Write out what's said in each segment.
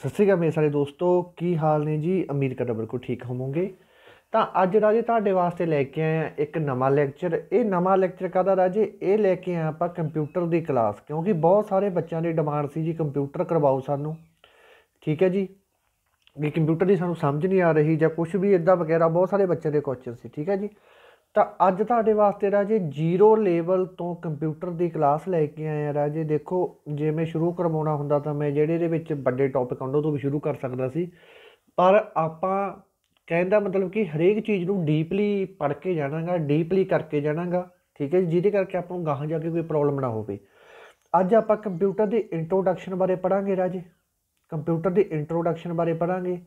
ਸਤਿ ਸ਼੍ਰੀ ਅਕਾਲ ਮੇਰੇ ਸਾਰੇ ਦੋਸਤੋ, ਕੀ ਹਾਲ ਨੇ ਜੀ? ਉਮੀਦ ਕਰਦਾ ਬਿਲਕੁਲ ਠੀਕ ਹੋਵੋਗੇ। ਤਾਂ ਅੱਜ ਰਾਜੇ ਤੁਹਾਡੇ ਵਾਸਤੇ ਲੈ ਕੇ ਆਏ ਆ ਇੱਕ ਨਵਾਂ ਲੈਕਚਰ। ਇਹ ਨਵਾਂ ਲੈਕਚਰ ਕਾਹਦਾ ਰਾਜੇ? ਇਹ ਲੈ ਕੇ ਆਏ ਆਪਾਂ ਕੰਪਿਊਟਰ ਦੀ ਕਲਾਸ, ਕਿਉਂਕਿ ਬਹੁਤ ਸਾਰੇ ਬੱਚਿਆਂ ਦੀ ਡਿਮਾਂਡ ਸੀ ਜੀ ਕੰਪਿਊਟਰ ਕਰਵਾਓ ਸਾਨੂੰ। ਠੀਕ ਹੈ ਜੀ? ਵੀ ਕੰਪਿਊਟਰ ਦੀ ਸਾਨੂੰ ਸਮਝ ਨਹੀਂ ਆ ਰਹੀ ਜਾਂ ਕੁਝ ਵੀ ਇਦਾਂ ਵਗੈਰਾ, ਬਹੁਤ ਸਾਰੇ ਬੱਚਿਆਂ ਦੇ ਕੁਐਸਚਨ ਸੀ। ਠੀਕ ਹੈ ਜੀ? ਤਾਂ ਅੱਜ ਤੁਹਾਡੇ ਵਾਸਤੇ ਰਾਜੇ ਜ਼ੀਰੋ ਲੈਵਲ ਤੋਂ ਕੰਪਿਊਟਰ ਦੀ ਕਲਾਸ ਲੈ ਕੇ ਆਏ ਆ ਰਾਜੇ। ਦੇਖੋ ਜੇ ਮੈਂ ਸ਼ੁਰੂ ਕਰਵਾਉਣਾ ਹੁੰਦਾ ਤਾਂ ਮੈਂ ਜਿਹੜੇ ਦੇ ਵਿੱਚ ਵੱਡੇ ਟੌਪਿਕ ਆਉਂਦੇ ਤੋਂ ਵੀ ਸ਼ੁਰੂ ਕਰ ਸਕਦਾ ਸੀ। ਪਰ ਆਪਾਂ ਕਹਿੰਦਾ ਮਤਲਬ ਕਿ ਹਰੇਕ ਚੀਜ਼ ਨੂੰ ਡੀਪਲੀ ਪੜ੍ਹ ਕੇ ਜਾਣਾਗਾ ਡੀਪਲੀ ਕਰਕੇ ਜਾਣਾਗਾ ਠੀਕ ਹੈ ਜੀ, ਜਿਹਦੇ ਕਰਕੇ ਆਪਾਂ ਨੂੰ ਗਾਹਾਂ ਜਾ ਕੇ ਕੋਈ ਪ੍ਰੋਬਲਮ ਨਾ ਹੋਵੇ। ਅੱਜ ਆਪਾਂ ਕੰਪਿਊਟਰ ਦੀ ਇੰਟਰੋਡਕਸ਼ਨ ਬਾਰੇ ਪੜਾਂਗੇ ਰਾਜੇ। ਕੰਪਿਊਟਰ ਦੀ ਇੰਟਰੋਡਕਸ਼ਨ ਬਾਰੇ ਪੜਾਂਗੇ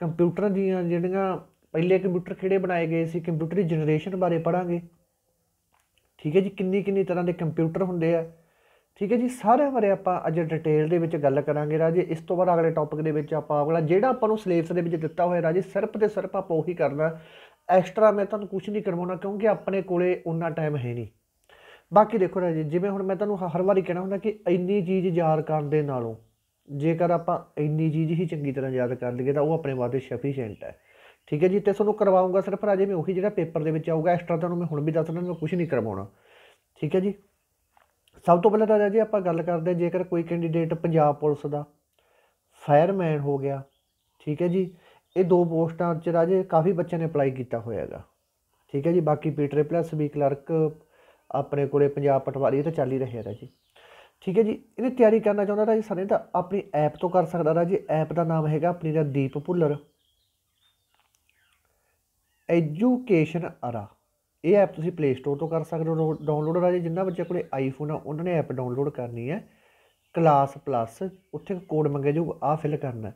ਕੰਪਿਊਟਰ ਦੀਆਂ ਜਿਹੜੀਆਂ ਪਹਿਲੇ ਕੰਪਿਊਟਰ ਕਿਹੜੇ ਬਣਾਏ ਗਏ ਸੀ, ਕੰਪਿਊਟਰ ਜਨਰੇਸ਼ਨ ਬਾਰੇ ਪੜਾਂਗੇ ਠੀਕ ਹੈ ਜੀ ਕਿੰਨੀ ਕਿੰਨੀ ਤਰ੍ਹਾਂ ਦੇ ਕੰਪਿਊਟਰ ਹੁੰਦੇ ਆ। ਠੀਕ ਹੈ ਜੀ, ਸਾਰਿਆਂ ਬਾਰੇ ਆਪਾਂ ਅੱਜ ਡਿਟੇਲ ਦੇ ਵਿੱਚ ਗੱਲ ਕਰਾਂਗੇ ਰਾਜੇ। ਇਸ ਤੋਂ ਬਾਅਦ ਅਗਲੇ ਟੌਪਿਕ ਦੇ ਵਿੱਚ ਆਪਾਂ ਅਗਲਾ, ਜਿਹੜਾ ਆਪਾਂ ਨੂੰ ਸਿਲੇਬਸ ਦੇ ਵਿੱਚ ਦਿੱਤਾ ਹੋਇਆ ਰਾਜੇ, ਸਿਰਫ ਤੇ ਸਿਰਫ ਆਪਾਂ ਉਹੀ ਕਰਨਾ। ਐਕਸਟਰਾ ਮੈਂ ਤੁਹਾਨੂੰ ਕੁਝ ਨਹੀਂ ਕਰਵਾਉਣਾ, ਕਿਉਂਕਿ ਆਪਣੇ ਕੋਲੇ ਉਨਾ ਟਾਈਮ ਹੈ ਨਹੀਂ। ਬਾਕੀ ਦੇਖੋ ਰਾਜੇ, ਜਿਵੇਂ ਹੁਣ ਮੈਂ ਤੁਹਾਨੂੰ ਹਰ ਵਾਰੀ ਕਹਿਣਾ ਹੁੰਦਾ ਕਿ ਇੰਨੀ ਚੀਜ਼ ਯਾਦ ਕਰਨ ਦੇ ਨਾਲੋਂ, ਜੇਕਰ ਆਪਾਂ ਇੰਨੀ ਚੀਜ਼ ਹੀ ਚੰਗੀ ਤਰ੍ਹਾਂ ਯਾਦ ਕਰ ਲਈਏ, ਤਾਂ ਉਹ ਆਪਣੇ ਵਾਸਤੇ ਸਫੀਸ਼ੀਐਂਟ ਹੈ। ਠੀਕ ਹੈ ਜੀ, ਤੇ ਤੁਹਾਨੂੰ ਕਰਵਾਉਂਗਾ ਸਿਰਫ ਰਾਜੇ ਮੈਂ ਉਹੀ ਜਿਹੜਾ ਪੇਪਰ ਦੇ ਵਿੱਚ ਆਊਗਾ ਐਕਸਟਰਾ ਤੁਹਾਨੂੰ ਮੈਂ ਹੁਣ ਵੀ ਦੱਸ ਦਿੰਦਾ, ਮੈਂ ਕੁਝ ਨਹੀਂ ਕਰਵਾਉਣਾ। ਠੀਕ ਹੈ ਜੀ? ਸਭ ਤੋਂ ਪਹਿਲਾਂ ਤਾਂ ਰਾਜੇ ਆਪਾਂ ਗੱਲ ਕਰਦੇ ਹਾਂ, ਜੇਕਰ ਕੋਈ ਕੈਂਡੀਡੇਟ ਪੰਜਾਬ ਪੁਲਿਸ ਦਾ ਫਾਇਰਮੈਨ ਹੋ ਗਿਆ, ਠੀਕ ਹੈ ਜੀ, ਇਹ ਦੋ ਪੋਸਟਾਂ 'ਚ ਰਾਜੇ ਕਾਫੀ ਬੱਚਿਆਂ ਨੇ ਅਪਲਾਈ ਕੀਤਾ ਹੋਇਆ ਹੈਗਾ। ਠੀਕ ਹੈ ਜੀ, ਬਾਕੀ ਪੀਟਰ ਪਲੱਸ ਵੀ ਕਲਰਕ ਆਪਣੇ ਕੋਲੇ ਪੰਜਾਬ ਪਟਵਾਰੀ, ਇਹ ਤਾਂ ਚੱਲ ਹੀ ਰਿਹਾ ਰਾਜੇ। ਠੀਕ ਹੈ ਜੀ, ਇਹਦੀ ਤਿਆਰੀ ਕਰਨਾ ਚਾਹੁੰਦਾ ਰਾਜੇ ਸਾਰੇ ਤਾਂ ਆਪਣੀ ਐਪ ਤੋਂ ਕਰ ਸਕਦਾ ਰਾਜੇ ਐਪ ਦਾ ਨਾਮ ਹੈਗਾ ਆਪਣੀ ਦਾ ਦੀਪ ਭੁੱਲਰ। ਐਜੂਕੇਸ਼ਨ ਅਰਾ। ਇਹ ਐਪ ਤੁਸੀਂ ਪਲੇ ਸਟੋਰ ਤੋਂ ਕਰ ਸਕਦੇ ਹੋ ਡਾਊਨਲੋਡ ਰਾਜੇ ਜਿੰਨਾ ਬੱਚੇ ਕੋਲੇ ਆਈਫੋਨ ਆ, ਉਹਨਾਂ ਨੇ ਐਪ ਡਾਊਨਲੋਡ ਕਰਨੀ ਹੈ। ਕਲਾਸ ਪਲੱਸ ਉੱਥੇ ਕੋਡ ਮੰਗਿਆ ਜਾਊਗਾ ਆ ਫਿਲ ਕਰਨਾ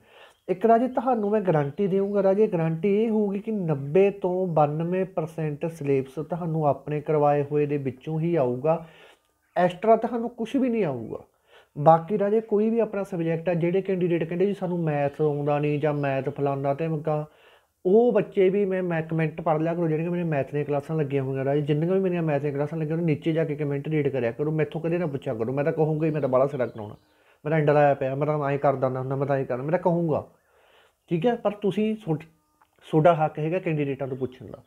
ਇੱਕ ਰਾਜੇ ਤੁਹਾਨੂੰ ਮੈਂ ਗਾਰੰਟੀ ਦੇਵਾਂਗਾ ਰਾਜੇ ਗਾਰੰਟੀ ਇਹ ਹੋਊਗੀ ਕਿ 90 ਤੋਂ 92% ਸਿਲੇਬਸ ਤੁਹਾਨੂੰ ਆਪਣੇ ਕਰਵਾਏ ਹੋਏ ਦੇ ਵਿੱਚੋਂ ਹੀ ਆਊਗਾ। ਐਕਸਟਰਾ ਤੁਹਾਨੂੰ ਕੁਝ ਵੀ ਨਹੀਂ ਆਊਗਾ। ਬਾਕੀ ਰਾਜੇ ਕੋਈ ਵੀ ਆਪਣਾ ਸਬਜੈਕਟ ਆ, ਜਿਹੜੇ ਕੈਂਡੀਡੇਟ ਕਹਿੰਦੇ ਜੀ ਸਾਨੂੰ ਮੈਥ ਆਉਂਦਾ ਨਹੀਂ ਜਾਂ ਮੈਥ ਫਲਾਨਾ ਤੇ ਮਗਾ ਉਹ ਬੱਚੇ ਵੀ ਮੈਂ ਮੈਂ ਕਮੈਂਟ ਪੜ੍ਹ ਲਿਆ ਕਰੋ, ਜਿਹੜੀਆਂ ਮੇਰੀਆਂ ਮੈਥ ਦੀਆਂ ਕਲਾਸਾਂ ਲੱਗੀਆਂ ਹੋਈਆਂ ਰਾਜ, ਜਿੰਨੀਆਂ ਵੀ ਮੇਰੀਆਂ ਮੈਥ ਦੀਆਂ ਕਲਾਸਾਂ ਲੱਗੀਆਂ, ਉਹਨਾਂ ਨੀਚੇ ਜਾ ਕੇ ਕਮੈਂਟ ਰੀਡ ਕਰਿਆ ਕਰੋ। ਮੈਥੋਂ ਕਦੇ ਨਾ ਪੁੱਛਿਆ ਕਰੋ। ਮੈਂ ਤਾਂ ਕਹੂੰਗਾ ਹੀ, ਮੈਂ ਤਾਂ ਬੜਾ ਸਿਰਾ ਕਰਾਉਣਾ। ਤਾਂ ਇੰਡਰ ਆਇਆ ਪਿਆ, ਮੈਂ ਤਾਂ ਐਂ ਕਰ ਦਿੰਦਾ ਹੁੰਦਾ, ਮੈਂ ਤਾਂ ਐਂ ਕਰਦਾ, ਮੈਂ ਤਾਂ ਕਹੂੰਗਾ। ਠੀਕ ਹੈ? ਪਰ ਤੁਸੀਂ ਤੁਹਾਡਾ ਹੱਕ ਹੈਗਾ ਕੈਂਡੀਡੇਟਾਂ ਤੋਂ ਪੁੱਛਣ ਦਾ।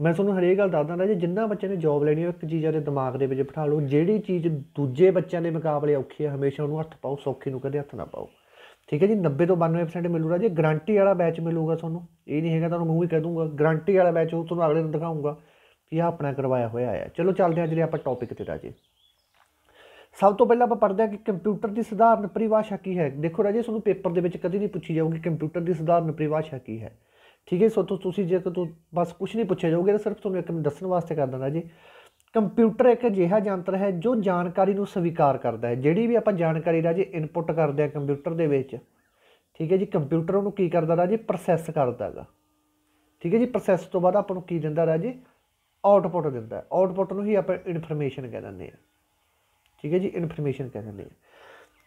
ਮੈਂ ਤੁਹਾਨੂੰ ਹਰੇਕ ਗੱਲ ਦੱਸਦਾ ਨਾ ਜੀ ਜਿੰਨਾ ਬੱਚੇ ਨੇ ਜੌਬ ਲੈਣੀ ਹੈ ਇੱਕ ਚੀਜ਼ ਆਪਣੇ ਦਿਮਾਗ ਦੇ ਵਿੱਚ ਬਿਠਾ ਲਓ। ਜਿਹੜੀ ਚੀਜ਼ ਦੂਜੇ ਬੱਚਿਆਂ ਦੇ ਮੁਕਾਬਲੇ ਔਖੀ ਹੈ, ਹਮੇਸ਼ਾ ਉਹਨੂੰ ਹੱਥ ਪਾਓ, ਸੌਖੀ ਨੂੰ ਕਦੇ ਹੱਥ ਨਾ ਪਾਓ। ਠੀਕ ਹੈ ਜੀ 90 ਤੋਂ 92% ਮਿਲੂਗਾ ਜੀ ਗਾਰੰਟੀ ਵਾਲਾ ਬੈਚ ਮਿਲੂਗਾ ਤੁਹਾਨੂੰ। ਇਹ ਨਹੀਂ ਹੈਗਾ, ਤੁਹਾਨੂੰ ਮੂੰਹ ਹੀ ਕਹਿ ਦੂੰਗਾ ਗਾਰੰਟੀ ਵਾਲਾ ਬੈਚ ਉਹ ਤੁਹਾਨੂੰ ਅਗਲੇ ਦਿਨ ਦਿਖਾਊਂਗਾ ਕਿ ਆਹ ਆਪਣਾ ਕਰਵਾਇਆ ਹੋਇਆ ਹੈ ਚਲੋ, ਚੱਲਦੇ ਹਾਂ ਜਿਹੜੇ ਆਪਾਂ ਟੌਪਿਕ ਤੇ ਰਾਜੇ। ਸਭ ਤੋਂ ਪਹਿਲਾਂ ਆਪਾਂ ਪੜ੍ਹਦੇ ਹਾਂ ਕਿ ਕੰਪਿਊਟਰ ਦੀ ਸਧਾਰਨ ਪਰਿਭਾਸ਼ਾ ਕੀ ਹੈ। ਦੇਖੋ ਰਾਜੇ, ਤੁਹਾਨੂੰ ਪੇਪਰ ਦੇ ਵਿੱਚ ਕਦੀ ਨਹੀਂ ਪੁੱਛੀ ਜਾਊਗੀ ਕੰਪਿਊਟਰ ਦੀ ਸਧਾਰਨ ਪਰਿਭਾਸ਼ਾ ਕੀ ਹੈ। ਠੀਕ ਹੈ, ਸੋ ਤੁ- ਤੁਸੀਂ ਜੇ ਤੂੰ ਬਸ ਕੁਝ ਨਹੀਂ ਪੁੱਛਿਆ ਜਾਊਗਾ ਤਾਂ ਸਿਰਫ ਤੁਹਾਨੂੰ ਇੱਕ ਦੱਸਣ ਵਾਸਤੇ ਕਰ ਦਿੰਦਾ ਜੀ ਕੰਪਿਊਟਰ ਇੱਕ ਅਜਿਹਾ ਯੰਤਰ ਹੈ ਜੋ ਜਾਣਕਾਰੀ ਨੂੰ ਸਵੀਕਾਰ ਕਰਦਾ ਹੈ। ਜਿਹੜੀ ਵੀ ਆਪਾਂ ਜਾਣਕਾਰੀ ਰਾਜੇ ਇਨਪੁੱਟ ਕਰਦੇ ਆ ਕੰਪਿਊਟਰ ਦੇ ਵਿੱਚ, ਠੀਕ ਹੈ ਜੀ, ਕੰਪਿਊਟਰ ਉਹਨੂੰ ਕੀ ਕਰਦਾ ਰਾਜੇ? ਪ੍ਰੋਸੈਸ ਕਰਦਾ ਹੈਗਾ। ਠੀਕ ਹੈ ਜੀ ਪ੍ਰੋਸੈਸ ਤੋਂ ਬਾਅਦ ਆਪਾਂ ਨੂੰ ਕੀ ਦਿੰਦਾ ਰਾਜੇ? ਆਊਟਪੁੱਟ ਦਿੰਦਾ ਆਊਟਪੁੱਟ ਨੂੰ ਹੀ ਆਪਾਂ ਇਨਫੋਰਮੇਸ਼ਨ ਕਹਿ ਦਿੰਦੇ ਆ ਠੀਕ ਹੈ ਜੀ ਇਨਫੋਰਮੇਸ਼ਨ ਕਹਿ ਦਿੰਦੇ ਆ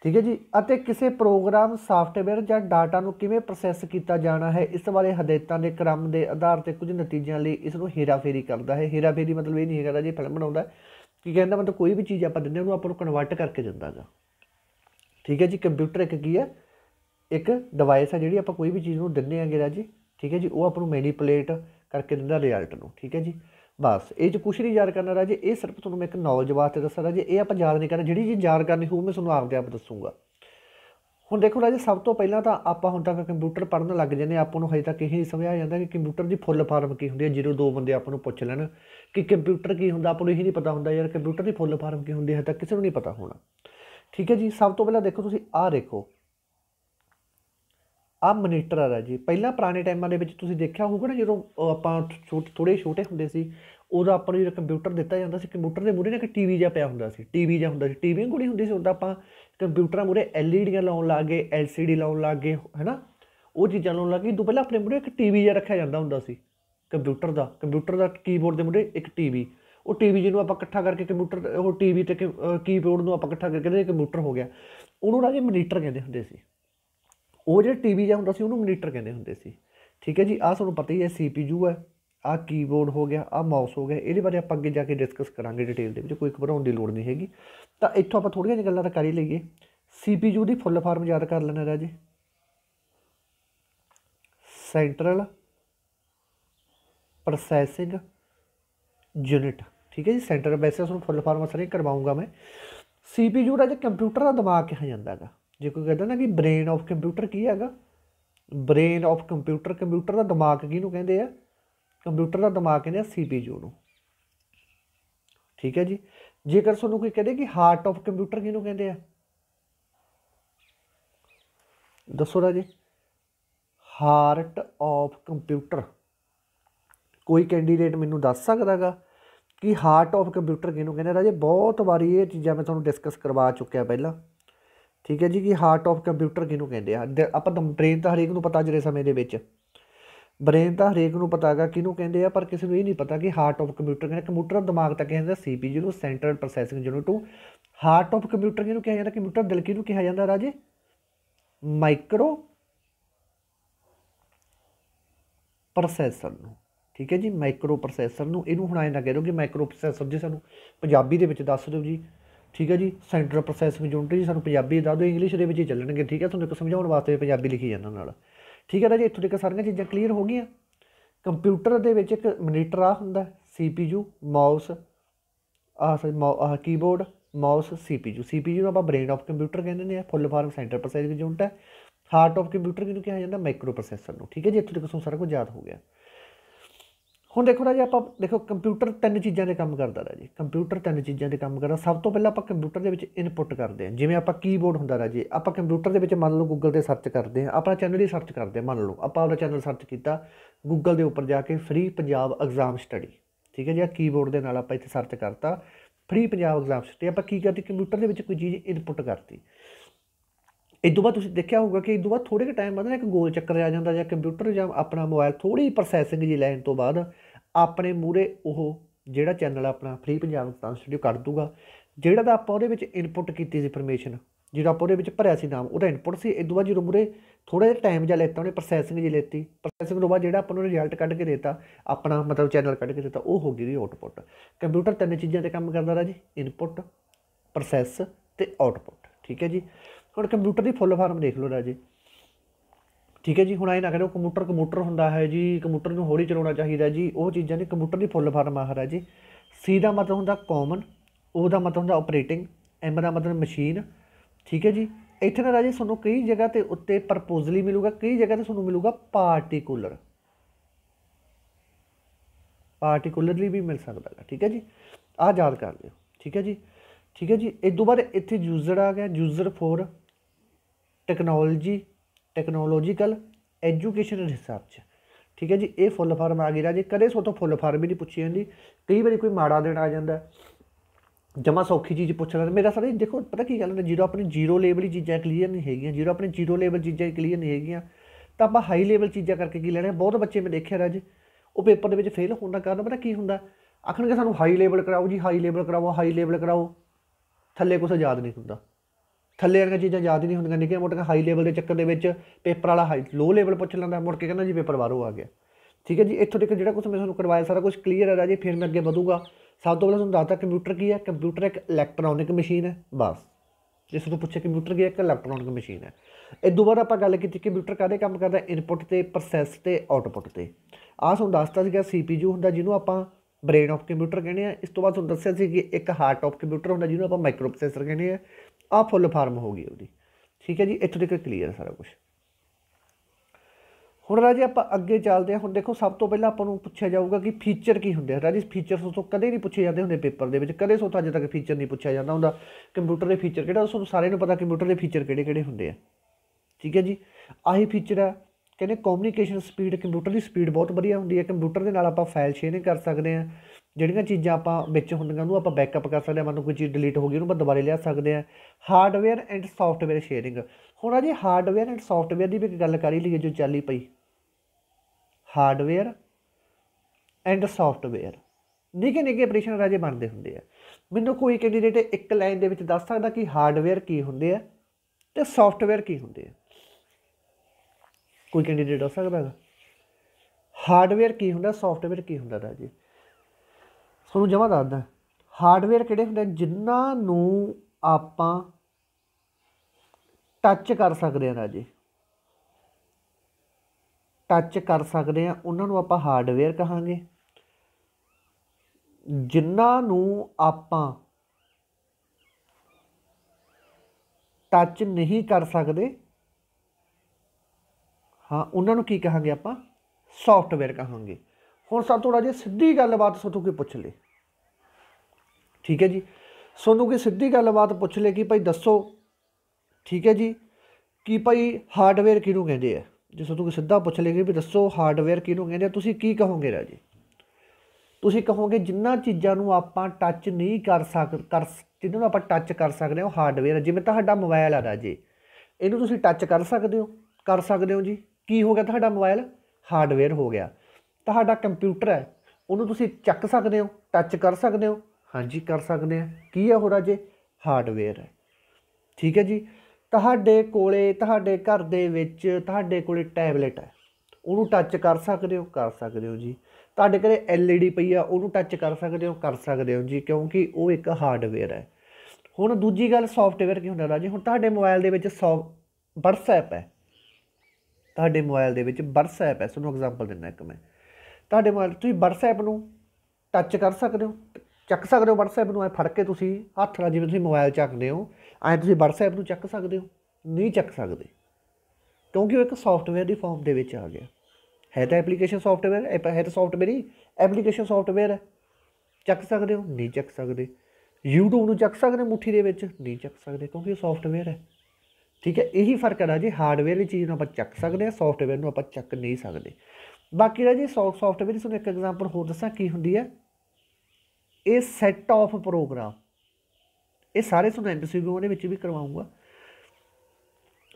ਠੀਕ ਹੈ ਜੀ? ਅਤੇ ਕਿਸੇ ਪ੍ਰੋਗਰਾਮ ਸਾਫਟਵੇਅਰ ਜਾਂ ਡਾਟਾ ਨੂੰ ਕਿਵੇਂ ਪ੍ਰੋਸੈਸ ਕੀਤਾ ਜਾਣਾ ਹੈ? ਇਸ ਬਾਰੇ ਹਦਾਇਤਾਂ ਦੇ ਕ੍ਰਮ ਦੇ ਆਧਾਰ ਤੇ ਕੁਝ ਨਤੀਜਿਆਂ ਲਈ ਇਸ ਨੂੰ ਹੇਰਾਫੇਰੀ ਕਰਦਾ ਹੈ। ਹੇਰਾਫੇਰੀ ਮਤਲਬ ਇਹ ਨਹੀਂ ਹੈਗਾ ਜੀ ਫਿਲਮ ਬਣਾਉਂਦਾ ਹੈ। ਕੀ ਕਹਿੰਦਾ ਮਤਲਬ ਕੋਈ ਵੀ ਚੀਜ਼ ਆਪਾਂ ਦਿੰਦੇ ਹਾਂ ਉਹਨੂੰ ਆਪਾਂ ਨੂੰ ਕਨਵਰਟ ਕਰਕੇ ਦਿੰਦਾ ਹੈਗਾ ਠੀਕ ਹੈ ਜੀ? ਕੰਪਿਊਟਰ ਇੱਕ ਕੀ ਹੈ? ਇੱਕ ਡਿਵਾਈਸ ਹੈ ਜਿਹੜੀ ਆਪਾਂ ਕੋਈ ਵੀ ਚੀਜ਼ ਨੂੰ ਦਿੰਦੇ ਆਂਗੇ ਰਾਜੀ। ਠੀਕ ਹੈ ਜੀ? ਉਹ ਆਪਾਂ ਨੂੰ ਮੈਨੀਪੂਲੇਟ ਕਰਕੇ ਦਿੰਦਾ ਰਿਜ਼ਲਟ ਨੂੰ। ਠੀਕ ਹੈ ਜੀ? ਬਸ ਇਹ ਚ ਕੁਛ ਨਹੀਂ ਯਾਦ ਕਰਨਾ ਰਾਜੇ ਇਹ ਸਿਰਫ ਤੁਹਾਨੂੰ ਮੈਂ ਇੱਕ ਨੌਲੇਜ ਵਾਸਤੇ ਦੱਸਾਂ ਰਾਜੇ ਇਹ ਆਪਾਂ ਯਾਦ ਨਹੀਂ ਕਰਨਾ ਜਿਹੜੀ ਚੀਜ਼ ਯਾਦ ਕਰਨੀ ਹੋਊ ਮੈਂ ਤੁਹਾਨੂੰ ਆਪਦੇ ਆਪ ਦੱਸੂਗਾ। ਹੁਣ ਦੇਖੋ ਰਾਜੇ ਸਭ ਤੋਂ ਪਹਿਲਾਂ ਤਾਂ ਆਪਾਂ ਹੁਣ ਤੱਕ ਕੰਪਿਊਟਰ ਪੜ੍ਹਨ ਲੱਗ ਜਾਂਦੇ ਹਾਂ, ਆਪਾਂ ਨੂੰ ਹਜੇ ਤੱਕ ਇਹ ਨਹੀਂ ਸਮਝ ਆ ਜਾਂਦਾ ਕਿ ਕੰਪਿਊਟਰ ਦੀ ਫੁੱਲ ਫਾਰਮ ਕੀ ਹੁੰਦੀ ਹੈ ਜਦੋਂ ਦੋ ਬੰਦੇ ਆਪਾਂ ਨੂੰ ਪੁੱਛ ਲੈਣ ਕਿ ਕੰਪਿਊਟਰ ਕੀ ਹੁੰਦਾ ਆਪਾਂ ਨੂੰ ਇਹ ਨਹੀਂ ਪਤਾ ਹੁੰਦਾ ਯਾਰ ਕੰਪਿਊਟਰ ਦੀ ਫੁੱਲ ਫਾਰਮ ਕੀ ਹੁੰਦੀ ਹੈ ਤਾਂ ਕਿਸੇ ਨੂੰ ਨਹੀਂ ਪਤਾ ਹੋਣਾ। ਠੀਕ ਹੈ ਜੀ ਸਭ ਤੋਂ ਪਹਿਲਾਂ ਦੇਖੋ ਤੁਸੀਂ ਆਹ ਦੇਖੋ। ਆ ਮਨੀਟਰ ਆ ਜੀ ਪਹਿਲਾਂ ਪੁਰਾਣੇ ਟਾਈਮਾਂ ਦੇ ਵਿੱਚ ਤੁਸੀਂ ਦੇਖਿਆ ਹੋਊਗਾ ਨਾ ਜਦੋਂ ਆਪਾਂ ਛੋਟੇ ਥੋੜੇ ਛੋਟੇ ਹੁੰਦੇ ਸੀ ਉਦੋਂ ਆਪਾਂ ਨੂੰ ਜਿਹੜਾ ਕੰਪਿਊਟਰ ਦਿੱਤਾ ਜਾਂਦਾ ਸੀ ਕੰਪਿਊਟਰ ਦੇ ਮੂਹਰੇ ਨਾ ਇੱਕ ਟੀਵੀ ਜਿਹਾ ਪਿਆ ਹੁੰਦਾ ਸੀ ਟੀਵੀ ਜਿਹਾ ਹੁੰਦਾ ਸੀ ਟੀਵੀ ਕੋਲ ਹੁੰਦੀ ਸੀ, ਉਦੋਂ ਆਪਾਂ ਕੰਪਿਊਟਰਾਂ ਮੂਹਰੇ ਐਲਈਡੀਆਂ ਲਾਉਣ ਲੱਗ ਗਏ ਐਲਸੀਡੀ ਲਾਉਣ ਲੱਗ ਗਏ, ਹੈਨਾ? ਉਹ ਚੀਜ਼ਾਂ ਲਾਉਣ ਲੱਗ ਗਏ ਤੋਂ ਪਹਿਲਾਂ ਆਪਣੇ ਮੂਹਰੇ ਇੱਕ ਟੀਵੀ ਜਿਹਾ ਰੱਖਿਆ ਜਾਂਦਾ ਹੁੰਦਾ ਸੀ ਕੰਪਿਊਟਰ ਦਾ ਕੰਪਿਊਟਰ ਦਾ ਕੀਬੋਰਡ ਦੇ ਮੂਹਰੇ ਇੱਕ ਟੀਵੀ ਉਹ ਟੀਵੀ ਜਿਹਨੂੰ ਆਪਾਂ ਇਕੱਠਾ ਕਰਕੇ ਕੰਪਿਊਟਰ ਉਹ ਟੀਵੀ ਤੇ ਕੀਬੋਰਡ ਨੂੰ ਆਪਾਂ ਇਕੱਠਾ ਕਰਕੇ ਕੰਪਿਊਟਰ ਹੋ ਗਿਆ, ਉਹਨੂੰ ਰਾਜੇ ਮਨੀਟਰ ਕਹਿੰਦੇ ਹੁੰਦੇ ਸੀ। ਉਹ ਜਿਹੜਾ ਟੀਵੀ ਜਿਹਾ ਹੁੰਦਾ ਸੀ, ਉਹਨੂੰ ਮਨੀਟਰ ਕਹਿੰਦੇ ਹੁੰਦੇ ਸੀ। ਠੀਕ ਹੈ ਜੀ, ਆਹ ਤੁਹਾਨੂੰ ਪਤਾ ਹੀ ਹੈ ਸੀਪੀਯੂ ਹੈ। ਆਹ ਕੀਬੋਰਡ ਹੋ ਗਿਆ, ਆਹ ਮਾਊਸ ਹੋ ਗਿਆ, ਇਹਦੇ ਬਾਰੇ ਆਪਾਂ ਅੱਗੇ ਜਾ ਕੇ ਡਿਸਕਸ ਕਰਾਂਗੇ ਡਿਟੇਲ ਦੇ ਵਿੱਚ, ਕੋਈ ਘਬਰਾਉਣ ਦੀ ਲੋੜ ਨਹੀਂ ਹੈਗੀ। ਤਾਂ ਇੱਥੋਂ ਆਪਾਂ ਥੋੜ੍ਹੀਆਂ ਜਿਹੀਆਂ ਗੱਲਾਂ ਤਾਂ ਕਰ ਹੀ ਲਈਏ। CPU ਦੀ ਫੁੱਲ ਫਾਰਮ ਯਾਦ ਕਰ ਲੈਣਾ ਰਾਜੇ। ਸੈਂਟਰਲ ਪ੍ਰੋਸੈਸਿੰਗ ਯੂਨਿਟ ਠੀਕ ਹੈ ਜੀ? ਸੈਂਟਰਲ ਵੈਸੇ ਤੁਹਾਨੂੰ ਫੁੱਲ ਫਾਰਮ ਸਾਰੇ ਕਰਵਾਉਂਗਾ ਮੈਂ। CPU ਦਾ ਜੇ ਕੰਪਿਊਟਰ ਦਾ ਦਿਮਾਗ ਕਿਹਾ ਜਾਂਦਾ ਹੈਗਾ। ਜੇ ਕੋਈ ਕਹਿੰਦਾ ਨਾ ਕਿ ਬ੍ਰੇਨ ਆਫ ਕੰਪਿਊਟਰ ਕੀ ਹੈਗਾ? ਬ੍ਰੇਨ ਆਫ ਕੰਪਿਊਟਰ ਕੰਪਿਊਟਰ ਦਾ ਦਿਮਾਗ ਕਿਹਨੂੰ ਕਹਿੰਦੇ ਆ? ਕੰਪਿਊਟਰ ਦਾ ਦਿਮਾਗ ਕਹਿੰਦੇ ਆ CPU ਨੂੰ। ਠੀਕ ਹੈ ਜੀ? ਜੇਕਰ ਤੁਹਾਨੂੰ ਕੋਈ ਕਹਦੇ ਕਿ ਹਾਰਟ ਆਫ ਕੰਪਿਊਟਰ ਕਿਹਨੂੰ ਕਹਿੰਦੇ ਆ? ਦੱਸੋ ਰਾਜੇ। ਹਾਰਟ ਆਫ ਕੰਪਿਊਟਰ ਕੋਈ ਕੈਂਡੀਡੇਟ ਮੈਨੂੰ ਦੱਸ ਸਕਦਾਗਾ ਕਿ ਹਾਰਟ ਆਫ ਕੰਪਿਊਟਰ ਕਿਹਨੂੰ ਕਹਿੰਦੇ ਰਾਜੇ, ਬਹੁਤ ਵਾਰੀ ਇਹ ਚੀਜ਼ਾਂ ਮੈਂ ਤੁਹਾਨੂੰ ਡਿਸਕਸ ਕਰਵਾ ਚੁੱਕਿਆ ਪਹਿਲਾਂ। ਠੀਕ ਹੈ ਜੀ ਕਿ ਹਾਰਟ ਆਫ ਕੰਪਿਊਟਰ ਕਿਹਨੂੰ ਕਹਿੰਦੇ ਆ? ਦ- ਆਪਾਂ ਤਾਂ ਬ੍ਰੇਨ ਤਾਂ ਹਰੇਕ ਨੂੰ ਪਤਾ ਜਿਹੜੇ ਸਮੇਂ ਦੇ ਵਿੱਚ। ਬ੍ਰੇਨ ਤਾਂ ਹਰੇਕ ਨੂੰ ਪਤਾ ਹੈਗਾ ਕਿਹਨੂੰ ਕਹਿੰਦੇ ਆ, ਪਰ ਕਿਸੇ ਨੂੰ ਇਹ ਨਹੀਂ ਪਤਾ ਕਿ ਹਾਰਟ ਆਫ ਕੰਪਿਊਟਰ ਕਹਿੰਦੇ ਕੰਪਿਊਟਰ ਦਿਮਾਗ ਤਾਂ ਕਹਿੰਦਾ CPU ਨੂੰ ਸੈਂਟਰਲ ਪ੍ਰੋਸੈਸਿੰਗ ਯੂਨਿਟ ਨੂੰ ਹਾਰਟ ਆਫ ਕੰਪਿਊਟਰ ਕਿਹਨੂੰ ਕਿਹਾ ਜਾਂਦਾ? ਕੰਪਿਊਟਰ ਦਿਲ ਕਿਹਨੂੰ ਕਿਹਾ ਜਾਂਦਾ ਰਾਜੇ? ਮਾਈਕਰੋ ਪ੍ਰੋਸੈਸਰ ਨੂੰ। ਠੀਕ ਹੈ ਜੀ ਮਾਈਕਰੋ ਪ੍ਰੋਸੈਸਰ ਨੂੰ। ਇਹਨੂੰ ਹੁਣ ਐਂ ਨਾ ਕਹਿ ਦਿਓ ਕਿ ਮਾਈਕਰੋ ਪ੍ਰੋਸੈਸਰ ਜੀ ਸਾਨੂੰ ਪੰਜਾਬੀ ਦੇ ਵਿੱਚ ਦੱਸ ਦਿਓ ਜੀ। ਠੀਕ ਹੈ ਜੀ ਸੈਂਟਰਲ ਪ੍ਰੋਸੈਸਿੰਗ ਯੂਨਿਟ ਜੀ ਸਾਨੂੰ ਪੰਜਾਬੀ ਦੱਸ ਦਿਓ ਇੰਗਲਿਸ਼ ਦੇ ਵਿੱਚ ਹੀ ਚੱਲਣਗੇ। ਠੀਕ ਹੈ, ਤੁਹਾਨੂੰ ਇੱਕ ਸਮਝਾਉਣ ਵਾਸਤੇ ਪੰਜਾਬੀ ਲਿਖੀ ਜਾਂਦਾ ਨਾਲ। ਠੀਕ ਹੈ ਨਾ ਜੀ, ਇੱਥੋਂ ਤੱਕ ਸਾਰੀਆਂ ਚੀਜ਼ਾਂ ਕਲੀਅਰ ਹੋ ਗਈਆਂ। ਕੰਪਿਊਟਰ ਦੇ ਵਿੱਚ ਇੱਕ ਮਨੀਟਰ ਆ ਹੁੰਦਾ CPU ਮਾਊਸ ਆਹ ਸੌਰੀ ਆਹ ਕੀਬੋਰਡ ਮਾਊਸ CPU CPU ਨੂੰ ਆਪਾਂ ਬ੍ਰੇਨ ਆਫ ਕੰਪਿਊਟਰ ਕਹਿੰਦੇ ਨੇ full form centre processing unit ਹੈ। ਹਾਰਟ ਆਫ ਕੰਪਿਊਟਰ ਕਿਹਨੂੰ ਕਿਹਾ ਜਾਂਦਾ? ਮਾਈਕਰੋ ਪ੍ਰੋਸੈਸਰ ਨੂੰ। ਠੀਕ ਹੈ ਜੀ, ਇੱਥੋਂ ਤੱਕ ਤੁਹਾਨੂੰ ਸਾਰਾ ਕੁਝ ਯਾਦ ਹੋ ਗਿਆ। ਹੁਣ ਦੇਖੋ ਰਾਜੇ ਆਪਾਂ ਦੇਖੋ ਕੰਪਿਊਟਰ ਤਿੰਨ ਚੀਜ਼ਾਂ ਦੇ ਕੰਮ ਕਰਦਾ ਰਾਜੇ। ਕੰਪਿਊਟਰ ਤਿੰਨ ਚੀਜ਼ਾਂ ਦੇ ਕੰਮ ਕਰਦਾ। ਸਭ ਤੋਂ ਪਹਿਲਾਂ ਆਪਾਂ ਕੰਪਿਊਟਰ ਦੇ ਵਿੱਚ ਇਨਪੁੱਟ ਕਰਦੇ ਹਾਂ। ਜਿਵੇਂ ਆਪਾਂ ਕੀਬੋਰਡ ਹੁੰਦਾ ਰਾਜੇ, ਆਪਾਂ ਕੰਪਿਊਟਰ ਦੇ ਵਿੱਚ ਮੰਨ ਲਓ ਗੂਗਲ ਤੇ ਸਰਚ ਕਰਦੇ ਹਾਂ। ਆਪਣਾ ਚੈਨਲ ਹੀ ਸਰਚ ਕਰਦੇ ਹਾਂ, ਮੰਨ ਲਓ। ਆਪਾਂ ਆਪਣਾ ਚੈਨਲ ਸਰਚ ਕੀਤਾ ਗੂਗਲ ਦੇ ਉੱਪਰ ਜਾ ਕੇ ਫ੍ਰੀ ਪੰਜਾਬ ਐਗਜ਼ਾਮ ਸਟੱਡੀ ਠੀਕ ਹੈ ਜੀ? ਆ ਕੀਬੋਰਡ ਦੇ ਨਾਲ ਆਪਾਂ ਇੱਥੇ ਸਰਚ ਕਰਤਾ ਫ੍ਰੀ ਪੰਜਾਬ ਐਗਜ਼ਾਮ ਸਟੱਡੀ ਆਪਾਂ ਕੀ ਕਰਤੀ? ਕੰਪਿਊਟਰ ਦੇ ਵਿੱਚ ਕੋਈ ਚੀਜ਼ ਇਨਪੁੱਟ ਕਰਤੀ। ਇਹ ਤੋਂ ਬਾਅਦ ਤੁਸੀਂ ਦੇਖਿਆ ਹੋਊਗਾ ਕਿ ਇਹ ਤੋਂ ਬਾਅਦ ਥੋੜੇ ਕੁ ਟਾਈਮ ਬਾਅਦ ਨਾ ਇੱਕ ਗੋਲ ਚੱਕਰ ਆ ਜਾਂਦਾ ਜਾਂ ਕੰਪਿਊਟਰ ਜਾਂ ਆਪਣਾ ਮੋਬਾਈਲ ਥੋੜੀ ਪ੍ਰੋਸੈਸਿੰਗ ਜੀ ਲੈਣ ਤੋਂ ਬਾਅਦ ਆਪਣੇ ਮੂਰੇ ਉਹ ਜਿਹੜਾ ਚੈਨਲ ਆਪਣਾ ਫ੍ਰੀ ਪੰਜਾਬ ਐਗਜ਼ਾਮ ਸਟੂਡੀਓ ਕੱਢ ਦੂਗਾ। ਜਿਹੜਾ ਤਾਂ ਆਪਾਂ ਉਹਦੇ ਵਿੱਚ ਇਨਪੁੱਟ ਕੀਤੀ ਸੀ ਇਨਫੋਰਮੇਸ਼ਨ ਜਿਹੜਾ ਆਪਾਂ ਉਹਦੇ ਵਿੱਚ ਭਰਿਆ ਸੀ ਨਾਮ, ਉਹਦਾ ਇਨਪੁੱਟ ਸੀ। ਇਹ ਤੋਂ ਬਾਅਦ ਜਦੋਂ ਮੂਰੇ ਥੋੜਾ ਜਿਹਾ ਟਾਈਮ ਜਿਹਾ ਲੈਤਾ, ਉਹਨੇ ਪ੍ਰੋਸੈਸਿੰਗ ਜੀ ਲੈਤੀ। ਪ੍ਰੋਸੈਸਿੰਗ ਤੋਂ ਬਾਅਦ ਜਿਹੜਾ ਆਪਾਂ ਨੂੰ ਰਿਜ਼ਲਟ ਕੱਢ ਕੇ ਦੇਤਾ, ਆਪਣਾ ਮਤਲਬ ਚੈਨਲ ਕੱਢ ਕੇ ਦਿੱਤਾ, ਉਹ ਹੋ ਗਈ ਦੀ ਆਊਟਪੁੱਟ ਕੰਪਿਊਟਰ ਤਿੰਨ ਚੀਜ਼ਾਂ ਤੇ ਕੰਮ ਕਰਦਾ ਰਾਜੀ ਇਨਪੁੱਟ ਪ੍ਰੋਸੈਸ ਤੇ ਆਊਟਪੁੱਟ ਠੀਕ ਹੈ ਜੀ? ਹੁਣ ਕੰਪਿਊਟਰ ਦੀ ਫੁੱਲ ਫਾਰਮ ਦੇਖ ਲਓ ਰਾਜੇ। ਠੀਕ ਹੈ ਜੀ, ਹੁਣ ਐਂ ਨਾ ਕਰੋ ਕੰਪਿਊਟਰ ਕੰਪਿਊਟਰ ਹੁੰਦਾ ਹੈ ਜੀ, ਕੰਪਿਊਟਰ ਨੂੰ ਹੌਲੀ ਚਲਾਉਣਾ ਚਾਹੀਦਾ ਜੀ, ਉਹ ਚੀਜ਼ਾਂ ਨੇ ਕੰਪਿਊਟਰ ਦੀ ਫੁੱਲ ਫਾਰਮ ਆਹ ਰਾਜੇ। ਸੀ ਦਾ ਮਤਲਬ ਹੁੰਦਾ ਕਾਮਨ ਉਹ ਦਾ ਮਤਲਬ ਹੁੰਦਾ ਆਪਰੇਟਿੰਗ ਐਮ ਦਾ ਮਤਲਬ ਮਸ਼ੀਨ ਠੀਕ ਹੈ ਜੀ, ਇੱਥੇ ਨਾ ਰਾਜੇ ਤੁਹਾਨੂੰ ਕਈ ਜਗ੍ਹਾ ਤੇ ਉੱਤੇ ਪ੍ਰਪੋਜ਼ਲੀ ਮਿਲੂਗਾ, ਕਈ ਜਗ੍ਹਾ ਤੇ ਤੁਹਾਨੂੰ ਮਿਲੂਗਾ ਪਾਰਟਿਕੂਲਰ ਪਾਰਟਿਕੂਲਰਲੀ ਵੀ ਮਿਲ ਸਕਦਾ ਹੈ ਠੀਕ ਹੈ ਜੀ। ਆਹ ਯਾਦ ਕਰ ਲਿਓ, ਠੀਕ ਹੈ ਜੀ। ਠੀਕ ਹੈ ਜੀ ਇਸ ਤੋਂ ਬਾਅਦ ਇੱਥੇ ਯੂਜ਼ਰ ਆ ਗਿਆ user for technology technological education research ਠੀਕ ਹੈ ਜੀ, ਇਹ ਫੁੱਲ ਫਾਰਮ ਆ ਗਈ ਰਾਜੇ। ਕਦੇ ਸੋ ਤੋਂ ਫੁੱਲ ਫਾਰਮ ਹੀ ਨਹੀਂ ਪੁੱਛੀ ਜਾਂਦੀ। ਕਈ ਵਾਰੀ ਕੋਈ ਮਾੜਾ ਦਿਨ ਆ ਜਾਂਦਾ ਜਮਾ ਸੌਖੀ ਚੀਜ਼ ਪੁੱਛ ਲੈਂਦਾ। ਮੇਰਾ ਸਾਰੇ ਦੇਖੋ, ਪਤਾ ਕੀ ਗੱਲ ਹੈ ਜੀਰੋ ਆਪਣੀ ਜ਼ੀਰੋ ਲੈਵਲ ਹੀ ਚੀਜ਼ਾਂ ਕਲੀਅਰ ਨਹੀਂ ਹੈਗੀਆਂ ਜ਼ੀਰੋ ਆਪਣੀ ਜ਼ੀਰੋ ਲੈਵਲ ਚੀਜ਼ਾਂ ਕਲੀਅਰ ਨਹੀਂ ਹੈਗੀਆਂ, ਤਾਂ ਆਪਾਂ ਹਾਈ ਲੈਵਲ ਚੀਜ਼ਾਂ ਕਰਕੇ ਕੀ ਲੈਣਾ ਬਹੁਤ ਬੱਚੇ ਮੈਂ ਦੇਖਿਆ ਰਾਜੇ, ਉਹ ਪੇਪਰ ਦੇ ਵਿੱਚ ਫੇਲ ਹੋਣ ਦਾ ਕਾਰਨ ਪਤਾ ਕੀ ਹੁੰਦਾ? ਆਖਣਗੇ ਸਾਨੂੰ ਹਾਈ ਲੈਵਲ ਕਰਾਓ ਜੀ ਹਾਈ ਲੈਵਲ ਕਰਾਓ ਹਾਈ ਲੈਵਲ ਕਰਾਓ। ਥੱਲੇ ਕੁਝ ਯਾਦ ਨਹੀਂ ਹੁੰਦਾ। ਥੱਲੇ ਵਾਲੀਆਂ ਚੀਜ਼ਾਂ ਯਾਦ ਹੀ ਨਹੀਂ ਹੁੰਦੀਆਂ, ਨਿੱਕੀਆਂ ਮੋਟੀਆਂ ਹਾਈ ਲੈਵਲ ਦੇ ਚੱਕਰ ਦੇ ਵਿੱਚ ਪੇਪਰ ਵਾਲਾ ਹਾਈ ਲੋ ਲੈਵਲ ਪੁੱਛ ਲੈਂਦਾ, ਮੁੜ ਕੇ ਕਹਿੰਦਾ ਜੀ ਪੇਪਰ ਬਾਹਰੋਂ ਆ ਗਿਆ। ਠੀਕ ਹੈ ਜੀ, ਇੱਥੋਂ ਤੱਕ ਜਿਹੜਾ ਕੁਝ ਮੈਂ ਤੁਹਾਨੂੰ ਕਰਵਾਇਆ, ਸਾਰਾ ਕੁਝ ਕਲੀਅਰ ਹੈ ਰਾਜੇ, ਫਿਰ ਮੈਂ ਅੱਗੇ ਵਧੂਗਾ। ਸਭ ਤੋਂ ਪਹਿਲਾਂ ਤੁਹਾਨੂੰ ਦੱਸਦਾ ਕੰਪਿਊਟਰ ਕੀ ਹੈ? ਕੰਪਿਊਟਰ ਇੱਕ ਇਲੈਕਟ੍ਰੋਨਿਕ ਮਸ਼ੀਨ ਹੈ, ਬਸ। ਜਿਸ ਨੂੰ ਪੁੱਛੇ ਕੰਪਿਊਟਰ ਕੀ ਹੈ? ਇੱਕ ਇਲੈਕਟ੍ਰੋਨਿਕ ਮਸ਼ੀਨ ਹੈ। ਇਹ ਤੋਂ ਬਾਅਦ ਆਪਾਂ ਗੱਲ ਕੀਤੀ ਕੰਪਿਊਟਰ ਕਾਹਦੇ ਕੰਮ ਕਰਦਾ? ਇਨਪੁੱਟ ਤੇ ਪ੍ਰੋਸੈਸ ਤੇ ਆਊਟਪੁੱਟ ਤੇ। ਆਹ ਤੁਹਾਨੂੰ ਦੱਸਤਾ ਸੀਗਾ CPU ਹੁੰਦਾ, ਜਿਹਨੂੰ ਆਪਾਂ ਬ੍ਰੇਨ ਆਫ ਕੰਪਿਊਟਰ ਕਹਿੰਦੇ ਆ ਇਸ ਤੋਂ ਬਾਅਦ ਤੁਹਾਨੂੰ ਦੱਸਿਆ ਸੀ ਕਿ ਇੱਕ ਹਾਰਟ ਆਫ ਕੰਪਿਊਟਰ ਹੁੰਦਾ, ਜਿਹਨੂੰ ਆਪਾਂ ਮਾਈਕਰੋ ਪ੍ਰੋਸੈਸਰ ਕਹਿੰਦੇ ਆ ਆਹ ਫੁੱਲ ਫਾਰਮ ਹੋ ਗਈ ਉਹਦੀ। ਠੀਕ ਹੈ ਜੀ, ਇੱਥੋਂ ਤੱਕ ਕਲੀਅਰ ਸਾਰਾ ਕੁਝ ਹੁਣ ਰਾਜੇ ਆਪਾਂ ਅੱਗੇ ਚੱਲਦੇ ਹਾਂ। ਹੁਣ ਦੇਖੋ, ਸਭ ਤੋਂ ਪਹਿਲਾਂ ਆਪਾਂ ਨੂੰ ਪੁੱਛਿਆ ਜਾਊਗਾ ਕਿ ਫੀਚਰ ਕੀ ਹੁੰਦੇ ਆ। ਰਾਜੇ ਫੀਚਰਸ ਤੋਂ ਕਦੇ ਨਹੀਂ ਪੁੱਛੇ ਜਾਂਦੇ ਹੁੰਦੇ ਪੇਪਰ ਦੇ ਵਿੱਚ। ਕਦੇ ਸੋ ਅਜੇ ਤੱਕ ਫੀਚਰ ਨਹੀਂ ਪੁੱਛਿਆ ਜਾਂਦਾ ਹੁੰਦਾ। ਕੰਪਿਊਟਰ ਦੇ ਫੀਚਰ ਕਿਹੜਾ? ਤੁਹਾਨੂੰ ਸਾਰਿਆਂ ਨੂੰ ਪਤਾ ਕੰਪਿਊਟਰ ਦੇ ਫੀਚਰ ਕਿਹੜੇ ਕਿਹੜੇ ਹੁੰਦੇ ਆ। ਠੀਕ ਹੈ ਜੀ? ਆਹੀ ਫੀਚਰ ਆ। ਕਹਿੰਦੇ ਕਮਿਊਨੀਕੇਸ਼ਨ ਸਪੀਡ ਕੰਪਿਊਟਰ ਦੀ ਸਪੀਡ ਬਹੁਤ ਵਧੀਆ ਹੁੰਦੀ ਹੈ। ਕੰਪਿਊਟਰ ਦੇ ਨਾਲ ਆਪਾਂ ਫਾਈਲ ਸ਼ੇਅਰਿੰਗ ਕਰ ਸਕਦੇ ਹਾਂ। ਜਿਹੜੀਆਂ ਚੀਜ਼ਾਂ ਆਪਾਂ ਵਿੱਚ ਹੁੰਦੀਆਂ, ਉਹਨੂੰ ਆਪਾਂ ਬੈਕਅਪ ਕਰ ਸਕਦੇ ਹਾਂ, ਮੰਨ ਲਓ ਕੋਈ ਚੀਜ਼ ਡਿਲੀਟ ਹੋ ਗਈ, ਉਹਨੂੰ ਆਪਾਂ ਦੁਬਾਰੇ ਲਿਆ ਸਕਦੇ ਹਾਂ। ਹਾਰਡਵੇਅਰ ਐਂਡ ਸੌਫਟਵੇਅਰ ਸ਼ੇਅਰਿੰਗ ਹੁਣ ਅਜੇ ਹਾਰਡਵੇਅਰ ਐਂਡ ਸੌਫਟਵੇਅਰ ਦੀ ਵੀ ਗੱਲ ਕਰ ਹੀ ਲਈਏ ਜੋ ਚੱਲੀ ਪਈ। ਹਾਰਡਵੇਅਰ ਐਂਡ ਸੌਫਟਵੇਅਰ ਨਿੱਕੇ ਨਿੱਕੇ ਆਪਰੇਸ਼ਨ ਰਾਜੇ ਬਣਦੇ ਹੁੰਦੇ ਆ। ਮੈਨੂੰ ਕੋਈ ਕੈਂਡੀਡੇਟ ਇੱਕ ਲਾਈਨ ਦੇ ਵਿੱਚ ਦੱਸ ਸਕਦਾ ਕਿ ਹਾਰਡਵੇਅਰ ਕੀ ਹੁੰਦੇ ਆ ਤੇ ਸੌਫਟਵੇਅਰ ਕੀ ਹੁੰਦੇ ਆ। ਕੋਈ ਕੈਂਡੀਡੇਟ ਦੱਸ ਸਕਦਾ ਹੈਗਾ? ਹਾਰਡਵੇਅਰ ਕੀ ਹੁੰਦਾ ਸੌਫਟਵੇਅਰ ਕੀ ਹੁੰਦਾ ਰਾਜੇ? ਤੁਹਾਨੂੰ ਜਮਾ ਦੱਸਦਾ ਹਾਰਡਵੇਅਰ ਕਿਹੜੇ ਹੁੰਦੇ ਜਿਨ੍ਹਾਂ ਨੂੰ ਆਪਾਂ ਟੱਚ ਕਰ ਸਕਦੇ ਹਾਂ ਰਾਜੇ। ਟੱਚ ਕਰ ਸਕਦੇ ਹਾਂ, ਉਹਨਾਂ ਨੂੰ ਆਪਾਂ ਹਾਰਡਵੇਅਰ ਕਹਾਂਗੇ। ਜਿਨ੍ਹਾਂ ਨੂੰ ਆਪਾਂ ਟੱਚ ਨਹੀਂ ਕਰ ਸਕਦੇ, ਹਾਂ, ਉਹਨਾਂ ਨੂੰ ਕੀ ਕਹਾਂਗੇ ਆਪਾਂ? ਸੌਫਟਵੇਅਰ ਕਹਾਂਗੇ। ਹੁਣ ਸਭ ਤੋਂ ਰਾਜੇ ਸਿੱਧੀ ਗੱਲਬਾਤ ਸੋਤੋਂ ਕੋਈ ਪੁੱਛ ਲੇ ਠੀਕ ਹੈ ਜੀ। ਸੋਨੂੰ ਕੋਈ ਸਿੱਧੀ ਗੱਲਬਾਤ ਪੁੱਛ ਲੇ ਕਿ ਭਾਈ ਦੱਸੋ? ਠੀਕ ਹੈ ਜੀ। ਕਿ ਭਾਈ ਹਾਰਡਵੇਅਰ ਕਿਹਨੂੰ ਕਹਿੰਦੇ ਆ? ਜੇ ਸੋਨੂੰ ਕੋਈ ਸਿੱਧਾ ਪੁੱਛ ਲੇਗੇ ਵੀ ਦੱਸੋ ਹਾਰਡਵੇਅਰ ਕਿਹਨੂੰ ਕਹਿੰਦੇ ਆ, ਤੁਸੀਂ ਕੀ ਕਹੋਗੇ ਰਾਜੇ? ਤੁਸੀਂ ਕਹੋਗੇ ਜਿੰਨਾ ਚੀਜ਼ਾਂ ਨੂੰ ਆਪਾਂ ਟੱਚ ਨਹੀਂ ਕਰ ਸਕ, ਕਰ ਜਿਨ੍ਹਾਂ ਨੂੰ ਆਪਾਂ ਟੱਚ ਕਰ ਸਕਦੇ ਹਾਂ, ਉਹ ਹਾਰਡਵੇਅਰ ਜਿਵੇਂ ਤੁਹਾਡਾ ਮੋਬਾਈਲ ਆ ਰਾਜੇ। ਇਹਨੂੰ ਤੁਸੀਂ ਟੱਚ ਕਰ ਸਕਦੇ ਹੋ? ਕਰ ਸਕਦੇ ਹੋ ਜੀ। ਕੀ ਹੋ ਗਿਆ ਤੁਹਾਡਾ ਮੋਬਾਈਲ ਹਾਰਡਵੇਅਰ ਹੋ ਗਿਆ। ਤੁਹਾਡਾ ਕੰਪਿਊਟਰ ਹੈ ਉਹਨੂੰ ਤੁਸੀਂ ਚੱਕ ਸਕਦੇ ਹੋ ਟੱਚ ਕਰ ਸਕਦੇ ਹੋ। ਹਾਂਜੀ। ਕਰ ਸਕਦੇ ਆ। ਕੀ ਹੈ ਹੋ ਰਾਜੇ ਹਾਰਡਵੇਅਰ ਹੈ। ਠੀਕ ਹੈ ਜੀ? ਤੁਹਾਡੇ ਕੋਲੇ ਤੁਹਾਡੇ ਘਰ ਦੇ ਵਿੱਚ ਤੁਹਾਡੇ ਕੋਲੇ ਟੈਬਲੇਟ ਹੈ। ਉਹਨੂੰ ਟੱਚ ਕਰ ਸਕਦੇ ਹੋ ਕਰ ਸਕਦੇ ਹੋ ਜੀ। ਤੁਹਾਡੇ ਘਰੇ LED ਪਈ ਆ ਉਹਨੂੰ ਟੱਚ ਕਰ ਸਕਦੇ ਹੋ ਕਰ ਸਕਦੇ ਹੋ ਜੀ ਕਿਉਂਕਿ ਉਹ ਇੱਕ ਹਾਰਡਵੇਅਰ ਹੈ। ਹੁਣ ਦੂਜੀ ਗੱਲ ਸੌਫਟਵੇਅਰ ਕੀ ਹੁੰਦਾ ਰਾਜੇ? ਹੁਣ ਤੁਹਾਡੇ ਮੋਬਾਈਲ ਦੇ ਵਿੱਚ ਸੌ WhatsApp ਹੈ। ਤੁਹਾਡੇ ਮੋਬਾਈਲ ਦੇ ਵਿੱਚ WhatsApp ਹੈ। ਤੁਹਾਨੂੰ ਐਗਜ਼ਾਮਪਲ ਦਿੰਦਾ ਇੱਕ ਮੈਂ। ਤੁਹਾਡੇ ਮੋਬਾਈਲ ਤੁਸੀਂ WhatsApp ਨੂੰ ਟੱਚ ਕਰ ਸਕਦੇ ਹੋ, ਚੱਕ ਸਕਦੇ ਹੋ WhatsApp ਨੂੰ, ਐ ਫੜ ਕੇ ਤੁਸੀਂ ਹੱਥ ਨਾਲ ਜਿਵੇਂ ਤੁਸੀਂ ਮੋਬਾਈਲ ਚੱਕਦੇ ਹੋ, ਐ ਤੁਸੀਂ WhatsApp ਨੂੰ ਚੱਕ ਸਕਦੇ ਹੋ, ਨਹੀਂ ਚੱਕ ਸਕਦੇ। ਕਿਉਂਕਿ ਉਹ ਇੱਕ ਸੌਫਟਵੇਅਰ ਦੀ ਫਾਰਮ ਦੇ ਵਿੱਚ ਆ ਗਿਆ। ਹੈ ਤਾਂ ਐਪਲੀਕੇਸ਼ਨ ਸੌਫਟਵੇਅਰ ਹੈ ਤਾਂ ਸੌਫਟਵੇਅਰ ਹੀ ਐਪਲੀਕੇਸ਼ਨ ਸੌਫਟਵੇਅਰ ਹੈ। ਚੱਕ ਸਕਦੇ ਹੋ, ਨਹੀਂ ਚੱਕ ਸਕਦੇ। YouTube ਨੂੰ ਚੱਕ ਸਕਦੇ ਮੁੱਠੀ ਦੇ ਵਿੱਚ, ਨਹੀਂ ਚੱਕ ਸਕਦੇ, ਕਿਉਂਕਿ ਇਹ ਸੌਫਟਵੇਅਰ ਹੈ। ਠੀਕ ਹੈ, ਇਹੀ ਫ਼ਰਕ ਹੈ ਜੀ ਹਾਰਡਵੇਅਰ ਦੀ ਚੀਜ਼ ਨੂੰ ਆਪਾਂ ਚੱਕ ਸਕਦੇ ਹਾਂ ਸੌਫਟਵੇਅਰ ਨੂੰ ਆਪਾਂ ਚੱਕ ਨਹੀਂ ਸਕਦੇ। ਬਾਕੀ ਰਾਜੀ ਸੌਫਟਵੇਅਰ ਦੀ ਤੁਹਾਨੂੰ ਇੱਕ ਐਗਜ਼ਾਮਪਲ ਹੋਰ ਦੱਸਾਂ ਕੀ ਹੁੰਦੀ ਹੈ। ਇਹ ਸੈੱਟ ਆਫ ਪ੍ਰੋਗਰਾਮ ਇਹ ਸਾਰੇ ਤੁਹਾਨੂੰ ਐਮਸੀਕਿਊ ਦੇ ਵਿੱਚ ਵੀ ਕਰਵਾਉਂਗਾ।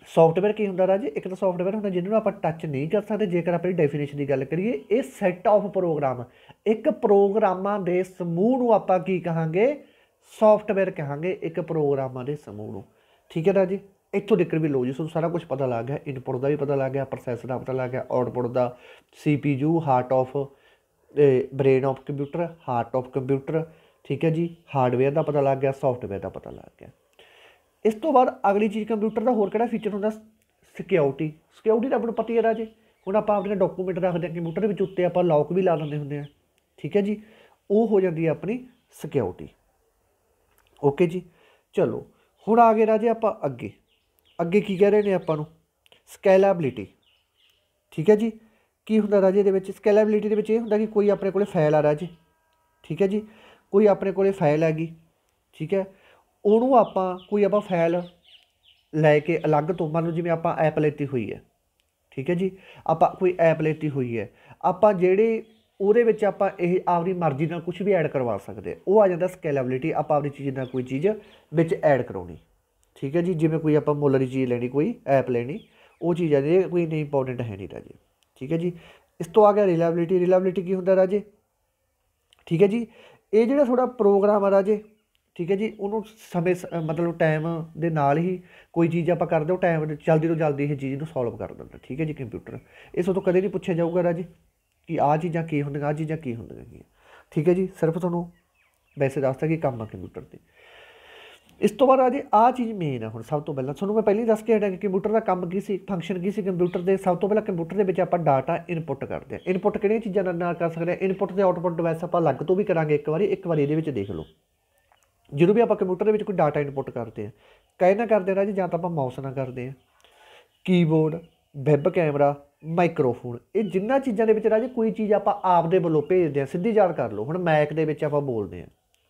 ਸੌਫਟਵੇਅਰ ਕੀ ਹੁੰਦਾ ਰਾਜੇ? ਇੱਕ ਤਾਂ ਸੌਫਟਵੇਅਰ ਹੁੰਦਾ ਜਿਹਨੂੰ ਆਪਾਂ ਟੱਚ ਨਹੀਂ ਕਰ ਸਕਦੇ। ਜੇਕਰ ਆਪਾਂ ਡੈਫੀਨੇਸ਼ਨ ਦੀ ਗੱਲ ਕਰੀਏ, ਇਹ ਸੈੱਟ ਆਫ ਪ੍ਰੋਗਰਾਮ ਇੱਕ ਪ੍ਰੋਗਰਾਮਾਂ ਦੇ ਸਮੂਹ ਨੂੰ ਆਪਾਂ ਕੀ ਕਹਾਂਗੇ? ਸੌਫਟਵੇਅਰ ਕਹਾਂਗੇ ਇੱਕ ਪ੍ਰੋਗਰਾਮਾਂ ਦੇ ਸਮੂਹ ਨੂੰ। ਠੀਕ ਹੈ ਰਾਜੇ? ਇੱਥੋਂ ਤੱਕ ਵੀ ਲੋ ਜੀ ਤੁਹਾਨੂੰ ਸਾਰਾ ਕੁਝ ਪਤਾ ਲੱਗ ਗਿਆ ਇਨਪੁਟ ਦਾ ਵੀ ਪਤਾ ਲੱਗ ਗਿਆ ਪ੍ਰੋਸੈਸਰ ਦਾ ਪਤਾ ਲੱਗ ਗਿਆ output the CPU heart of brain of computer heart of computer ਠੀਕ ਹੈ ਜੀ ਹਾਰਡਵੇਅਰ ਦਾ ਪਤਾ ਲੱਗ ਗਿਆ ਸੌਫਟਵੇਅਰ ਦਾ ਪਤਾ ਲੱਗ ਗਿਆ। ਇਸ ਤੋਂ ਬਾਅਦ ਅਗਲੀ ਚੀਜ਼ ਕੰਪਿਊਟਰ ਦਾ ਹੋਰ ਕਿਹੜਾ ਫੀਚਰ ਹੁੰਦਾ? ਸਿਕਿਉਰਿਟੀ ਸਿਕਿਉਰਿਟੀ ਦਾ ਆਪਨੂੰ ਪਤਾ ਹੀ ਹੈ ਰਾਜੇ। ਹੁਣ ਆਪਾਂ ਆਪਣੇ ਡਾਕੂਮੈਂਟ ਰੱਖਦੇ ਹਾਂ ਕੰਪਿਊਟਰ ਦੇ ਵਿੱਚ ਉੱਤੇ ਆਪਾਂ ਲੌਕ ਵੀ ਲਾ ਦਿੰਦੇ ਹੁੰਦੇ ਆ ਠੀਕ ਹੈ ਜੀ, ਉਹ ਹੋ ਜਾਂਦੀ ਹੈ ਆਪਣੀ ਸਿਕਿਉਰਿਟੀ ਓਕੇ ਜੀ, ਚਲੋ, ਹੁਣ ਆ ਗਏ ਰਾਜੇ ਆਪਾਂ ਅੱਗੇ। ਅੱਗੇ ਕੀ ਕਹਿ ਰਹੇ ਨੇ ਆਪਾਂ ਨੂੰ? ਸਕੇਲੇਬਿਲਿਟੀ ਠੀਕ ਹੈ ਜੀ? ਕੀ ਹੁੰਦਾ ਰਾਜੇ ਇਹਦੇ ਵਿੱਚ? ਸਕੇਲੇਬਿਲਿਟੀ ਦੇ ਵਿੱਚ ਇਹ ਹੁੰਦਾ ਕਿ ਕੋਈ ਆਪਣੇ ਕੋਲੇ ਫਾਈਲ ਆ ਰਾਜੇ ਠੀਕ ਹੈ ਜੀ? ਕੋਈ ਆਪਣੇ ਕੋਲੇ ਫਾਈਲ ਹੈਗੀ। ਠੀਕ ਹੈ? ਉਹਨੂੰ ਆਪਾਂ, ਕੋਈ ਆਪਾਂ ਫਾਈਲ ਲੈ ਕੇ ਅਲੱਗ ਤੋਂ, ਮੰਨ ਲਓ ਜਿਵੇਂ ਆਪਾਂ ਐਪ ਲੈਤੀ ਹੋਈ ਹੈ। ਠੀਕ ਹੈ ਜੀ? ਆਪਾਂ ਕੋਈ ਐਪ ਲੈਤੀ ਹੋਈ ਹੈ। ਆਪਾਂ ਜਿਹੜੇ, ਉਹਦੇ ਵਿੱਚ ਆਪਾਂ ਇਹ ਆਪਣੀ ਮਰਜ਼ੀ ਨਾਲ ਕੁਝ ਵੀ ਐਡ ਕਰਵਾ ਸਕਦੇ ਉਹ ਆ ਜਾਂਦਾ ਸਕੇਲੇਬਿਲਿਟੀ ਆਪਾਂ ਆਪਣੀ ਚੀਜ਼ ਨਾਲ ਕੋਈ ਚੀਜ਼ ਵਿੱਚ ਐਡ ਕਰਾਉਣੀ। ਠੀਕ ਹੈ ਜੀ, ਜਿਵੇਂ ਕੋਈ ਆਪਾਂ ਮੁੱਲ ਦੀ ਚੀਜ਼ ਲੈਣੀ, ਕੋਈ ਐਪ ਲੈਣੀ, ਉਹ ਚੀਜ਼ ਆ ਜੇ ਕੋਈ ਨਹੀਂ ਇੰਪੋਰਟੈਂਟ ਹੈ ਨਹੀਂ ਰਾਜੇ। ਠੀਕ ਹੈ ਜੀ, ਇਸ ਤੋਂ ਆ ਗਿਆ ਰਿਲਾਇਬਿਲਿਟੀ ਰਿਲਾਇਬਿਲਿਟੀ ਕੀ ਹੁੰਦਾ ਰਾਜੇ? ਠੀਕ ਹੈ ਜੀ, ਇਹ ਜਿਹੜਾ ਥੋੜਾ ਪ੍ਰੋਗਰਾਮ ਆ ਰਾਜੇ, ਠੀਕ ਹੈ ਜੀ, ਉਹਨੂੰ ਸਮੇਂ ਮਤਲਬ ਟਾਈਮ ਦੇ ਨਾਲ ਹੀ ਕੋਈ ਚੀਜ਼ ਆਪਾਂ ਕਰਦੇ ਹਾਂ ਟਾਈਮ ਜਲਦੀ ਤੋਂ ਜਲਦੀ ਇਹ ਚੀਜ਼ ਨੂੰ ਸੋਲਵ ਕਰ ਦਿੰਦਾ, ਠੀਕ ਹੈ ਜੀ ਕੰਪਿਊਟਰ ਇਸ ਤੋਂ ਕਦੇ ਨਹੀਂ ਪੁੱਛਿਆ ਜਾਊਗਾ ਰਾਜੇ ਕਿ ਆਹ ਚੀਜ਼ਾਂ ਕੀ ਹੁੰਦੀਆਂ, ਆਹ ਚੀਜ਼ਾਂ ਕੀ ਹੁੰਦੀਆਂ ਠੀਕ ਹੈ ਜੀ, ਸਿਰਫ ਤੁਹਾਨੂੰ ਵੈਸੇ ਦੱਸਦਾ ਕਿ ਕੰਮ ਆ ਕੰਪਿਊਟਰ ਤੇ। ਇਸ ਤੋਂ ਬਾਅਦ ਰਾਜੇ ਆਹ ਚੀਜ਼ ਮੇਨ ਹੈ ਹੁਣ ਸਭ ਤੋਂ ਪਹਿਲਾਂ, ਤੁਹਾਨੂੰ ਮੈਂ ਪਹਿਲਾਂ ਦੱਸ ਕੇ ਹਟਿਆ ਕਿ ਕੰਪਿਊਟਰ ਦਾ ਕੰਮ ਕੀ ਸੀ ਫੰਕਸ਼ਨ ਕੀ ਸੀ ਕੰਪਿਊਟਰ ਦੇ, ਸਭ ਤੋਂ ਪਹਿਲਾਂ ਕੰਪਿਊਟਰ ਦੇ ਵਿੱਚ ਆਪਾਂ ਡਾਟਾ ਇਨਪੁੱਟ ਕਰਦੇ ਹਾਂ। ਇਨਪੁੱਟ ਕਿਹੜੀਆਂ ਚੀਜ਼ਾਂ ਨਾਲ ਨਾਲ ਕਰ ਸਕਦੇ ਹਾਂ? ਇਨਪੁੱਟ ਤੇ ਆਉਟਪੁੱਟ ਡਿਵਾਈਸ ਆਪਾਂ ਅਲੱਗ ਤੋਂ ਵੀ ਕਰਾਂਗੇ ਇੱਕ ਵਾਰੀ ਇੱਕ ਵਾਰੀ ਇਹਦੇ ਵਿੱਚ ਦੇਖ ਲਓ। ਜਦੋਂ ਵੀ ਆਪਾਂ ਕੰਪਿਊਟਰ ਦੇ ਵਿੱਚ ਕੋਈ ਡਾਟਾ ਇਨਪੁੱਟ ਕਰਦੇ ਹਾਂ, ਕਹੇ ਨਾ ਕਰਦੇ ਰਾਜੇ, ਜਾਂ ਤਾਂ ਆਪਾਂ ਮਾਊਸ ਨਾਲ ਕਰਦੇ ਹਾਂ। ਕੀਬੋਰਡ ਵੈਬ ਕੈਮਰਾ ਮਾਈਕਰੋਫੋਨ ਇਹ ਜਿੰਨਾ ਚੀਜ਼ਾਂ ਦੇ ਵਿੱਚ ਰਾਜੇ ਕੋਈ ਚੀਜ਼ ਆਪਾਂ ਆਪ ਦੇ ਵੱਲੋਂ ਭੇਜਦੇ ਹਾਂ, ਸਿੱਧੀ ਯਾਦ ਕਰ ਲਓ। ਹੁਣ ਮੈਕ ਦੇ ਵਿੱਚ ਆਪਾਂ ਬੋਲਦੇ ਹਾਂ।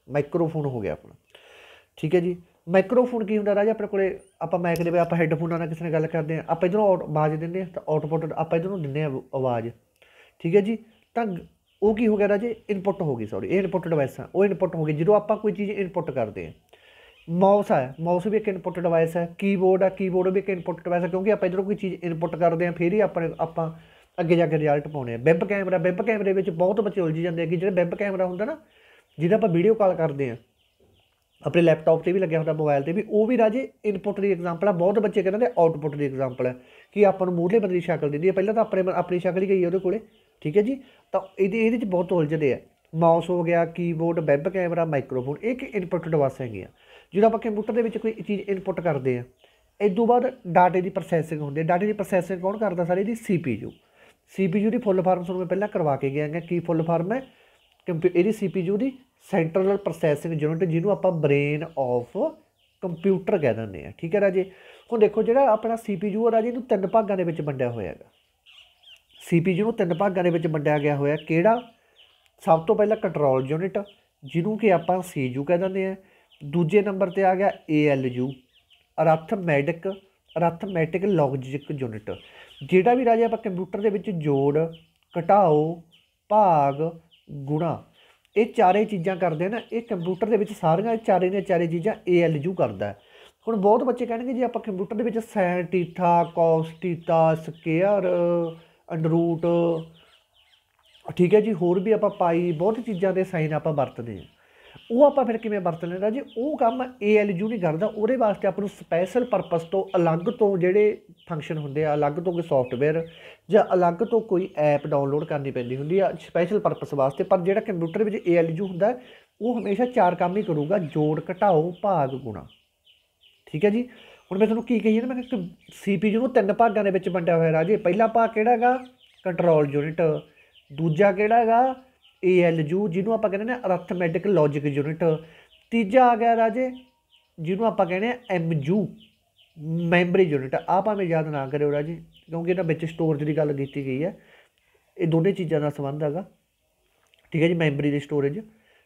ਮਾਈਕਰੋਫੋਨ ਹੋ ਗਿਆ ਆਪਣਾ। ਠੀਕ ਹੈ ਜੀ। ਮਾਈਕਰੋਫੋਨ ਕੀ ਹੁੰਦਾ ਰਾਜਾ? ਆਪਣੇ ਕੋਲੇ ਆਪਾਂ ਮੈਕ ਦੇ ਵਿੱਚ ਆਪਾਂ ਹੈੱਡਫੋਨਾਂ ਨਾਲ ਕਿਸੇ ਨਾਲ ਗੱਲ ਕਰਦੇ ਹਾਂ। ਆਪਾਂ ਇਧਰੋਂ ਆਵਾਜ਼ ਦਿੰਦੇ ਹਾਂ ਤਾਂ ਆਊਟਪੁੱਟ ਆਪਾਂ ਇਧਰੋਂ ਦਿੰਦੇ ਹਾਂ ਆਵਾਜ਼। ਠੀਕ ਹੈ ਜੀ। ਤਾਂ ਉਹ ਕੀ ਹੋ ਗਿਆ ਰਾਜੇ? ਇਨਪੁੱਟ ਹੋ ਗਈ ਸੌਰੀ ਇਹ ਇਨਪੁੱਟ ਡਿਵਾਈਸ ਆ। ਉਹ ਇਨਪੁੱਟ ਹੋ ਗਈ। ਜਦੋਂ ਆਪਾਂ ਕੋਈ ਚੀਜ਼ ਇਨਪੁੱਟ ਕਰਦੇ ਹਾਂ ਮਾਊਸ ਹੈ ਮਾਊਸ ਵੀ ਇੱਕ ਇਨਪੁੱਟ ਡਿਵਾਈਸ ਹੈ ਕੀਬੋਰਡ ਹੈ ਕੀਬੋਰਡ ਵੀ ਇੱਕ ਇਨਪੁੱਟ ਡਿਵਾਈਸ ਹੈ ਕਿਉਂਕਿ ਆਪਾਂ ਇਧਰੋਂ ਕੋਈ ਚੀਜ਼ ਇਨਪੁੱਟ ਕਰਦੇ ਹਾਂ, ਫਿਰ ਹੀ ਆਪਣੇ ਆਪਾਂ ਅੱਗੇ ਜਾ ਕੇ ਰਿਜ਼ਲਟ ਪਾਉਣੇ ਆ ਵੈਬ ਕੈਮਰਾ ਵੈਬ ਕੈਮਰੇ ਵਿੱਚ ਬਹੁਤ ਬੱਚੇ ਉਲਝ ਜਾਂਦੇ ਆ ਕਿ ਜਿਹੜਾ ਵੈਬ ਕੈਮਰਾ ਹੁੰਦਾ ਨਾ, ਜਿਹਦਾ ਆਪਾਂ ਵੀਡੀਓ ਕਾਲ ਕਰਦੇ ਆ ਆਪਣੇ ਲੈਪਟਾਪ ਤੇ ਵੀ ਲੱਗਿਆ ਹੁੰਦਾ ਮੋਬਾਈਲ ਤੇ ਵੀ, ਉਹ ਵੀ ਰਾਜੇ ਇਨਪੁੱਟ ਦੀ ਐਗਜ਼ਾਮਪਲ ਆ, ਬਹੁਤ ਬੱਚੇ ਕਹਿੰਦੇ ਨੇ ਆਊਟਪੁੱਟ ਦੀ ਐਗਜ਼ਾਮਪਲ ਹੈ ਕਿ ਆਪਾਂ ਨੂੰ ਮੂਹਰੇ ਬੰਦੇ ਦੀ ਸ਼ਕਲ ਦਿੰਦੀ ਹੈ ਪਹਿਲਾਂ ਤਾਂ ਆਪਣੇ ਆਪਣੀ ਸ਼ਕਲ ਹੀ ਗਈ ਉਹਦੇ ਕੋਲੇ, ਠੀਕ ਹੈ ਜੀ? ਤਾਂ ਇਹਦੇ ਇਹਦੇ ਵਿੱਚ ਬਹੁਤ ਉਲਝਦੇ ਆ ਮਾਊਸ ਹੋ ਗਿਆ ਕੀਬੋਰਡ ਵੈਬ ਕੈਮਰਾ ਮਾਈਕਰੋਫੋਨ ਇਹ ਕਿ ਇਨਪੁੱਟ ਡਿਵਾਈਸ ਹੈਗੇ ਆ ਜਦੋਂ ਆਪਾਂ ਕੰਪਿਊਟਰ ਦੇ ਵਿੱਚ ਕੋਈ ਚੀਜ਼ ਇਨਪੁੱਟ ਕਰਦੇ ਆ ਇਸ ਤੋਂ ਬਾਅਦ ਡਾਟੇ ਦੀ ਪ੍ਰੋਸੈਸਿੰਗ ਹੁੰਦੀ ਹੈ ਡਾਟੇ ਦੀ ਪ੍ਰੋਸੈਸਿੰਗ ਕੌਣ ਕਰਦਾ ਸਾਰੇ ਦੀ ਸੀਪੀਯੂ ਸੀਪੀਯੂ ਦੀ ਫੁੱਲ ਫਾਰਮ ਤੁਹਾਨੂੰ ਮੈਂ ਪਹਿਲਾਂ ਕਰਵਾ ਕੇ ਗਿਆ ਹਾਂ ਕੀ ਫੁੱਲ ਫਾਰਮ ਹੈ ਕੰਪਿਊ ਇਹਦੀ ਸੀਪੀਯੂ ਦੀ ਸੈਂਟਰਲ ਪ੍ਰੋਸੈਸਿੰਗ ਯੂਨਿਟ ਜਿਹਨੂੰ ਆਪਾਂ ਬ੍ਰੇਨ ਆਫ ਕੰਪਿਊਟਰ ਕਹਿ ਦਿੰਦੇ ਆ। ਠੀਕ ਹੈ ਰਾਜੇ? ਹੁਣ ਦੇਖੋ ਜਿਹੜਾ ਆਪਣਾ ਸੀਪੀਯੂ ਹੈ ਰਾਜੇ, ਇਹਨੂੰ ਤਿੰਨ ਭਾਗਾਂ ਦੇ ਵਿੱਚ ਵੰਡਿਆ ਹੋਇਆ ਹੈਗਾ। ਸੀਪੀਯੂ ਨੂੰ ਤਿੰਨ ਭਾਗਾਂ ਦੇ ਵਿੱਚ ਵੰਡਿਆ ਗਿਆ ਹੋਇਆ ਕਿਹੜਾ? ਸਭ ਤੋਂ ਪਹਿਲਾਂ ਕੰਟਰੋਲ ਯੂਨਿਟ, ਜਿਹਨੂੰ ਕਿ ਆਪਾਂ ਸੀਯੂ ਕਹਿ ਦਿੰਦੇ ਆ। ਦੂਜੇ ਨੰਬਰ ਤੇ ਆ ਗਿਆ ALU arithmetic arithmetic logic unit. ਜਿਹੜਾ ਵੀ ਰਾਜੇ ਆਪਾਂ ਕੰਪਿਊਟਰ ਦੇ ਵਿੱਚ ਜੋੜ, ਘਟਾਓ, ਭਾਗ, ਗੁਣਾ ਇਹ ਚਾਰੇ ਚੀਜ਼ਾਂ ਕਰਦੇ ਆ ਨਾ, ਇਹ ਕੰਪਿਊਟਰ ਦੇ ਵਿੱਚ ਸਾਰੀਆਂ ਚਾਰੇ ਦੀਆਂ ਚਾਰੇ ਚੀਜ਼ਾਂ ਏਐਲਯੂ ਕਰਦਾ ਹੁਣ ਬਹੁਤ ਬੱਚੇ ਕਹਿਣਗੇ ਜੇ, ਆਪਾਂ ਕੰਪਿਊਟਰ ਦੇ ਵਿੱਚ sine theta cos theta, square under root ਠੀਕ ਹੈ ਜੀ, ਹੋਰ ਵੀ ਆਪਾਂ ਪਾਈ, ਬਹੁਤ ਚੀਜ਼ਾਂ ਦੇ ਸਾਈਨ ਆਪਾਂ ਵਰਤਦੇ ਹਾਂ। ਉਹ ਆਪਾਂ ਫਿਰ ਕਿਵੇਂ ਵਰਤ ਲੈਣਾ ਜੀ? ਉਹ ਕੰਮ ALU ਨਹੀਂ ਕਰਦਾ। ਉਹਦੇ ਵਾਸਤੇ ਆਪਾਂ ਨੂੰ ਸਪੈਸ਼ਲ ਪਰਪਸ ਤੋਂ ਅਲੱਗ ਤੋਂ ਜਿਹੜੇ ਫੰਕਸ਼ਨ ਹੁੰਦੇ ਆ, ਅਲੱਗ ਤੋਂ ਕੋਈ ਸੌਫਟਵੇਅਰ ਜਾਂ ਅਲੱਗ ਤੋਂ ਕੋਈ ਐਪ ਡਾਊਨਲੋਡ ਕਰਨੀ ਪੈਂਦੀ ਹੁੰਦੀ ਆ ਸਪੈਸ਼ਲ ਪਰਪਸ ਵਾਸਤੇ। ਪਰ ਜਿਹੜਾ ਕੰਪਿਊਟਰ ਵਿੱਚ ALU ਹੁੰਦਾ, ਉਹ ਹਮੇਸ਼ਾ ਚਾਰ ਕੰਮ ਹੀ ਕਰੂਗਾ, ਜੋੜ, ਘਟਾਓ, ਭਾਗ, ਗੁਣਾ। ਠੀਕ ਹੈ ਜੀ? ਹੁਣ ਮੈਂ ਤੁਹਾਨੂੰ ਕੀ ਕਹੀ ਨਾ, ਮੈਂ ਕਿ CPU ਨੂੰ ਤਿੰਨ ਭਾਗਾਂ ਦੇ ਵਿੱਚ ਵੰਡਿਆ ਹੋਇਆ ਰਾਜੇ। ਪਹਿਲਾ ਭਾਗ ਕਿਹੜਾ ਹੈਗਾ? ਕੰਟਰੋਲ ਯੂਨਿਟ ਦੂਜਾ ਕਿਹੜਾ ਹੈਗਾ? ALU ਜਿਹਨੂੰ ਆਪਾਂ ਕਹਿੰਦੇ ਨੇ ਅਰਥਮੈਟਿਕ ਲੌਜਿਕ ਯੂਨਿਟ ਤੀਜਾ ਆ ਗਿਆ ਰਾਜੇ, ਜਿਹਨੂੰ ਆਪਾਂ ਕਹਿੰਦੇ ਆ MU ਮੈਮਰੀ ਯੂਨਿਟ ਆ ਭਾਵੇਂ ਯਾਦ ਨਾ ਕਰਿਓ ਰਾਜੇ, ਕਿਉਂਕਿ ਇਹਨਾਂ ਵਿੱਚ ਸਟੋਰੇਜ ਦੀ ਗੱਲ ਕੀਤੀ ਗਈ ਹੈ। ਇਹ ਦੋਨੇ ਚੀਜ਼ਾਂ ਦਾ ਸੰਬੰਧ ਹੈਗਾ। ਠੀਕ ਹੈ ਜੀ ਮੈਮਰੀ ਦੀ ਸਟੋਰੇਜ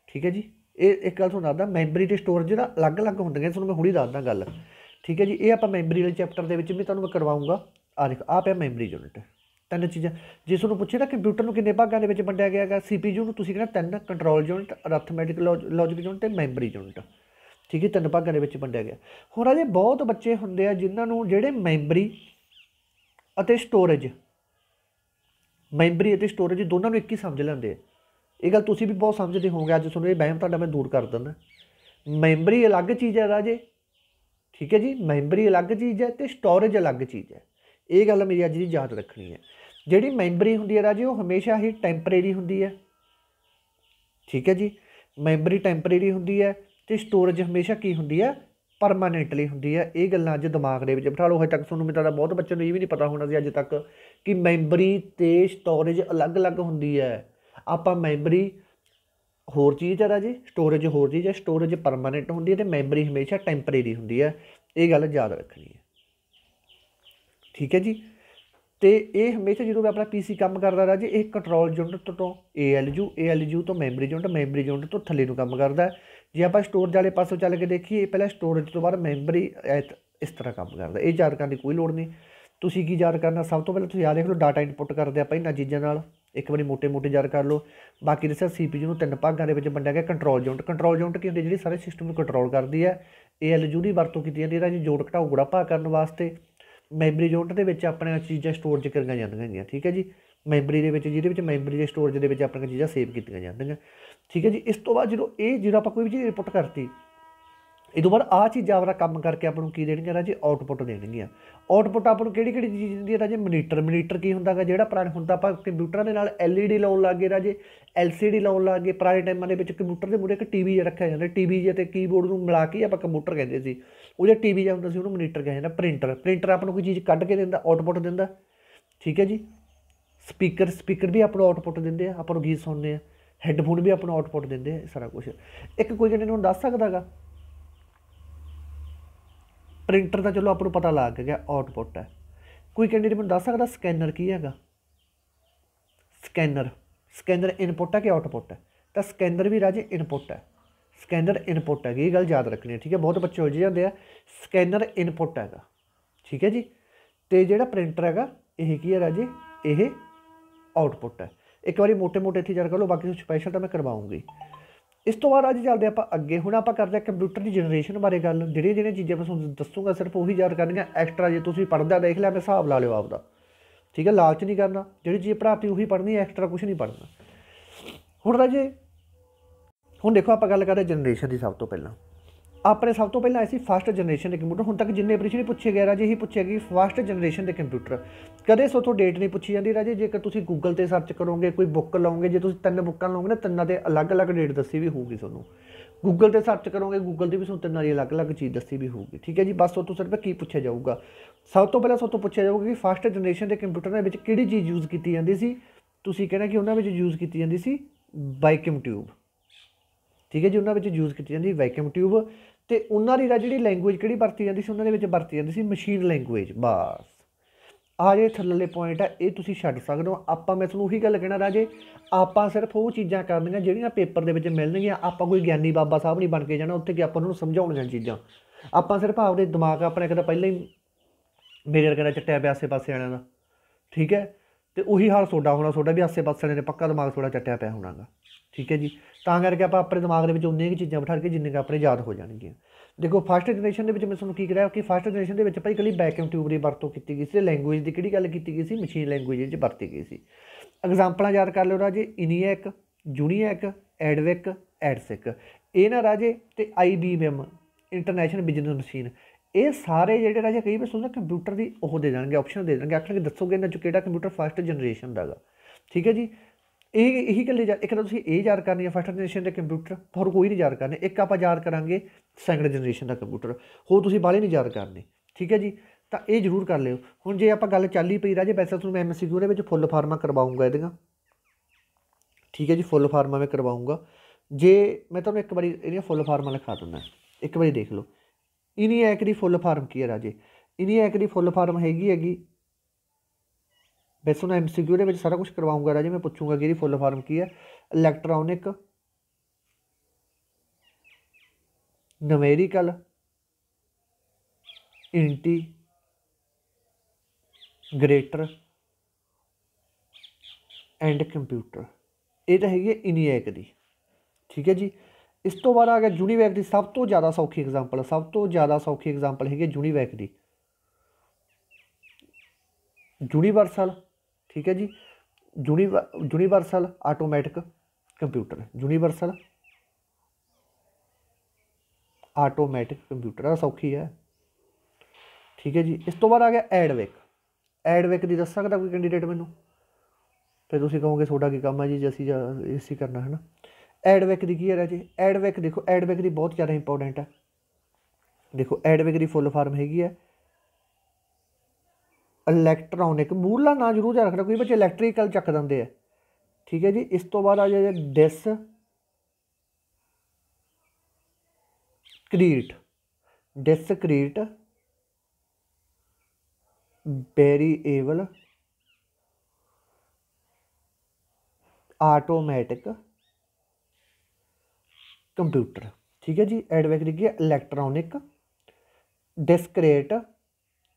ਠੀਕ ਹੈ ਜੀ, ਇਹ ਇੱਕ ਗੱਲ ਤੁਹਾਨੂੰ ਦੱਸਦਾ ਮੈਮਰੀ ਤੇ ਸਟੋਰੇਜ ਦਾ ਅਲੱਗ-ਅਲੱਗ ਹੁੰਦੀਆਂ ਤੁਹਾਨੂੰ ਮੈਂ ਹੁਣੀ ਦੱਸਦਾ ਗੱਲ। ਠੀਕ ਹੈ ਜੀ, ਇਹ ਆਪਾਂ ਮੈਮਰੀ ਵਾਲੇ ਚੈਪਟਰ ਦੇ ਵਿੱਚ ਵੀ ਤੁਹਾਨੂੰ ਮੈਂ ਕਰਵਾਉਂਗਾ। ਆ ਦੇਖ ਆ ਪਿਆ ਮੈਮਰੀ ਯੂਨਿਟ ਤਿੰਨ ਚੀਜ਼ਾਂ। ਜੇ ਤੁਹਾਨੂੰ ਪੁੱਛੇ ਨਾ ਕੰਪਿਊਟਰ ਨੂੰ ਕਿੰਨੇ ਭਾਗਾਂ ਦੇ ਵਿੱਚ ਵੰਡਿਆ ਗਿਆ ਹੈਗਾ, ਸੀਪੀਯੂ ਨੂੰ ਤੁਸੀਂ ਕਹਿੰਦਾ ਤਿੰਨ control unit arithmetic logic unit ਤੇ ਮੈਮਰੀ ਯੂਨਿਟ ਠੀਕ ਹੈ, ਤਿੰਨ ਭਾਗਾਂ ਦੇ ਵਿੱਚ ਵੰਡਿਆ ਗਿਆ। ਹੁਣ ਅਜੇ ਬਹੁਤ ਬੱਚੇ ਹੁੰਦੇ ਆ ਜਿਨ੍ਹਾਂ ਨੂੰ ਜਿਹੜੇ ਮੈਮਰੀ ਅਤੇ ਸਟੋਰੇਜ ਮੈਮਰੀ ਅਤੇ ਸਟੋਰੇਜ ਦੋਨਾਂ ਨੂੰ ਇੱਕ ਹੀ ਸਮਝ ਲੈਂਦੇ ਆ। ਇਹ ਗੱਲ ਤੁਸੀਂ ਵੀ ਬਹੁਤ ਸਮਝਦੇ ਹੋਵੋਗੇ, ਅੱਜ ਤੁਹਾਨੂੰ ਇਹ ਵਹਿਮ ਤੁਹਾਡਾ ਮੈਂ ਦੂਰ ਕਰ ਦਿੰਦਾ। ਮੈਮਰੀ ਅਲੱਗ ਚੀਜ਼ ਹੈ ਰਾਜੇ। ਠੀਕ ਹੈ ਜੀ ਮੈਮਰੀ ਅਲੱਗ ਚੀਜ਼ ਹੈ ਤੇ ਸਟੋਰੇਜ ਅਲੱਗ ਚੀਜ਼ ਹੈ। ਇਹ ਗੱਲ ਮੇਰੀ ਅੱਜ ਦੀ ਯਾਦ ਰੱਖਣੀ ਹੈ। ਜਿਹੜੀ ਮੈਮਰੀ ਹੁੰਦੀ ਹੈ ਰਾਜੇ, ਉਹ ਹਮੇਸ਼ਾ ਹੀ ਟੈਂਪਰੇਰੀ ਹੁੰਦੀ ਹੈ। ਠੀਕ ਹੈ ਜੀ? ਮੈਮਰੀ ਟੈਂਪਰੇਰੀ ਹੁੰਦੀ ਹੈ ਤੇ ਸਟੋਰੇਜ ਹਮੇਸ਼ਾ ਕੀ ਹੁੰਦੀ ਹੈ? ਪਰਮਾਨੈਂਟਲੀ ਹੁੰਦੀ ਹੈ। ਇਹ ਗੱਲਾਂ ਅੱਜ ਦਿਮਾਗ ਦੇ ਵਿੱਚ ਬਿਠਾ ਲਓ। ਹਜੇ ਤੱਕ ਤੁਹਾਨੂੰ ਮੇਰਾ ਬਹੁਤ ਬੱਚਿਆਂ ਨੂੰ ਇਹ ਵੀ ਨਹੀਂ ਪਤਾ ਹੋਣਾ ਸੀ ਅੱਜ ਤੱਕ ਕਿ ਮੈਮਰੀ ਤੇ ਸਟੋਰੇਜ ਅਲੱਗ-ਅਲੱਗ ਹੁੰਦੀ ਹੈ। ਆਪਾਂ ਮੈਮਰੀ ਹੋਰ ਚੀਜ਼ ਹੈ ਰਾਜੇ, ਸਟੋਰੇਜ ਹੋਰ ਚੀਜ਼ ਹੈ। ਸਟੋਰੇਜ ਪਰਮਾਨੈਂਟ ਹੁੰਦੀ ਹੈ ਤੇ ਮੈਮਰੀ ਹਮੇਸ਼ਾ ਟੈਂਪਰੇਰੀ ਹੁੰਦੀ ਹੈ। ਇਹ ਗੱਲ ਯਾਦ ਰੱਖਣੀ ਹੈ। ਠੀਕ ਹੈ ਜੀ? ਤੇ ਇਹ ਹਮੇਸ਼ਾ ਜਦੋਂ ਆਪਣਾ ਪੀਸੀ ਕੰਮ ਕਰਦਾ ਰਾਜੇ ਇਹ ਕੰਟਰੋਲ ਯੂਨਿਟ ਤੋਂ ALU ALU ਤੋਂ ਮੈਮਰੀ ਯੂਨਿਟ ਮੈਮਰੀ ਯੂਨਿਟ ਤੋਂ ਥੱਲੇ ਨੂੰ ਕੰਮ ਕਰਦਾ ਜੇ ਆਪਾਂ ਸਟੋਰੇਜ ਵਾਲੇ ਪਾਸੇ ਚੱਲ ਕੇ ਦੇਖੀਏ ਪਹਿਲਾਂ ਸਟੋਰੇਜ ਤੋਂ ਬਾਅਦ ਮੈਮਰੀ ਇਸ ਤਰ੍ਹਾਂ ਕੰਮ ਕਰਦਾ। ਇਹ ਯਾਦ ਕਰਨ ਦੀ ਕੋਈ ਲੋੜ ਨਹੀਂ। ਤੁਸੀਂ ਕੀ ਯਾਦ ਕਰਨਾ? ਸਭ ਤੋਂ ਪਹਿਲਾਂ ਤੁਸੀਂ ਯਾਦ ਦੇਖ ਲਓ ਡਾਟਾ ਇਨਪੁੱਟ ਕਰਦੇ ਆਪਾਂ ਇਹਨਾਂ ਚੀਜ਼ਾਂ ਨਾਲ। ਇੱਕ ਵਾਰੀ ਮੋٹے-ਮੋٹے ਯਾਦ ਕਰ ਲਓ। ਬਾਕੀ ਦੱਸਿਆ CPU ਨੂੰ ਤਿੰਨ ਭਾਗਾਂ ਦੇ ਵਿੱਚ ਵੰਡਿਆ ਗਿਆ ਕੰਟਰੋਲ ਯੂਨਿਟ ਕੰਟਰੋਲ ਯੂਨਿਟ ਕੀ ਹੁੰਦੀ ਜਿਹੜੀ ਸਾਰੇ ਸਿਸਟਮ ਨੂੰ ਕੰਟਰੋਲ ਕਰਦੀ ਹੈ। ALU ਦੀ ਵਰਤੋਂ ਕੀਤੀ ਜਾਂਦੀ ਹੈ, ਇਹਦਾ ਜੋੜ ਘਟਾਓ ਗੁਣਾ ਭਾਗ ਕਰਨ ਵਾਸਤੇ। ਮੈਮਰੀ ਯੂਨਿਟ ਦੇ ਵਿੱਚ ਆਪਣੀਆਂ ਚੀਜ਼ਾਂ ਸਟੋਰ ਚ ਕਰੀਆਂ ਜਾਂਦੀਆਂ ਹੈਗੀਆਂ, ਠੀਕ ਹੈ ਜੀ? ਮੈਮਰੀ ਦੇ ਵਿੱਚ, ਜਿਹਦੇ ਵਿੱਚ ਮੈਮਰੀ ਦੇ ਸਟੋਰੇਜ ਦੇ ਵਿੱਚ ਆਪਣੀਆਂ ਚੀਜ਼ਾਂ ਸੇਵ ਕੀਤੀਆਂ ਜਾਂਦੀਆਂ, ਠੀਕ ਹੈ ਜੀ? ਇਸ ਤੋਂ ਬਾਅਦ ਜਦੋਂ ਇਹ ਜਿਹੜਾ ਆਪਾਂ ਕੋਈ ਵੀ ਚੀਜ਼ ਰਿਪੋਰਟ ਕਰਤੀ, ਇਹ ਤੋਂ ਬਾਅਦ ਆ ਚੀਜ਼ਾਂ ਆਪਣਾ ਕੰਮ ਕਰਕੇ ਆਪਾਂ ਨੂੰ ਕੀ ਦੇਣਗੀਆਂ ਰਾਜੇ? ਆਊਟਪੁੱਟ ਦੇਣਗੀਆਂ। ਆਊਟਪੁੱਟ ਆਪਾਂ ਨੂੰ ਕਿਹੜੀ ਕਿਹੜੀ ਚੀਜ਼ ਦਿੰਦੀ ਹੈ ਰਾਜੇ? ਮਨੀਟਰ ਮਨੀਟਰ ਕੀ ਹੁੰਦਾਗਾ ਜਿਹੜਾ ਪੁਰਾਣੇ ਹੁੰਦਾ, ਆਪਾਂ ਕੰਪਿਊਟਰਾਂ ਦੇ ਨਾਲ LED ਲਾਉਣ ਲੱਗੇ ਰਾਜੇ, LCD ਲਾਉਣ ਲੱਗੇ ਪੁਰਾਣੇ ਟਾਈਮਾਂ ਦੇ ਵਿੱਚ ਕੰਪਿਊਟਰ ਦੇ ਮੂਹਰੇ ਇੱਕ ਟੀਵੀ ਰੱਖਿਆ ਜਾਂਦਾ ਟੀਵੀ ਜੇ ਤੇ ਕੀਬੋਰਡ ਨੂੰ ਮਿਲਾ ਕੇ ਆਪਾਂ ਕੰਪਿਊਟਰ ਕਹਿੰਦੇ ਸੀ। ਉਹ ਜਿਹੜਾ ਟੀਵੀ ਜਿਹਾ ਹੁੰਦਾ ਸੀ, ਉਹਨੂੰ ਮਨੀਟਰ ਕਹਿੰਦੇ ਜਾਂਦਾ ਪ੍ਰਿੰਟਰ ਪ੍ਰਿੰਟਰ ਆਪਾਂ ਨੂੰ ਕੋਈ ਚੀਜ਼ ਕੱਢ ਕੇ ਦਿੰਦਾ ਆਊਟਪੁੱਟ ਦਿੰਦਾ। ਠੀਕ ਹੈ ਜੀ? ਸਪੀਕਰ ਸਪੀਕਰ ਵੀ ਆਪਾਂ ਨੂੰ ਆਊਟਪੁੱਟ ਦਿੰਦੇ ਆ, ਆਪਾਂ ਨੂੰ ਗੀਤ ਸੁਣਦੇ ਆ। ਹੈੱਡਫੋਨ ਵੀ ਆਪਾਂ ਨੂੰ ਆਊਟਪੁੱਟ ਦਿੰਦੇ ਆ ਸਾਰਾ ਕੁਝ ਇੱਕ ਕੋਈ ਜਣੇ ਨੂੰ ਦੱਸ ਸਕਦਾਗਾ ਪ੍ਰਿੰਟਰ ਦਾ ਚਲੋ ਆਪਾਂ ਨੂੰ ਪਤਾ ਲੱਗ ਗਿਆ ਆਊਟਪੁੱਟ ਹੈ। ਕੋਈ ਕੈਂਡੀਡੇਟ ਮੈਨੂੰ ਦੱਸ ਸਕਦਾ ਸਕੈਨਰ ਕੀ ਹੈਗਾ? ਸਕੈਨਰ ਸਕੈਨਰ ਇਨਪੁੱਟ ਹੈ ਕਿ ਆਊਟਪੁੱਟ ਹੈ? ਤਾਂ ਸਕੈਨਰ ਵੀ ਰਾਜੇ ਇਨਪੁੱਟ ਹੈ। ਸਕੈਨਰ ਇਨਪੁੱਟ ਹੈਗੀ, ਇਹ ਗੱਲ ਯਾਦ ਰੱਖਣੀ ਹੈ, ਠੀਕ ਹੈ? ਬਹੁਤ ਬੱਚੇ ਉਲਝ ਜਾਂਦੇ ਆ। ਸਕੈਨਰ ਇਨਪੁੱਟ ਹੈਗਾ, ਠੀਕ ਹੈ ਜੀ? ਤੇ ਜਿਹੜਾ ਪ੍ਰਿੰਟਰ ਹੈਗਾ, ਇਹ ਕੀ ਹੈ ਰਾਜੇ? ਇਹ ਆਊਟਪੁੱਟ ਹੈ। ਇੱਕ ਵਾਰੀ ਮੋਟੇ ਮੋਟੇ ਇੱਥੇ ਯਾਦ ਕਰ ਲਓ, ਬਾਕੀ ਸਪੈਸ਼ਲ ਤਾਂ ਮੈਂ ਕਰਵਾਉਂਗੀ। ਇਸ ਤੋਂ ਬਾਅਦ ਅੱਜ ਚੱਲਦੇ ਆਪਾਂ ਅੱਗੇ। ਹੁਣ ਆਪਾਂ ਕਰਦੇ ਆ ਕੰਪਿਊਟਰ ਦੀ ਜਨਰੇਸ਼ਨ ਬਾਰੇ ਗੱਲ। ਜਿਹੜੀਆਂ ਜਿਹੜੀਆਂ ਚੀਜ਼ਾਂ ਮੈਂ ਤੁਹਾਨੂੰ ਦੱਸੂਗਾ, ਸਿਰਫ ਉਹੀ ਯਾਦ ਕਰਨੀਆਂ। ਐਕਸਟਰਾ ਜੇ ਤੁਸੀਂ ਪੜਦਾ ਦੇਖ ਲਿਆ, ਮੈਂ ਹਿਸਾਬ ਲਾ ਲਿਓ ਆਪਦਾ। ਠੀਕ ਹੈ? ਲਾਲਚ ਨਹੀਂ ਕਰਨਾ। ਜਿਹੜੀ ਚੀਜ਼ ਪੜਾਤੀ ਉਹੀ ਪੜਨੀ ਐਕਸਟਰਾ ਕੁਝ ਨਹੀਂ ਪੜਨਾ ਹੁਣ ਰਾਜੇ ਹੁਣ ਦੇਖੋ ਆਪਾਂ ਗੱਲ ਕਰਦੇ ਜਨਰੇਸ਼ਨ ਦੀ ਸਭ ਤੋਂ ਪਹਿਲਾਂ। ਆਪਣੇ ਸਭ ਤੋਂ ਪਹਿਲਾਂ ਆਈ ਸੀ ਫਸਟ ਜਨਰੇਸ਼ਨ ਦੇ ਕੰਪਿਊਟਰ ਹੁਣ ਤੱਕ ਜਿੰਨੇ ਪ੍ਰਸ਼ਨ ਪੁੱਛੇ ਗਏ ਰਾਜੇ, ਇਹੀ ਪੁੱਛਿਆ ਕਿ ਫਸਟ ਜਨਰੇਸ਼ਨ ਦੇ ਕੰਪਿਊਟਰ ਕਦੇ ਸੋ ਤੋਂ ਡੇਟ ਨਹੀਂ ਪੁੱਛੀ ਜਾਂਦੀ ਰਾਜੇ। ਜੇਕਰ ਤੁਸੀਂ ਗੂਗਲ ਤੇ ਸਰਚ ਕਰੋਗੇ, ਕੋਈ ਬੁੱਕ ਲਾਓਗੇ, ਜੇ ਤੁਸੀਂ ਤਿੰਨ ਬੁੱਕਾਂ ਲਾਓਗੇ ਨਾ, ਤਿੰਨਾਂ ਦੇ ਅਲੱਗ-ਅਲੱਗ ਡੇਟ ਦੱਸੀ ਵੀ ਹੋਊਗੀ ਤੁਹਾਨੂੰ। ਗੂਗਲ ਤੇ ਸਰਚ ਕਰੋਗੇ ਗੂਗਲ ਦੀ ਵੀ ਤੁਹਾਨੂੰ ਤਿੰਨਾਂ ਦੀ ਅਲੱਗ-ਅਲੱਗ ਚੀਜ਼ ਦੱਸੀ ਵੀ ਹੋਊਗੀ। ਠੀਕ ਹੈ ਜੀ, ਬਸ ਉਹ ਤੋਂ ਸਿਰਫ ਕੀ ਪੁੱਛਿਆ ਜਾਊਗਾ। ਸਭ ਤੋਂ ਪਹਿਲਾਂ ਸਭ ਤੋਂ ਪੁੱਛਿਆ ਜਾਊਗਾ ਕਿ ਫਸਟ ਜਨਰੇਸ਼ਨ ਦੇ ਕੰਪਿਊਟਰ ਦੇ ਵਿੱਚ ਕਿਹੜੀ ਚੀਜ਼ ਯੂਜ਼ ਕੀਤੀ ਜਾਂਦੀ ਸੀ? ਤੁਸੀਂ ਕਹਿਣਾ ਕਿ ਉਹਨਾਂ ਵਿੱਚ ਯੂਜ਼ ਕੀਤੀ ਜਾਂਦੀ ਸੀ ਵਾਈਕਮ ਟਿਊਬ ਠੀਕ ਹੈ ਜੀ, ਉਹਨਾਂ ਵਿੱਚ ਯੂਜ਼ ਕੀਤੀ ਜਾਂਦੀ ਵੈਕਿਊਮ ਟਿਊਬ ਤੇ ਉਹਨਾਂ ਦੀ ਜਿਹੜੀ ਲੈਂਗੁਏਜ ਕਿਹੜੀ ਵਰਤੀ ਜਾਂਦੀ ਸੀ, ਉਹਨਾਂ ਦੇ ਵਿੱਚ ਵਰਤੀ ਜਾਂਦੀ ਸੀ ਮਸ਼ੀਨ ਲੈਂਗੁਏਜ ਬਸ। ਆ ਜੇ ਥੱਲੇ ਪੁਆਇੰਟ ਆ ਇਹ ਤੁਸੀਂ ਛੱਡ ਸਕਦੇ ਹੋ। ਆਪਾਂ ਮੈਂ ਤੁਹਾਨੂੰ ਉਹੀ ਗੱਲ ਕਹਿਣਾ ਰਾਜੇ, ਆਪਾਂ ਸਿਰਫ ਉਹ ਚੀਜ਼ਾਂ ਕਰਨੀਆਂ ਜਿਹੜੀਆਂ ਪੇਪਰ ਦੇ ਵਿੱਚ ਮਿਲਣਗੀਆਂ। ਆਪਾਂ ਕੋਈ ਗਿਆਨੀ ਬਾਬਾ ਸਾਹਿਬ ਨਹੀਂ ਬਣ ਕੇ ਜਾਣਾ, ਉੱਥੇ ਕਿ ਆਪਾਂ ਉਹਨਾਂ ਨੂੰ ਸਮਝਾਉਣੀਆਂ ਚੀਜ਼ਾਂ। ਆਪਾਂ ਸਿਰਫ ਆਪਦੇ ਦਿਮਾਗ ਆਪਣੇ ਕਦਾ ਪਹਿਲਾਂ ਹੀ ਮੇਰੇ ਵਰਗਾ ਚੱਟਿਆ ਪਿਆ ਆਸੇ ਪਾਸੇ ਵਾਲਿਆਂ ਦਾ, ਠੀਕ ਹੈ? ਤੇ ਉਹੀ ਹਾਲ ਤੁਹਾਡਾ ਹੋਣਾ, ਤੁਹਾਡਾ ਵੀ ਆਸੇ ਪਾਸੇ ਵਾਲਿਆਂ ਨੇ ਪੱਕਾ ਦਿਮਾਗ ਥੋੜਾ ਚੱਟਿਆ ਪਿਆ ਹੋਣਾਗਾ। ਠੀਕ ਹੈ ਜੀ? ਤਾਂ ਕਰਕੇ ਆਪਾਂ ਆਪਣੇ ਦਿਮਾਗ ਦੇ ਵਿੱਚ ਉਨੀਆਂ ਹੀ ਚੀਜ਼ਾਂ ਬਿਠਾ ਕੇ ਜਿੰਨੇ ਕੁ ਆਪਣੇ ਯਾਦ ਹੋ ਜਾਣਗੀਆਂ। ਦੇਖੋ ਫਸਟ ਜਨਰੇਸ਼ਨ ਦੇ ਵਿੱਚ ਮੈਂ ਤੁਹਾਨੂੰ ਕੀ ਕਰਿਆ ਕਿ ਫਸਟ ਜਨਰੇਸ਼ਨ ਦੇ ਵਿੱਚ ਭਾਈ ਇਕੱਲੀ ਬੈਕਐਂਡ ਟਿਊਬ ਦੀ ਵਰਤੋਂ ਕੀਤੀ ਗਈ ਸੀ ਲੈਂਗੁਏਜ ਦੀ ਕਿਹੜੀ ਗੱਲ ਕੀਤੀ ਗਈ ਸੀ? ਮਸ਼ੀਨ ਲੈਂਗੁਏਜ ਵਿੱਚ ਵਰਤੀ ਗਈ ਸੀ। ਐਗਜ਼ਾਮਪਲਾਂ ਯਾਦ ਕਰ ਲਿਓ ਰਾਜੇ ਇਨੀਐਕ ਜੂਨੀਐਕ ਐਡਵਿਕ ਐਡਸਿਕ ਇਹ ਨਾ ਰਾਜੇ ਤੇ ਆਈਬੀਐਮ ਇੰਟਰਨੈਸ਼ਨਲ ਬਿਜ਼ਨਸ ਮਸ਼ੀਨ ਇਹ ਸਾਰੇ ਜਿਹੜੇ ਰਾਜੇ ਕਈ ਵਾਰ ਸੁਣਦਾ ਕੰਪਿਊਟਰ ਦੀ ਉਹ ਦੇ ਦੇਣਗੇ ਆਪਸ਼ਨ ਦੇ ਦੇਣਗੇ। ਆਖਣਗੇ, ਦੱਸੋਗੇ ਇਹਨਾਂ 'ਚ ਕਿਹੜਾ ਕੰਪਿਊਟਰ ਫਸਟ ਜਨਰੇਸ਼ਨ ਦਾ ਹੈਗਾ? ਠੀਕ ਹੈ ਜੀ? ਇਹ ਇਹੀ ਗੱਲ ਯਾਦ ਇੱਕ ਤਾਂ ਤੁਸੀਂ ਇਹ ਯਾਦ ਕਰਨੀ ਹੈ ਫਸਟ ਜਨਰੇਸ਼ਨ ਦੇ ਕੰਪਿਊਟਰ ਹੋਰ ਕੋਈ ਨਹੀਂ ਯਾਦ ਕਰਨੇ। ਇੱਕ ਆਪਾਂ ਯਾਦ ਕਰਾਂਗੇ ਸੈਕੰਡ ਜਨਰੇਸ਼ਨ ਦਾ ਕੰਪਿਊਟਰ ਹੋਰ ਤੁਸੀਂ ਬਾਲੇ ਨਹੀਂ ਯਾਦ ਕਰਨੇ, ਠੀਕ ਹੈ ਜੀ? ਤਾਂ ਇਹ ਜ਼ਰੂਰ ਕਰ ਲਿਓ। ਹੁਣ ਜੇ ਆਪਾਂ ਗੱਲ ਚੱਲੀ ਪਈ, ਰਾਜੇ ਵੈਸੇ ਤੁਹਾਨੂੰ ਮੈਂ ਐਮਐਸਸੀਕਿਊ ਦੇ ਵਿੱਚ ਫੁੱਲ ਫਾਰਮਾ ਕਰਵਾਉਂਗਾ ਇਹਦੀਆਂ। ਠੀਕ ਹੈ ਜੀ ਫੁੱਲ ਫਾਰਮਾ ਮੈਂ ਕਰਵਾਉਂਗਾ। ਜੇ ਮੈਂ ਤੁਹਾਨੂੰ ਇੱਕ ਵਾਰੀ ਇਹਦੀਆਂ ਫੁੱਲ ਫਾਰਮਾ ਲਿਖਾ ਦਿੰਦਾ, ਇੱਕ ਵਾਰੀ ਦੇਖ ਲਓ। ਇਨੀ ਐਕ ਦੀ ਫੁੱਲ ਫਾਰਮ ਕੀ ਹੈ ਰਾਜੇ। ਇਨੀ ਐਕ ਦੀ ਫੁੱਲ ਫਾਰਮ ਹੈਗੀ ਹੈਗੀ। ਵੈਸੇ ਮੈਂ ਐਮਸੀਕਿਊ ਦੇ ਵਿੱਚ ਸਾਰਾ ਕੁਝ ਕਰਵਾਉਂਗਾ ਰਾਜੇ, ਮੈਂ ਪੁੱਛੂੰਗਾ ਕਿ ਇਹਦੀ ਫੁੱਲ ਫਾਰਮ ਕੀ ਹੈ। Electronic numerical integrator and computer ਇਹ ਤਾਂ ਹੈਗੀ ਹੈ ਇਨੀਐਕ ਦੀ। ਠੀਕ ਹੈ ਜੀ? ਇਸ ਤੋਂ ਬਾਅਦ ਆ ਗਿਆ ਜੂਨੀਵੈਕ ਦੀ ਸਭ ਤੋਂ ਜ਼ਿਆਦਾ ਸੌਖੀ ਐਗਜ਼ਾਮਪਲ ਸਭ ਤੋਂ ਜ਼ਿਆਦਾ ਸੌਖੀ ਐਗਜ਼ਾਮਪਲ ਹੈਗੀ ਜੂਨੀਵੈਕ ਦੀ। ਯੂਨੀਵਰਸਲ ਠੀਕ ਹੈ ਜੀ? Uni universal automatic computer universal automatic computer ਆ ਸੌਖੀ ਹੈ। ਠੀਕ ਹੈ ਜੀ? ਇਸ ਤੋਂ ਬਾਅਦ ਆ ਗਿਆ ਐਡਵਿਕ ਐਡਵਿਕ ਦੀ ਦੱਸ ਸਕਦਾ ਕੋਈ ਕੈਂਡੀਡੇਟ ਮੈਨੂੰ? ਫਿਰ ਤੁਸੀਂ ਕਹੋਗੇ ਤੁਹਾਡਾ ਕੀ ਕੰਮ ਹੈ ਜੀ, ਜੇ ਅਸੀਂ ਇਸੇ ਕਰਨਾ ਹੈ ਨਾ ਐਡਵਿਕ ਦੀ ਕੀ ਹੈ ਜੀ ਐਡਵਿਕ ਦੇਖੋ ਐਡਵਿਕ ਦੀ ਬਹੁਤ ਜ਼ਿਆਦਾ ਇੰਪੋਰਟੈਂਟ ਹੈ। ਦੇਖੋ ਐਡਵਿਕ ਦੀ ਫੁੱਲ ਫਾਰਮ ਹੈਗੀ ਹੈ। ਇਲੈਕਟ੍ਰੋਨਿਕ ਮੂਲਾ ਨਾਂ ਜ਼ਰੂਰ ਯਾਦ ਰੱਖਣਾ, ਕੋਈ ਬੱਚੇ ਇਲੈਕਟ੍ਰੀਕਲ ਚੱਕ ਦਿੰਦੇ ਆ। ਠੀਕ ਹੈ ਜੀ, ਇਸ ਤੋਂ ਬਾਅਦ ਆ ਜਾਏ discrete discrete variable automatic computer ਠੀਕ ਹੈ ਜੀ ਐਡਵੈਕ ਲਿਖੀ ਹੈ ਇਲੈਕਟ੍ਰੋਨਿਕ ਡਿਸਕ੍ਰੀਟ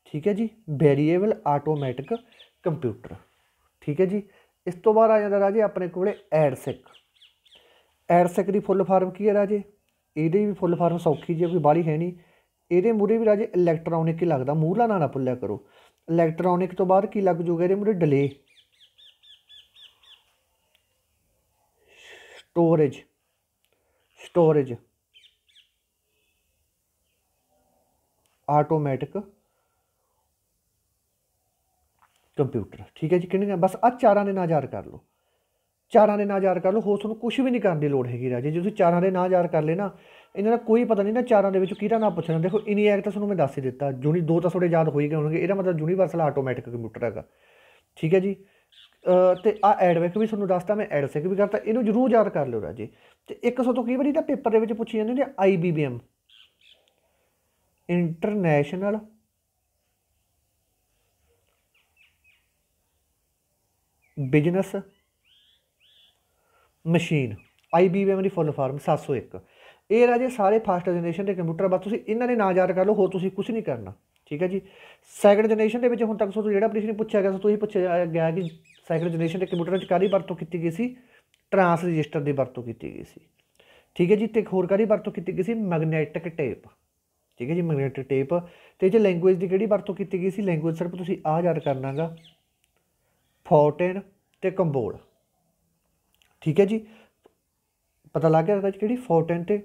ਠੀਕ ਹੈ ਜੀ ਵੇਰੀਏਬਲ ਆਟੋਮੈਟਿਕ ਕੰਪਿਊਟਰ ਠੀਕ ਹੈ ਜੀ, ਇਸ ਤੋਂ ਬਾਅਦ ਆ ਜਾਂਦਾ ਰਾਜੇ ਆਪਣੇ ਕੋਲੇ ਐਡਸੈਕ ਐਡਸੈਕ ਦੀ ਫੁੱਲ ਫਾਰਮ ਕੀ ਹੈ ਰਾਜੇ? ਇਹਦੀ ਵੀ ਫੁੱਲ ਫਾਰਮ ਸੌਖੀ ਜੀ ਕੋਈ ਬਾਹਲੀ ਹੈ ਨਹੀਂ। ਇਹਦੇ ਮੂਰੇ ਵੀ ਰਾਜੇ ਇਲੈਕਟ੍ਰੋਨਿਕ ਹੀ ਲੱਗਦਾ ਮੂਹਲਾ ਨਾ ਨਾ ਭੁੱਲਿਆ ਕਰੋ। ਇਲੈਕਟ੍ਰੋਨਿਕ ਤੋਂ ਬਾਅਦ ਕੀ ਲੱਗ ਜੂਗਾ ਇਹਦੇ ਮੂਰੇ delay storage storage automatic computer, ਠੀਕ ਹੈ ਜੀ ਕਿੰਨੇ ਬਸ ਆ ਚਾਰਾਂ ਦੇ ਨਾਂ ਯਾਦ ਕਰ ਲਓ। ਚਾਰਾਂ ਦੇ ਨਾਂ ਯਾਦ ਕਰ ਲਓ, ਹੋਰ ਤੁਹਾਨੂੰ ਕੁਝ ਵੀ ਨਹੀਂ ਕਰਨ ਦੀ ਲੋੜ ਹੈਗੀ ਰਾਜੇ। ਜੇ ਤੁਸੀਂ ਚਾਰਾਂ ਦੇ ਨਾਂ ਯਾਦ ਕਰ ਲਏ ਨਾ, ਇਹਨਾਂ ਦਾ ਕੋਈ ਪਤਾ ਨਹੀਂ ਨਾ ਚਾਰਾਂ ਦੇ ਵਿੱਚੋਂ ਕਿਹਦਾ ਨਾਮ ਪੁੱਛਣਾ। ਦੇਖੋ ਇਨੀਐਕ ਤਾਂ ਤੁਹਾਨੂੰ ਮੈਂ ਦੱਸ ਹੀ ਦਿੱਤਾ। ਜੂਨੀ ਦੋ ਤਾਂ ਤੁਹਾਡੇ ਯਾਦ ਹੋਈ ਗਏ ਹੋਣਗੇ। ਇਹਦਾ ਮਤਲਬ ਯੂਨੀਵਰਸਲ ਆਟੋਮੈਟਿਕ ਕੰਪਿਊਟਰ ਹੈਗਾ। ਠੀਕ ਹੈ ਜੀ? ਤੇ ਆ ਐਡਵੈਕ ਵੀ ਤੁਹਾਨੂੰ ਦੱਸਤਾ, ਮੈਂ ਐਡਸੈਕ ਵੀ ਕਰਤਾ। ਇਹਨੂੰ ਜ਼ਰੂਰ ਯਾਦ ਕਰ ਲਿਓ ਰਾਜੇ। ਤੇ 100 ਤੋਂ ਕਈ ਵਾਰੀ ਤਾਂ ਪੇਪਰ ਦੇ ਵਿੱਚ ਪੁੱਛੀ ਜਾਂਦੇ ਨੇ IBM international business, machine IBM ਦੀ ਫੁੱਲ ਫਾਰਮ 701 ਇਹ ਰਾਜੇ ਸਾਰੇ ਫਸਟ ਜਨਰੇਸ਼ਨ ਦੇ ਕੰਪਿਊਟਰ ਬਸ ਤੁਸੀਂ ਇਹਨਾਂ ਨੇ ਨਾ ਯਾਦ ਕਰ ਲਓ, ਹੋਰ ਤੁਸੀਂ ਕੁਝ ਨਹੀਂ ਕਰਨਾ, ਠੀਕ ਹੈ ਜੀ? ਸੈਕੰਡ ਜਨਰੇਸ਼ਨ ਦੇ ਵਿੱਚ ਹੁਣ ਤੱਕ ਤੁਹਾਨੂੰ ਜਿਹੜਾ ਪ੍ਰਸ਼ਨ ਪੁੱਛਿਆ ਗਿਆ ਤੁਸੀਂ ਪੁੱਛਿਆ ਗਿਆ ਕਿ ਸੈਕੰਡ ਜਨਰੇਸ਼ਨ ਦੇ ਕੰਪਿਊਟਰ ਵਿੱਚ ਕਾਦੀ ਵਰਤੋਂ ਕੀਤੀ ਗਈ ਸੀ? ਟਰਾਂਸ ਰਜਿਸਟਰ ਦੀ ਵਰਤੋਂ ਕੀਤੀ ਗਈ ਸੀ। ਠੀਕ ਹੈ ਜੀ, ਤੇ ਇੱਕ ਹੋਰ ਕਾਦੀ ਵਰਤੋਂ ਕੀਤੀ ਗਈ ਸੀ? ਮੈਗਨੈਟਿਕ ਟੇਪ ਠੀਕ ਹੈ ਜੀ ਮੈਗਨੈਟਿਕ ਟੇਪ ਤੇ ਜੇ ਲੈਂਗੁਏਜ ਦੀ ਕਿਹੜੀ ਵਰਤੋਂ ਕੀਤੀ ਗਈ ਸੀ? ਲੈਂਗੁਏਜ ਸਿਰਫ ਤੁਸੀਂ ਆ ਯਾਦ ਕਰਨਾਗਾ ਫੋਰਟਨ ਤੇ ਕੰਬੋਲ। ਠੀਕ ਹੈ ਜੀ? ਪਤਾ ਲੱਗ ਗਿਆ ਰਾਜ ਕਿਹੜੀ? ਫੋਰਟਨ ਤੇ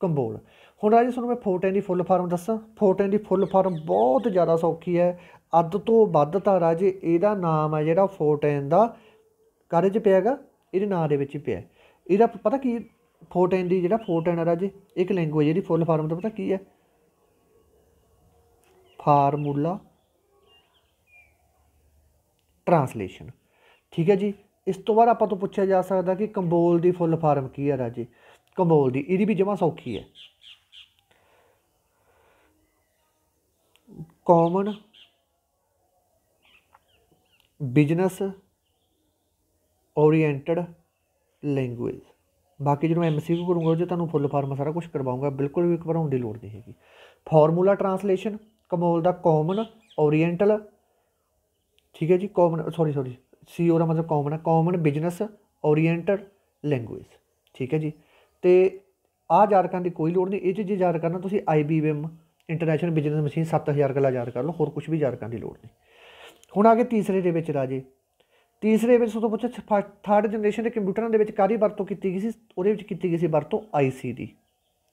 ਕੰਬੋਲ। ਹੁਣ ਰਾਜ ਤੁਹਾਨੂੰ ਮੈਂ ਫੋਰਟਨ ਦੀ ਫੁੱਲ ਫਾਰਮ ਦੱਸਾਂ। ਫੋਰਟਨ ਦੀ ਫੁੱਲ ਫਾਰਮ ਬਹੁਤ ਜ਼ਿਆਦਾ ਸੌਖੀ ਹੈ। ਅੱਧ ਤੋਂ ਵੱਧ ਤਾਂ ਰਾਜੇ ਇਹਦਾ ਨਾਮ ਹੈ ਜਿਹੜਾ ਫੋਰਟਨ ਦਾ ਕਾਰੇ 'ਚ ਪਿਆਗਾ ਇਹਦੇ ਨਾਂ ਦੇ ਵਿੱਚ ਹੀ ਪਿਆ ਇਹਦਾ ਪਤਾ ਕੀ ਫੋਰਟੈਨ ਦੀ ਜਿਹੜਾ ਫੋਰਟੈਨ ਹੈ ਰਾਜੇ, ਇੱਕ ਲੈਂਗੁਏਜ ਇਹਦੀ ਫੁੱਲ ਫਾਰਮ ਦਾ ਪਤਾ ਕੀ ਹੈ? Formula translation. ਠੀਕ ਹੈ ਜੀ? ਇਸ ਤੋਂ ਬਾਅਦ ਆਪਾਂ ਤੋਂ ਪੁੱਛਿਆ ਜਾ ਸਕਦਾ ਕਿ ਕੰਬੋਲ ਦੀ ਫੁੱਲ ਫਾਰਮ ਕੀ ਹੈ ਰਾਜੇ? ਕੰਬੋਲ ਦੀ, ਇਹਦੀ ਵੀ ਜਮਾ ਸੌਖੀ ਹੈ। ਕਾਮਨ ਬਿਜ਼ਨਸ ਓਰੀਐਂਟਡ ਲੈਂਗੁਏਜ ਬਾਕੀ ਜਦੋਂ ਐਮਸੀਕਿਊ ਕਰੂੰਗਾ ਉਹ 'ਚ ਤੁਹਾਨੂੰ ਫੁੱਲ ਫਾਰਮ ਸਾਰਾ ਕੁਝ ਕਰਵਾਉਂਗਾ, ਬਿਲਕੁਲ ਵੀ ਘਬਰਾਉਣ ਦੀ ਲੋੜ ਨਹੀਂ ਹੈਗੀ। ਫਾਰਮੂਲਾ ਟਰਾਂਸਲੇਸ਼ਨ ਕਮੋਲ ਦਾ ਕਾਮਨ ਓਰੀਐਂਟਲ ਠੀਕ ਹੈ ਜੀ ਕਾਮਨ ਸੌਰੀ ਸੌਰੀ ਸੀ ਦਾ ਮਤਲਬ ਕਾਮਨ ਹੈ ਕਾਮਨ ਬਿਜ਼ਨਸ ਓਰੀਐਂਟਡ ਲੈਂਗੁਏਜ ਠੀਕ ਹੈ ਜੀ। ਤੇ ਆ ਯਾਦ ਕਰਨ ਦੀ ਕੋਈ ਲੋੜ ਨਹੀਂ, ਇਹ 'ਚ ਜੇ ਯਾਦ ਕਰਨਾ, ਤੁਸੀਂ ਆਈਬੀਐਮ ਇੰਟਰਨੈਸ਼ਨਲ ਬਿਜ਼ਨਸ ਮਸ਼ੀਨ 7000 ਗੱਲਾਂ ਯਾਦ ਕਰ ਲਓ, ਹੋਰ ਕੁਝ ਵੀ ਯਾਦ ਕਰਨ ਦੀ ਲੋੜ ਨਹੀਂ। ਹੁਣ ਆ ਗਏ ਤੀਸਰੇ ਦੇ ਵਿੱਚ ਰਾਜੇ। ਤੀਸਰੇ ਵਿੱਚ ਤੋਂ ਪੁੱਛਿਆ ਥਰਡ ਜਨਰੇਸ਼ਨ ਦੇ ਕੰਪਿਊਟਰਾਂ ਦੇ ਵਿੱਚ ਕਾਰੀ ਵਰਤੋਂ ਕੀਤੀ ਗਈ ਸੀ? ਉਹਦੇ ਵਿੱਚ ਕੀਤੀ ਗਈ ਸੀ ਵਰਤੋਂ ਆਈਸੀ ਦੀ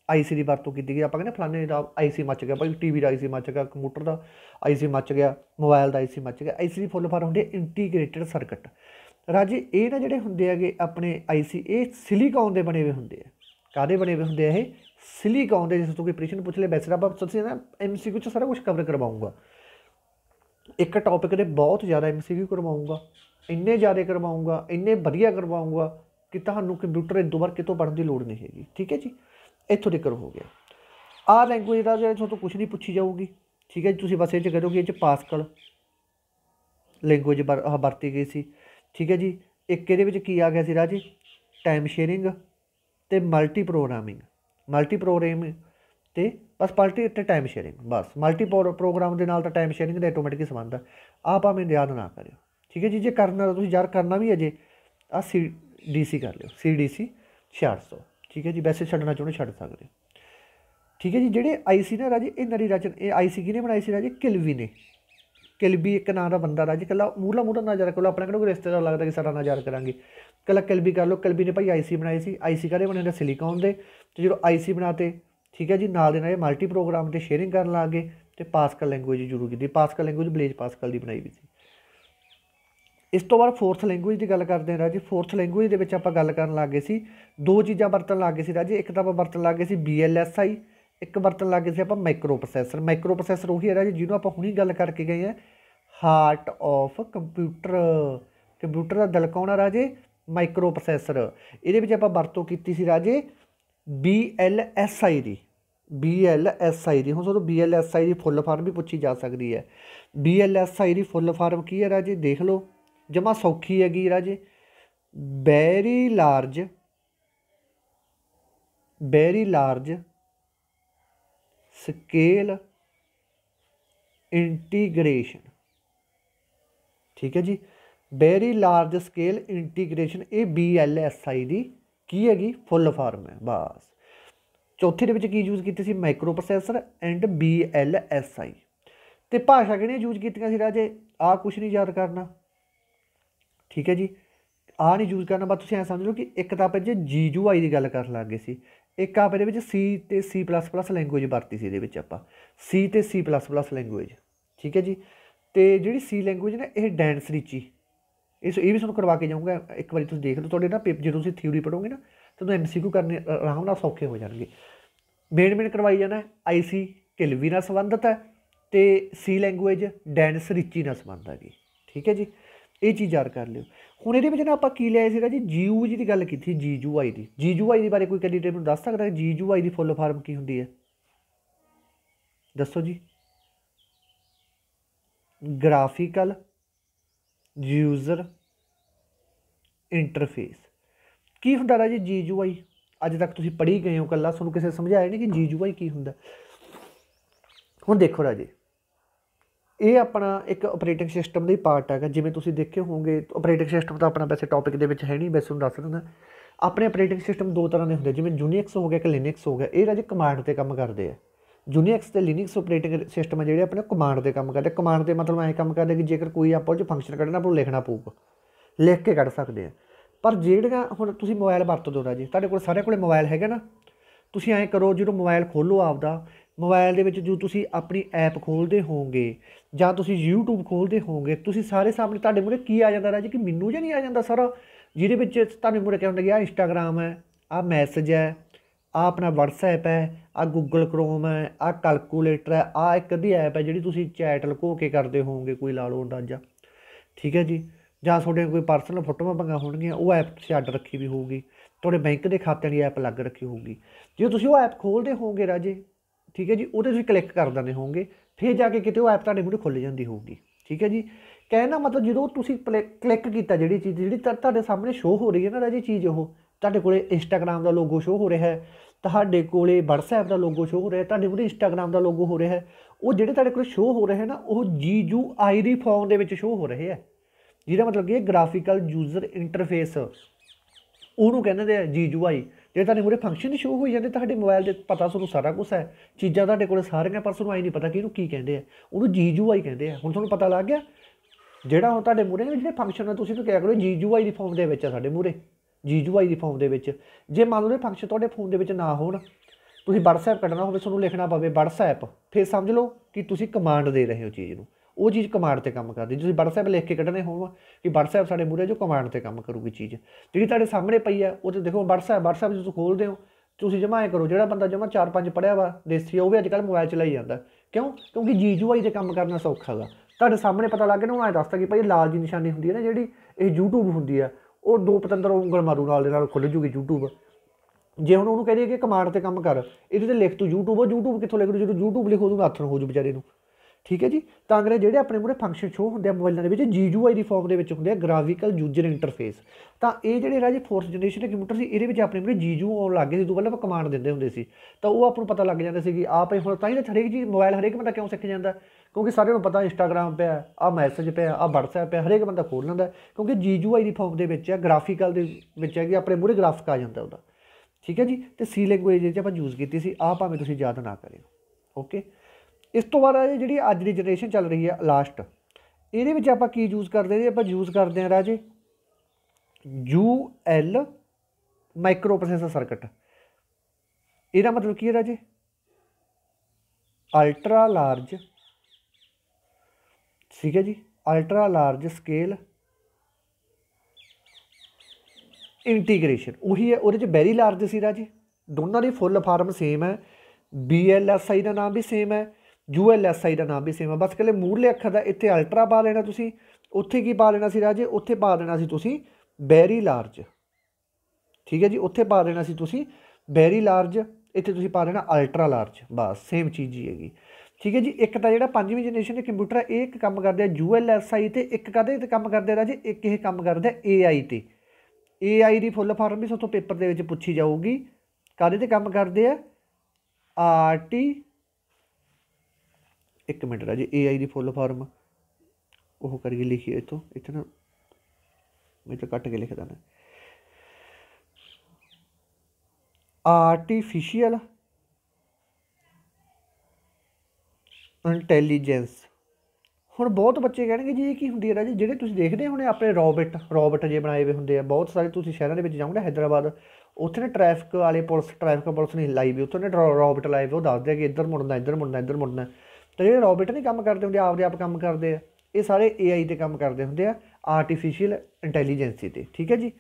ਆਈਸੀ ਦੀ ਵਰਤੋਂ ਕੀਤੀ ਗਈ। ਆਪਾਂ ਕਹਿੰਦੇ ਫਲਾਣੇ ਦਾ ਆਈਸੀ ਮੱਚ ਗਿਆ ਭਾਈ ਟੀਵੀ ਦਾ ਆਈਸੀ ਮੱਚ ਗਿਆ, ਕੰਪਿਊਟਰ ਦਾ ਆਈਸੀ ਮੱਚ ਗਿਆ ਮੋਬਾਈਲ ਦਾ ਆਈਸੀ ਮੱਚ ਗਿਆ ਆਈਸੀ ਦੀ ਫੁੱਲ ਫਾਰਮ ਹੁੰਦੀ ਹੈ ਇੰਟੀਗ੍ਰੇਟਡ ਸਰਕਟ। ਰਾਜੇ ਇਹ ਨਾ ਜਿਹੜੇ ਹੁੰਦੇ ਹੈਗੇ ਆਪਣੇ ਆਈਸੀ ਇਹ ਸਿਲੀਕੌਨ ਦੇ ਬਣੇ ਹੋਏ ਹੁੰਦੇ ਆ। ਕਾਦੇ ਬਣੇ ਹੋਏ ਹੁੰਦੇ ਆ ਇਹ? ਸਿਲੀਕੌਨ ਦੇ, ਜਿਸ ਤੋਂ ਕੋਈ ਪ੍ਰਸ਼ਨ ਪੁੱਛ ਲੈ ਵੈਸੇ ਆਪਾਂ ਤੁਸੀਂ ਨਾ ਐਮਸੀਕਿਊ ਚ ਸਾਰਾ ਕੁਝ ਕਵਰ ਕਰਵਾਉਂਗਾ। ਇੱਕ ਟੌਪਿਕ ਦੇ ਬਹੁਤ ਜ਼ਿਆਦਾ ਐਮਸੀਕਿਊ ਕਰਵਾਉਂਗਾ, ਇੰਨੇ ਜ਼ਿਆਦਾ ਕਰਵਾਉਂਗਾ, ਇੰਨੇ ਵਧੀਆ ਕਰਵਾਉਂਗਾ ਕਿ ਤੁਹਾਨੂੰ ਕੰਪਿਊਟਰ ਇਹ ਦੁਬਾਰਾ ਕਿਤੋਂ ਪੜ੍ਹਨ ਦੀ ਲੋੜ ਨਹੀਂ ਹੈਗੀ। ਠੀਕ ਹੈ ਜੀ? ਇੱਥੋਂ ਤੱਕ ਹੋ ਗਿਆ। ਆਹ ਲੈਂਗੁਏਜ ਦਾ ਜਿਹੜਾ ਤੁਹਾਨੂੰ ਕੁਝ ਨਹੀਂ ਪੁੱਛੀ ਜਾਊਗੀ। ਠੀਕ ਹੈ ਜੀ, ਤੁਸੀਂ ਬਸ ਇਹ ਚ ਕਰੋਗੇ, ਇਹ ਚ ਪਾਸਕਲ ਲੈਂਗੁਏਜ ਵਰਤੀ ਗਈ ਸੀ। ਠੀਕ ਹੈ ਜੀ, ਇੱਕ ਇਹਦੇ ਵਿੱਚ ਕੀ ਆ ਗਿਆ ਸੀ ਰਾਜੀ? ਟਾਈਮ ਸ਼ੇਅਰਿੰਗ ਤੇ ਮਲਟੀ ਪ੍ਰੋਗਰਾਮਿੰਗ ਮਲਟੀ ਪ੍ਰੋਗਰਾਮਿੰਗ ਤੇ ਬਸ ਮਲਟੀ ਤੇ ਟਾਈਮ ਸ਼ੇਅਰਿੰਗ ਬਸ। ਮਲਟੀ ਪ੍ਰੋਗਰਾਮ ਦੇ ਨਾਲ ਤਾਂ ਟਾਈਮ ਸ਼ੇਅਰਿੰਗ ਦਾ ਆਟੋਮੈਟਿਕ ਸੰਬੰਧ ਆ। ਆਪ ਆਵੇਂ ਯਾਦ ਨਾ ਕਰਿਓ। ਠੀਕ ਹੈ ਜੀ, ਜੇ ਕਰਨਾ ਤੁਸੀਂ ਯਾਰ ਕਰਨਾ ਵੀ ਅਜੇ ਆ ਸੀ ਡੀਸੀ ਕਰ ਲਿਓ। ਸੀ ਡੀਸੀ 600 ਠੀਕ ਹੈ ਜੀ, ਵੈਸੇ ਛੱਡਣਾ ਚਾਹੁੰਦੇ, ਛੱਡ ਸਕਦੇ। ਠੀਕ ਹੈ ਜੀ, ਜਿਹੜੇ ਆਈ ਸੀ ਨਾ ਰਾਜੇ, ਇਹ ਨਰੀ ਰਚਨ ਇਹ ਆਈ ਸੀ ਕਿਹਨੇ ਬਣਾਈ ਸੀ ਰਾਜੇ? ਕਿਲਵੀ ਨੇ। ਕਿਲਬੀ ਇੱਕ ਨਾਂ ਦਾ ਬੰਦਾ ਰਾਜੇ ਕੱਲਾ ਮੂਲਾ ਮੂਲਾ ਨਜ਼ਰ ਕਰੋ ਆਪਣਾ ਕਿਹੜਾ ਰਿਸ਼ਤੇਦਾਰ ਲੱਗਦਾ ਕਿ ਸਾਡਾ ਨਾ ਨਜ਼ਰ ਕਰਾਂਗੇ। ਕੱਲਾ ਕਿਲਬੀ ਕਰ ਲਓ ਕਿਲਬੀ ਨੇ ਭਾਈ ਆਈਸੀ ਬਣਾਈ ਸੀ। ਆਈਸੀ ਕਾਹਦੇ ਬਣੇ ਨੇ? ਸਿਲੀਕੌਨ ਦੇ। ਤੇ ਜਦੋਂ ਆਈਸੀ ਬਣਾਤੇ, ਠੀਕ ਹੈ ਜੀ, ਨਾਲ ਦੇ ਨਾਲ ਇਹ ਮਲਟੀ ਪ੍ਰੋਗਰਾਮ ਤੇ ਸ਼ੇਅਰਿੰਗ ਕਰਨ ਲੱਗ ਗਏ ਤੇ ਪਾਸਕਲ ਲੈਂਗੁਏਜ ਜ਼ਰੂਰ ਕੀਤੀ। ਪਾਸਕਲ ਲੈਂਗੁਏਜ ਬਲੇਜ ਪਾਸਕਲ ਦੀ ਬਣਾਈ ਵੀ ਸੀ। ਇਸ ਤੋਂ ਬਾਅਦ ਫੋਰਥ ਲੈਂਗੁਏਜ ਦੀ ਗੱਲ ਕਰਦੇ ਹਾਂ ਰਾਜੇ। ਫੋਰਥ ਲੈਂਗੁਏਜ ਦੇ ਵਿੱਚ ਆਪਾਂ ਗੱਲ ਕਰਨ ਲੱਗੇ ਸੀ। ਦੋ ਚੀਜ਼ਾਂ ਵਰਤਣ ਲੱਗੇ ਸੀ ਰਾਜੇ। ਇੱਕ ਤਾਂ ਆਪਾਂ ਵਰਤਣ ਲੱਗੇ ਸੀ BLSI ਇੱਕ ਵਰਤਣ ਲੱਗੇ ਸੀ ਆਪਾਂ ਮਾਈਕਰੋ ਪ੍ਰੋਸੈਸਰ ਮਾਈਕਰੋ ਪ੍ਰੋਸੈਸਰ ਉਹੀ ਹੈ ਰਾਜੇ ਜਿਹਨੂੰ ਆਪਾਂ ਹੁਣੀ ਗੱਲ ਕਰਕੇ ਗਏ ਆ ਹਾਰਟ ਆਫ ਕੰਪਿਊਟਰ ਕੰਪਿਊਟਰ ਦਾ ਦਿਲ ਕੌਣ ਆ ਰਾਜੇ? ਮਾਈਕਰੋ ਪ੍ਰੋਸੈਸਰ ਇਹਦੇ ਵਿੱਚ ਆਪਾਂ ਵਰਤੋਂ ਕੀਤੀ ਸੀ ਰਾਜੇ BLSI ਦੀ। BLSI ਦੀ। ਹੁਣ ਤੁਹਾਨੂੰ BLSI ਦੀ ਫੁੱਲ ਫਾਰਮ ਵੀ ਪੁੱਛੀ ਜਾ ਸਕਦੀ ਹੈ। BLSI ਦੀ ਫੁੱਲ ਫਾਰਮ ਕੀ ਹੈ ਰਾਜੇ? ਦੇਖ ਲਓ। ਜਮਾ ਸੌਖੀ ਹੈਗੀ ਰਾਜੇ very large very large, scale integration. ਠੀਕ ਹੈ ਜੀ। ਵੈਰੀ ਲਾਰਜ, ਸਕੇਲ ਇੰਟੀਗ੍ਰੇਸ਼ਨ, ਇਹ BLSI ਦੀ ਕੀ ਹੈਗੀ? ਫੁੱਲ ਫਾਰਮ ਹੈ, ਬਸ। ਚੌਥੇ ਦੇ ਵਿੱਚ ਕੀ ਯੂਜ਼ ਕੀਤੀ ਸੀ? ਮਾਈਕਰੋ ਪ੍ਰੋਸੈਸਰ ਐਂਡ BLSI ਤੇ ਭਾਸ਼ਾ ਕਿਹੜੀਆਂ ਯੂਜ਼ ਕੀਤੀਆਂ ਸੀ ਰਾਜੇ? ਆ ਕੁਝ ਨਹੀਂ ਯਾਦ ਕਰਨਾ। ਠੀਕ ਹੈ ਜੀ? ਆ ਨਹੀਂ ਯੂਜ਼ ਕਰਨਾ ਬਸ ਤੁਸੀਂ ਐ ਸਮਝ ਲਓ ਕਿ ਇੱਕ ਤਾਂ ਆਪਾਂ ਜੇ GUI ਦੀ ਗੱਲ ਕਰਨ ਲੱਗ ਗਏ ਸੀ, ਇੱਕ ਆਪ ਇਹਦੇ ਵਿੱਚ C ਤੇ C++ ਲੈਂਗੁਏਜ ਵਰਤੀ ਸੀ ਇਹਦੇ ਵਿੱਚ ਆਪਾਂ। C ਤੇ C++ ਲੈਂਗੁਏਜ ਠੀਕ ਹੈ ਜੀ? ਤੇ ਜਿਹੜੀ C ਲੈਂਗੁਏਜ ਨਾ, ਇਹ ਡੈਂਸ ਰਿਚੀ ਇਸ ਇਹ ਵੀ ਤੁਹਾਨੂੰ ਕਰਵਾ ਕੇ ਜਾਊਂਗਾ, ਇੱਕ ਵਾਰੀ ਤੁਸੀਂ ਦੇਖ ਲਓ। ਤੁਹਾਡੇ ਨਾ ਪੇਪਰ ਜਦੋਂ ਤੁਸੀਂ ਥਿਊਰੀ ਪੜੋਗੇ ਨਾ, ਤੁਹਾਨੂੰ ਐਮਸੀਕਿਊ ਕਰਨੇ ਆਰਾਮ ਨਾਲ ਸੌਖੇ ਹੋ ਜਾਣਗੇ। ਮੇਨ ਮੇਨ ਕਰਵਾਈ ਜਾਣਾ ਆਈਸੀ ਕਿਲਵੀ ਨਾਲ ਸੰਬੰਧਿਤ ਹੈ ਤੇ ਸੀ ਲੈਂਗੁਏਜ ਡੈਂਸ ਰਿਚੀ ਨਾਲ ਸੰਬੰਧ ਜੀ ਠੀਕ ਹੈ ਜੀ? ਇਹ ਚੀਜ਼ ਯਾਦ ਕਰ ਲਿਓ। ਹੁਣ ਇਹਦੇ ਵਿੱਚ ਨਾ ਆਪਾਂ ਕੀ ਲਿਆ ਸੀਗਾ ਜੀ? ਜੀਯੂ ਜੀ ਦੀ ਗੱਲ ਕੀਤੀ ਜੀਯੂਆਈ ਦੀ। ਜੀਯੂਆਈ ਦੇ ਬਾਰੇ ਕੋਈ ਕੈਂਡੀਡੇਟ ਨੂੰ ਦੱਸ ਸਕਦਾ ਹੈ? ਜੀਯੂਆਈ ਦੀ ਫੁੱਲ ਫਾਰਮ ਕੀ ਹੁੰਦੀ ਹੈ? ਦੱਸੋ ਜੀ। ਗ੍ਰਾਫੀਕਲ ਯੂਜ਼ਰ ਇੰਟਰਫੇਸ। ਕੀ ਹੁੰਦਾ ਰਾਜੀ ਜੀਯੂਆਈ ਅੱਜ ਤੱਕ ਤੁਸੀਂ ਪੜ੍ਹੀ ਗਏ ਹੋ ਕੱਲਾ ਤੁਹਾਨੂੰ ਕਿਸੇ ਸਮਝਾਇਆ ਨਹੀਂ ਕਿ ਜੀਯੂਆਈ ਕੀ ਹੁੰਦਾ? ਹੁਣ ਦੇਖੋ ਰਾਜੇ। ਇਹ ਆਪਣਾ ਇੱਕ ਆਪਰੇਟਿੰਗ ਸਿਸਟਮ ਦਾ ਹੀ ਪਾਰਟ ਹੈਗਾ। ਜਿਵੇਂ ਤੁਸੀਂ ਦੇਖੇ ਹੋਵੋਗੇ ਆਪਰੇਟਿੰਗ ਸਿਸਟਮ ਤਾਂ ਆਪਣਾ ਵੈਸੇ ਟੌਪਿਕ ਦੇ ਵਿੱਚ ਹੈ ਨਹੀਂ ਵੈਸੇ ਤੁਹਾਨੂੰ ਦੱਸ ਦਿੰਦਾ। ਆਪਣੇ ਆਪਰੇਟਿੰਗ ਸਿਸਟਮ ਦੋ ਤਰ੍ਹਾਂ ਦੇ ਹੁੰਦੇ, ਜਿਵੇਂ ਯੂਨੀਕਸ ਹੋ ਗਿਆ ਕਿ ਲਿਨਕਸ ਹੋ ਗਿਆ। ਇਹ ਰਾਜੇ ਕਮਾਂਡ ਤੇ ਕੰਮ ਕਰਦੇ ਆ। ਯੂਨੀਕਸ ਤੇ ਲਿਨਕਸ ਆਪਰੇਟਿੰਗ ਸਿਸਟਮ ਹੈ ਜਿਹੜੇ ਆਪਣੇ ਕਮਾਂਡ ਤੇ ਕੰਮ ਕਰਦੇ। ਕਮਾਂਡ ਤੇ ਮਤਲਬ ਐਂ ਕੰਮ ਕਰਦੇ ਕਿ ਜੇਕਰ ਕੋਈ ਆਪਾਂ ਉਹ ਚ ਫੰਕਸ਼ਨ ਕੱਢਣਾ, ਆਪਾਂ ਨੂੰ ਲਿਖਣਾ ਪਊਗਾ। ਲਿਖ ਕੇ ਕੱਢ ਸਕਦੇ ਆ। ਪਰ ਜਿਹੜੀਆਂ ਹੁਣ ਤੁਸੀਂ ਮੋਬਾਈਲ ਵਰਤਦੇ ਹੋ ਰਾਜੇ, ਤੁਹਾਡੇ ਕੋਲ ਸਾਰੇ ਕੋਲੇ ਮੋਬਾਈਲ ਹੈਗਾ ਨਾ? ਤੁਸੀਂ ਐਂ ਕਰੋ, ਜਦੋਂ ਮੋਬਾਈਲ ਖੋਲੋ ਆਪਦਾ ਮੋਬਾਈਲ ਦੇ ਵਿੱਚ ਜੋ ਤੁਸੀਂ ਆਪਣੀ ਐਪ ਖੋਲਦੇ ਹੋਵੋਗੇ ਜਾਂ ਤੁਸੀਂ YouTube ਖੋਲਦੇ ਹੋਵੋਗੇ, ਤੁਸੀਂ ਸਾਰੇ ਸਾਹਮਣੇ ਤੁਹਾਡੇ ਮੂਰੇ ਕੀ ਆ ਜਾਂਦਾ ਰਾਜੀ? ਕਿ ਮੈਨੂੰ ਜਾਂ ਨਹੀਂ ਆ ਜਾਂਦਾ ਸਾਰਾ? ਜਿਹਦੇ ਵਿੱਚ ਤੁਹਾਡੇ ਮੂਰੇ ਕਿ ਗਿਆ ਇੰਸਟਾਗ੍ਰam ਹੈ ਆ ਮੈਸੇਜ ਹੈ ਆ ਆਪਣਾ WhatsApp ਹੈ ਆ Google Chrome ਹੈ ਆ ਕੈਲਕੂਲੇਟਰ ਹੈ ਆ ਇੱਕ ਅੱਧੀ ਐਪ ਹੈ ਜਿਹੜੀ ਤੁਸੀਂ ਚੈਟ ਲੁਕੋ ਕੇ ਕਰਦੇ ਹੋਵੋਗੇ, ਕੋਈ ਲਾ ਲਓ ਅੰਦਾਜ਼ਾ। ਠੀਕ ਹੈ ਜੀ? ਜਾਂ ਤੁਹਾਡੇ ਕੋਈ ਪਰਸਨਲ ਫੋਟੋਆਂ ਪੰਗਾ ਹੋਣਗੀਆਂ, ਉਹ ਐਪ ਤੁਸੀਂ ਅੱਡ ਰੱਖੀ ਵੀ ਹੋਊਗੀ। ਤੁਹਾਡੇ ਬੈਂਕ ਦੇ ਖਾਤਿਆਂ ਦੀ ਐਪ ਅਲੱਗ ਰੱਖੀ ਹੋਊਗੀ। ਜੇ ਤੁਸੀਂ ਉਹ ਐਪ ਖੋਲਦੇ ਹੋਵੋਗੇ ਰਾਜੇ, ਠੀਕ ਹੈ ਜੀ, ਉਹਦੇ ਤੁਸੀਂ ਕਲਿੱਕ ਕਰ ਦਿੰਦੇ ਹੋਵੋਗੇ। ਫਿਰ ਜਾ ਕੇ ਕਿਤੇ ਉਹ ਐਪ ਤੁਹਾਡੇ ਮੂਹਰੇ ਖੁੱਲ ਜਾਂਦੀ ਹੋਊਗੀ। ਠੀਕ ਹੈ ਜੀ? ਕਹਿਣਾ ਮਤਲਬ ਜਦੋਂ ਤੁਸੀਂ ਕਲਿੱਕ ਕੀਤਾ ਜਿਹੜੀ ਚੀਜ਼, ਜਿਹੜੀ ਤੁਹਾ- ਤੁਹਾਡੇ ਸਾਹਮਣੇ ਸ਼ੋ ਹੋ ਰਹੀ ਹੈ ਨਾ ਰਾਜੀ ਚੀਜ਼ ਉਹ, ਤੁਹਾਡੇ ਕੋਲੇ ਇੰਸਟਾਗ੍ਰam ਦਾ ਲੋਗੋ ਸ਼ੋ ਹੋ ਰਿਹਾ ਹੈ, ਤੁਹਾਡੇ ਕੋਲੇ WhatsApp ਦਾ ਲੋਗੋ ਸ਼ੋ ਹੋ ਰਿਹਾ ਤੁਹਾਡੇ ਮੂਹਰੇ ਇੰਸਟਾਗ੍ਰam ਦਾ ਲੋਗੋ ਹੋ ਰਿਹਾ ਹੈ, ਉਹ ਜਿਹੜੇ ਤੁਹਾਡੇ ਕੋਲ ਸ਼ੋ ਹੋ ਰਹੇ ਹੈ ਨਾ, ਉਹ ਜੀਯੂ ਆਈ ਦੀ ਫਾਰਮ ਦੇ ਵਿੱਚ ਸ਼ੋ ਹੋ ਰਹੇ ਹੈ। ਜਿਹਦਾ ਮਤਲਬ ਕਿ ਹੈ ਗ੍ਰਾਫਿਕਲ ਯੂਜ਼ਰ ਇੰਟਰਫੇਸ ਉਹਨੂੰ ਕਹਿੰਦੇ ਆ ਜੀਯੂਆਈ ਜੇ ਤੁਹਾਡੇ ਮੂਰੇ ਫੰਕਸ਼ਨ ਸ਼ੋ ਹੋਈ ਜਾਂਦੇ, ਤੁਹਾਡੇ ਮੋਬਾਈਲ ਤੇ ਪਤਾ ਤੁਹਾਨੂੰ ਸਾਰਾ ਕੁਝ ਹੈ। ਚੀਜ਼ਾਂ ਤੁਹਾਡੇ ਕੋਲ ਸਾਰੀਆਂ ਪਰ ਤੁਹਾਨੂੰ ਆਈ ਨਹੀਂ ਪਤਾ ਕਿ ਇਹਨੂੰ ਕੀ ਕਹਿੰਦੇ ਆ। ਉਹਨੂੰ ਜੀਯੂਆਈ ਕਹਿੰਦੇ ਆ। ਹੁਣ ਤੁਹਾਨੂੰ ਪਤਾ ਲੱਗ ਗਿਆ, ਜਿਹੜਾ ਹੁਣ ਤੁਹਾਡੇ ਮੂਰੇ ਜਿਹੜੇ ਫੰਕਸ਼ਨ ਆ, ਤੁਸੀਂ ਤਾਂ ਕਿਹਾ ਕਰੋ ਜੀਯੂਆਈ ਦੀ ਫਾਰਮ ਦੇ ਵਿੱਚ ਆ ਸਾਡੇ ਮੂਰੇ ਜੀਯੂਆਈ ਦੀ ਫਾਰਮ ਦੇ ਵਿੱਚ। ਜੇ ਮੰਨ ਲਓ ਇਹ ਫੰਕਸ਼ਨ ਤੁਹਾਡੇ ਫੋਨ ਦੇ ਵਿੱਚ ਨਾ ਹੋਣ, ਤੁਸੀਂ WhatsApp ਕੱਢਣਾ ਹੋਵੇ, ਤੁਹਾਨੂੰ ਲਿਖਣਾ ਪਵੇ, WhatsApp, ਫਿਰ ਸਮਝ ਲਓ ਕਿ ਤੁਸੀਂ ਕਮਾਂਡ ਦੇ ਰਹੇ ਹੋ ਚੀਜ਼ ਨੂੰ। ਉਹ ਚੀਜ਼ ਕਮਾਂਡ ਤੇ ਕੰਮ ਕਰਦੀ, ਤੁਸੀਂ WhatsApp ਲਿਖ ਕੇ ਕੱਢਣੇ ਹੋਣ, ਕਿ WhatsApp ਸਾਡੇ ਮੂਰੇ ਜੋ ਕਮਾਂਡ ਤੇ ਕੰਮ ਕਰੂਗੀ ਚੀਜ਼। ਜਿਹੜੀ ਤੁਹਾਡੇ ਸਾਹਮਣੇ ਪਈ ਹੈ ਉਹ ਤੇ ਦੇਖੋ WhatsApp WhatsApp ਜਦੋਂ ਖੋਲਦੇ ਹੋ, ਤੁਸੀਂ ਜਮਾ ਐ ਕਰੋ, ਜਿਹੜਾ ਬੰਦਾ ਜਮਾ 4-5 ਪੜਿਆ ਵਾ, ਦੇਸੀ ਉਹ ਵੀ ਅੱਜ ਕੱਲ੍ਹ ਮੋਬਾਈਲ ਚਲਾਈ ਜਾਂਦਾ। ਕਿਉਂ? ਕਿਉਂਕਿ ਜੀਜੂਆਈ ਤੇ ਕੰਮ ਕਰਨਾ ਸੌਖਾ ਹੈਗਾ ਤੁਹਾਡੇ ਸਾਹਮਣੇ ਪਤਾ ਲੱਗ ਗਿਆ ਨਾ, ਉਹ ਐ ਦੱਸਦਾ ਕਿ ਭਾਈ ਲਾਲ ਦੀ ਨਿਸ਼ਾਨੀ ਹੁੰਦੀ ਹੈ ਨਾ, ਜਿਹੜੀ ਇਹ YouTube ਹੁੰਦੀ ਆ, ਉਹ ਦੋ ਪਤੰਦਰ ਉਂਗਲ ਮਾਰੂ ਨਾਲ ਦੇ ਨਾਲ ਖੁੱਲ ਜੂਗੀ YouTube ਜੇ ਹੁਣ ਉਹਨੂੰ ਕਹਿ ਦਈਏ ਕਿ ਕਮਾਂਡ ਤੇ ਕੰਮ ਕਰ, ਇਹਦੇ ਤੇ ਲਿਖ ਤੂੰ YouTube, ਉਹ YouTube ਕਿੱਥੋਂ ਲਿਖ ਦੂ ਜਦੋਂ YouTube ਲਿਖੋ ਉਹਨੂੰ ਹੱਥ ਨੂੰ ਹੋ ਜੂ ਵਿਚਾਰੇ ਨੂੰ। ਠੀਕ ਹੈ ਜੀ? ਤਾਂ ਕਰੇ ਜਿਹੜੇ ਆਪਣੇ ਮੂਰੇ ਫੰਕਸ਼ਨ ਸ਼ੋ ਹੁੰਦੇ ਆ ਮੋਬਾਈਲਾਂ ਦੇ ਵਿੱਚ GUI ਦੀ ਫਾਰਮ ਦੇ ਵਿੱਚ ਹੁੰਦੇ ਆ ਗ੍ਰਾਫਿਕਲ ਯੂਜ਼ਰ ਇੰਟਰਫੇਸ ਤਾਂ ਇਹ ਜਿਹੜੇ ਰਾਜੇ ਫੋਰਥ ਜਨਰੇਸ਼ਨ ਦੇ ਕੰਪਿਊਟਰ ਸੀ, ਇਹਦੇ ਵਿੱਚ ਆਪਣੇ ਮੂਰੇ GUI ਆਉਣ ਲੱਗ ਗਏ ਸੀ ਤੋਂ ਪਹਿਲਾਂ ਆਪਾਂ ਕਮਾਂਡ ਦਿੰਦੇ ਹੁੰਦੇ ਸੀ। ਤਾਂ ਉਹ ਆਪਾਂ ਨੂੰ ਪਤਾ ਲੱਗ ਜਾਂਦਾ ਸੀ ਕਿ ਆਪੇ ਹੁਣ ਤਾਂ ਹੀ ਤਾਂ ਹਰੇਕ ਚੀਜ਼ ਮੋਬਾਈਲ ਹਰੇਕ ਬੰਦਾ ਕਿਉਂ ਸਿੱਖ ਜਾਂਦਾ? ਕਿਉਂਕਿ ਸਾਰਿਆਂ ਨੂੰ ਪਤਾ ਇੰਸਟਾਗ੍ਰam ਪਿਆ ਆ ਮੈਸੇਜ ਪਿਆ ਆ WhatsApp ਪਿਆ, ਹਰੇਕ ਬੰਦਾ ਖੋਲ ਲੈਂਦਾ। ਕਿਉਂਕਿ GUI ਦੀ ਫਾਰਮ ਦੇ ਵਿੱਚ ਆ ਗ੍ਰਾਫਿਕਲ ਦੇ ਵਿੱਚ ਹੈ ਕਿ ਆਪਣੇ ਮੂਰੇ ਗ੍ਰਾਫਿਕ ਆ ਜਾਂਦਾ ਉਹਦਾ। ਠੀਕ ਹੈ ਜੀ? ਤੇ ਸੀ ਲੈਂਗੁਏਜ ਜੇ ਆਪਾਂ ਯੂਜ਼ ਕੀਤੀ ਸੀ ਆ ਭਾਵੇਂ ਤੁਸੀਂ ਯਾਦ ਨਾ ਕਰਿਓ। ਓਕੇ ਇਸ ਤੋਂ ਬਾਅਦ ਇਹ ਜਿਹੜੀ ਅੱਜ ਦੀ ਜਨਰੇਸ਼ਨ ਚੱਲ ਰਹੀ ਹੈ ਲਾਸਟ ਇਹਦੇ ਵਿੱਚ ਆਪਾਂ ਕੀ ਯੂਜ਼ ਕਰਦੇ ਜੀ ਆਪਾਂ ਯੂਜ਼ ਕਰਦੇ ਹਾਂ ਰਾਜੇ U L micro processor circuit ਇਹਦਾ ਮਤਲਬ ਕੀ ਹੈ ਰਾਜੇ? ਅਲਟਰਾ ਲਾਰਜ ਠੀਕ ਹੈ ਜੀ? ਅਲਟਰਾ ਲਾਰਜ ਸਕੇਲ ਇੰਟੀਗ੍ਰੇਸ਼ਨ ਉਹੀ ਹੈ, ਉਹਦੇ ਚ ਵੈਰੀ ਲਾਰਜ ਸੀ ਰਾਜੇ। ਦੋਨਾਂ ਦੀ ਫੁੱਲ ਫਾਰਮ ਸੇਮ ਹੈ। BLSI ਦਾ ਨਾਮ ਵੀ ਸੇਮ ਹੈ। ULSI ਦਾ ਨਾਮ ਵੀ ਸੇਮ ਆ। ਬਸ ਕੱਲੇ ਮੂਰਲੇ ਅੱਖਰ ਦਾ ਇੱਥੇ ਅਲਟਰਾ ਪਾ ਲੈਣਾ ਤੁਸੀਂ। ਉੱਥੇ ਕੀ ਪਾ ਲੈਣਾ ਸੀ ਰਾਜੇ? ਉੱਥੇ ਪਾ ਦੇਣਾ ਸੀ ਤੁਸੀਂ ਵੈਰੀ ਲਾਰਜ ਠੀਕ ਹੈ ਜੀ? ਉੱਥੇ ਪਾ ਦੇਣਾ ਸੀ ਤੁਸੀਂ ਵੈਰੀ ਲਾਰਜ ਇੱਥੇ ਤੁਸੀਂ ਪਾ ਦੇਣਾ ਅਲਟਰਾ ਲਾਰਜ ਬਸ ਸੇਮ ਚੀਜ਼ ਹੀ ਹੈਗੀ। ਠੀਕ ਹੈ ਜੀ? ਇੱਕ ਤਾਂ ਜਿਹੜਾ ਪੰਜਵੀਂ ਜਨਰੇਸ਼ਨ ਦੇ ਕੰਪਿਊਟਰ ਹੈ ਇਹ ਇੱਕ ਕੰਮ ਕਰਦੇ ਆ ULSI ਤੇ ਇੱਕ ਕਦੇ ਤੇ ਕੰਮ ਕਰਦੇ ਰਾਜੇ? ਇੱਕ ਇਹ ਕੰਮ ਕਰਦੇ ਆ AI ਤੇ। AI ਦੀ ਫੁੱਲ ਫਾਰਮ ਵੀ ਸੋਥੋਂ ਪੇਪਰ ਦੇ ਵਿੱਚ ਪੁੱਛੀ ਜਾਊਗੀ। ਕਾਦੇ ਤੇ ਕੰਮ ਕਰਦੇ ਆ? ਆਰਟੀ ਇੱਕ ਮਿੰਟ ਰਾਜੇ AI ਦੀ ਫੁੱਲ ਫਾਰਮ ਉਹ ਕਰਕੇ ਲਿਖੀ ਇਥੋਂ, ਇੱਥੇ ਨਾ, ਮੈਂ ਤਾਂ ਕੱਟ ਕੇ ਲਿਖ ਦਾਂ ਆਰਟੀਫੀਸ਼ੀਅਲ ਇੰਟੈਲੀਜੈਂਸ ਹੁਣ ਬਹੁਤ ਬੱਚੇ ਕਹਿਣਗੇ ਜੀ, ਇਹ ਕੀ ਹੁੰਦੀ ਹੈ ਰਾਜੇ? ਜਿਹੜੇ ਤੁਸੀਂ ਦੇਖਦੇ ਹੋਣੇ ਆਪਣੇ ਰੋਬਟ ਰੋਬਟ ਜੇ ਬਣਾਏ ਹੋਏ ਹੁੰਦੇ ਆ, ਬਹੁਤ ਸਾਰੇ ਤੁਸੀਂ ਸ਼ਹਿਰਾਂ ਦੇ ਵਿੱਚ ਜਾਓਗੇ ਹੈਦਰਾਬਾਦ, ਉੱਥੇ ਨੇ ਟ੍ਰੈਫਿਕ ਵਾਲੇ ਪੁਲਿਸ ਟ੍ਰੈਫਿਕ ਪੁਲਿਸ ਨੇ ਲਾਈ ਵੀ, ਉੱਥੇ ਨੇ ਰੋਬਟ ਲਾਏ ਵੀ, ਉਹ ਦੱਸਦੇ ਆ ਕਿ ਇੱਧਰ ਮੁੜਨਾ ਇੱਧਰ ਮੁੜਨਾ ਇੱਧਰ ਮੁੜਨਾ। ਤਾਂ ਜਿਹੜੇ ਰੋਬਟ ਨਹੀਂ ਕੰਮ ਕਰਦੇ ਹੁੰਦੇ, ਆਪਦੇ ਆਪ ਕੰਮ ਕਰਦੇ ਆ। ਇਹ ਸਾਰੇ AI ਤੇ ਕੰਮ ਕਰਦੇ ਹੁੰਦੇ ਆ ਆਰਟੀਫੀਸ਼ੀਅਲ ਇੰਟੈਲੀਜੈਂਸੀ ਤੇ ਠੀਕ ਹੈ ਜੀ?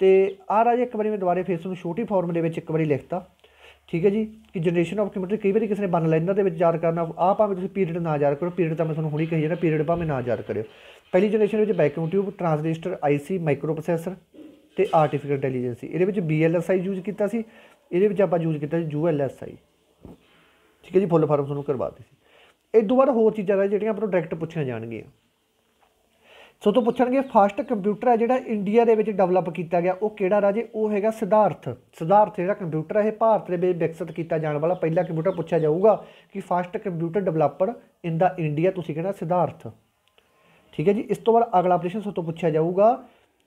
ਤੇ ਆ ਰਾਜੇ ਇੱਕ ਵਾਰੀ ਮੈਂ ਦੁਬਾਰੇ ਫੇਸ ਨੂੰ ਛੋਟੀ ਫਾਰਮ ਦੇ ਵਿੱਚ ਇੱਕ ਵਾਰੀ ਲਿਖਤਾ, ਠੀਕ ਹੈ ਜੀ? ਕਿ ਜਨਰੇਸ਼ਨ ਆਫ ਕੰਪਿਊਟਰ ਕਈ ਵਾਰੀ ਕਿਸੇ ਨੇ ਬੰਨ ਲੈਂਦਾ ਦੇ ਵਿੱਚ ਯਾਦ ਕਰਨਾ ਆ ਭਾਵੇਂ ਤੁਸੀਂ ਪੀਰੀਅਡ ਨਾ ਯਾਦ ਕਰੋ ਪੀਰੀਅਡ ਤਾਂ ਮੈਂ ਤੁਹਾਨੂੰ ਹੁਣੀ ਕਹੀ ਜਾਣਾ ਪੀਰੀਅਡ ਭਾਵੇਂ ਨਾ ਯਾਦ ਕਰਿਓ। ਪਹਿਲੀ ਜਨਰੇਸ਼ਨ ਵਿੱਚ vacuum tube transistor IC micro processor ਤੇ ਆਰਟੀਫੀਸ਼ੀਅਲ ਇੰਟੈਲੀਜੈਂਸੀ ਇਹਦੇ ਵਿੱਚ BLSI ਯੂਜ਼ ਕੀਤਾ ਸੀ, ਇਹਦੇ ਵਿੱਚ ਆਪਾਂ ਯੂਜ਼ ਕੀਤਾ ਸੀ ULSI ਠੀਕ ਹੈ ਜੀ? ਫੁੱਲ ਫਾਰਮ ਤੁਹਾਨੂੰ ਕਰਵਾ ਦਿੱਤੀ ਸੀ। ਇਹ ਤੋਂ ਬਾਅਦ ਹੋਰ ਚੀਜ਼ਾਂ ਦਾ ਜਿਹੜੀਆਂ ਆਪਾਂ ਨੂੰ ਡਾਇਰੈਕਟ ਪੁੱਛੀਆਂ ਜਾਣਗੀਆਂ। ਸੋ ਤੋਂ ਪੁੱਛਣਗੇ ਫਸਟ ਕੰਪਿਊਟਰ ਹੈ ਜਿਹੜਾ ਇੰਡੀਆ ਦੇ ਵਿੱਚ ਡਿਵੈਲਪ ਕੀਤਾ ਗਿਆ। ਉਹ ਕਿਹੜਾ ਰਾਜੇ ਉਹ ਹੈਗਾ ਸਿਧਾਰਥ। ਸਿਧਾਰਥ ਜਿਹੜਾ ਕੰਪਿਊਟਰ ਹੈ, ਇਹ ਭਾਰਤ ਦੇ ਵਿੱਚ ਵਿਕਸਿਤ ਕੀਤਾ ਜਾਣ ਵਾਲਾ ਪਹਿਲਾ ਕੰਪਿਊਟਰ ਪੁੱਛਿਆ ਜਾਊਗਾ ਕਿ first computer developer in the India ਤੁਸੀਂ ਕਹਿਣਾ ਸਿਧਾਰਥ। ਠੀਕ ਹੈ ਜੀ? ਇਸ ਤੋਂ ਬਾਅਦ ਅਗਲਾ ਪ੍ਰਸ਼ਨ ਸੋ ਤੋਂ ਪੁੱਛਿਆ ਜਾਊਗਾ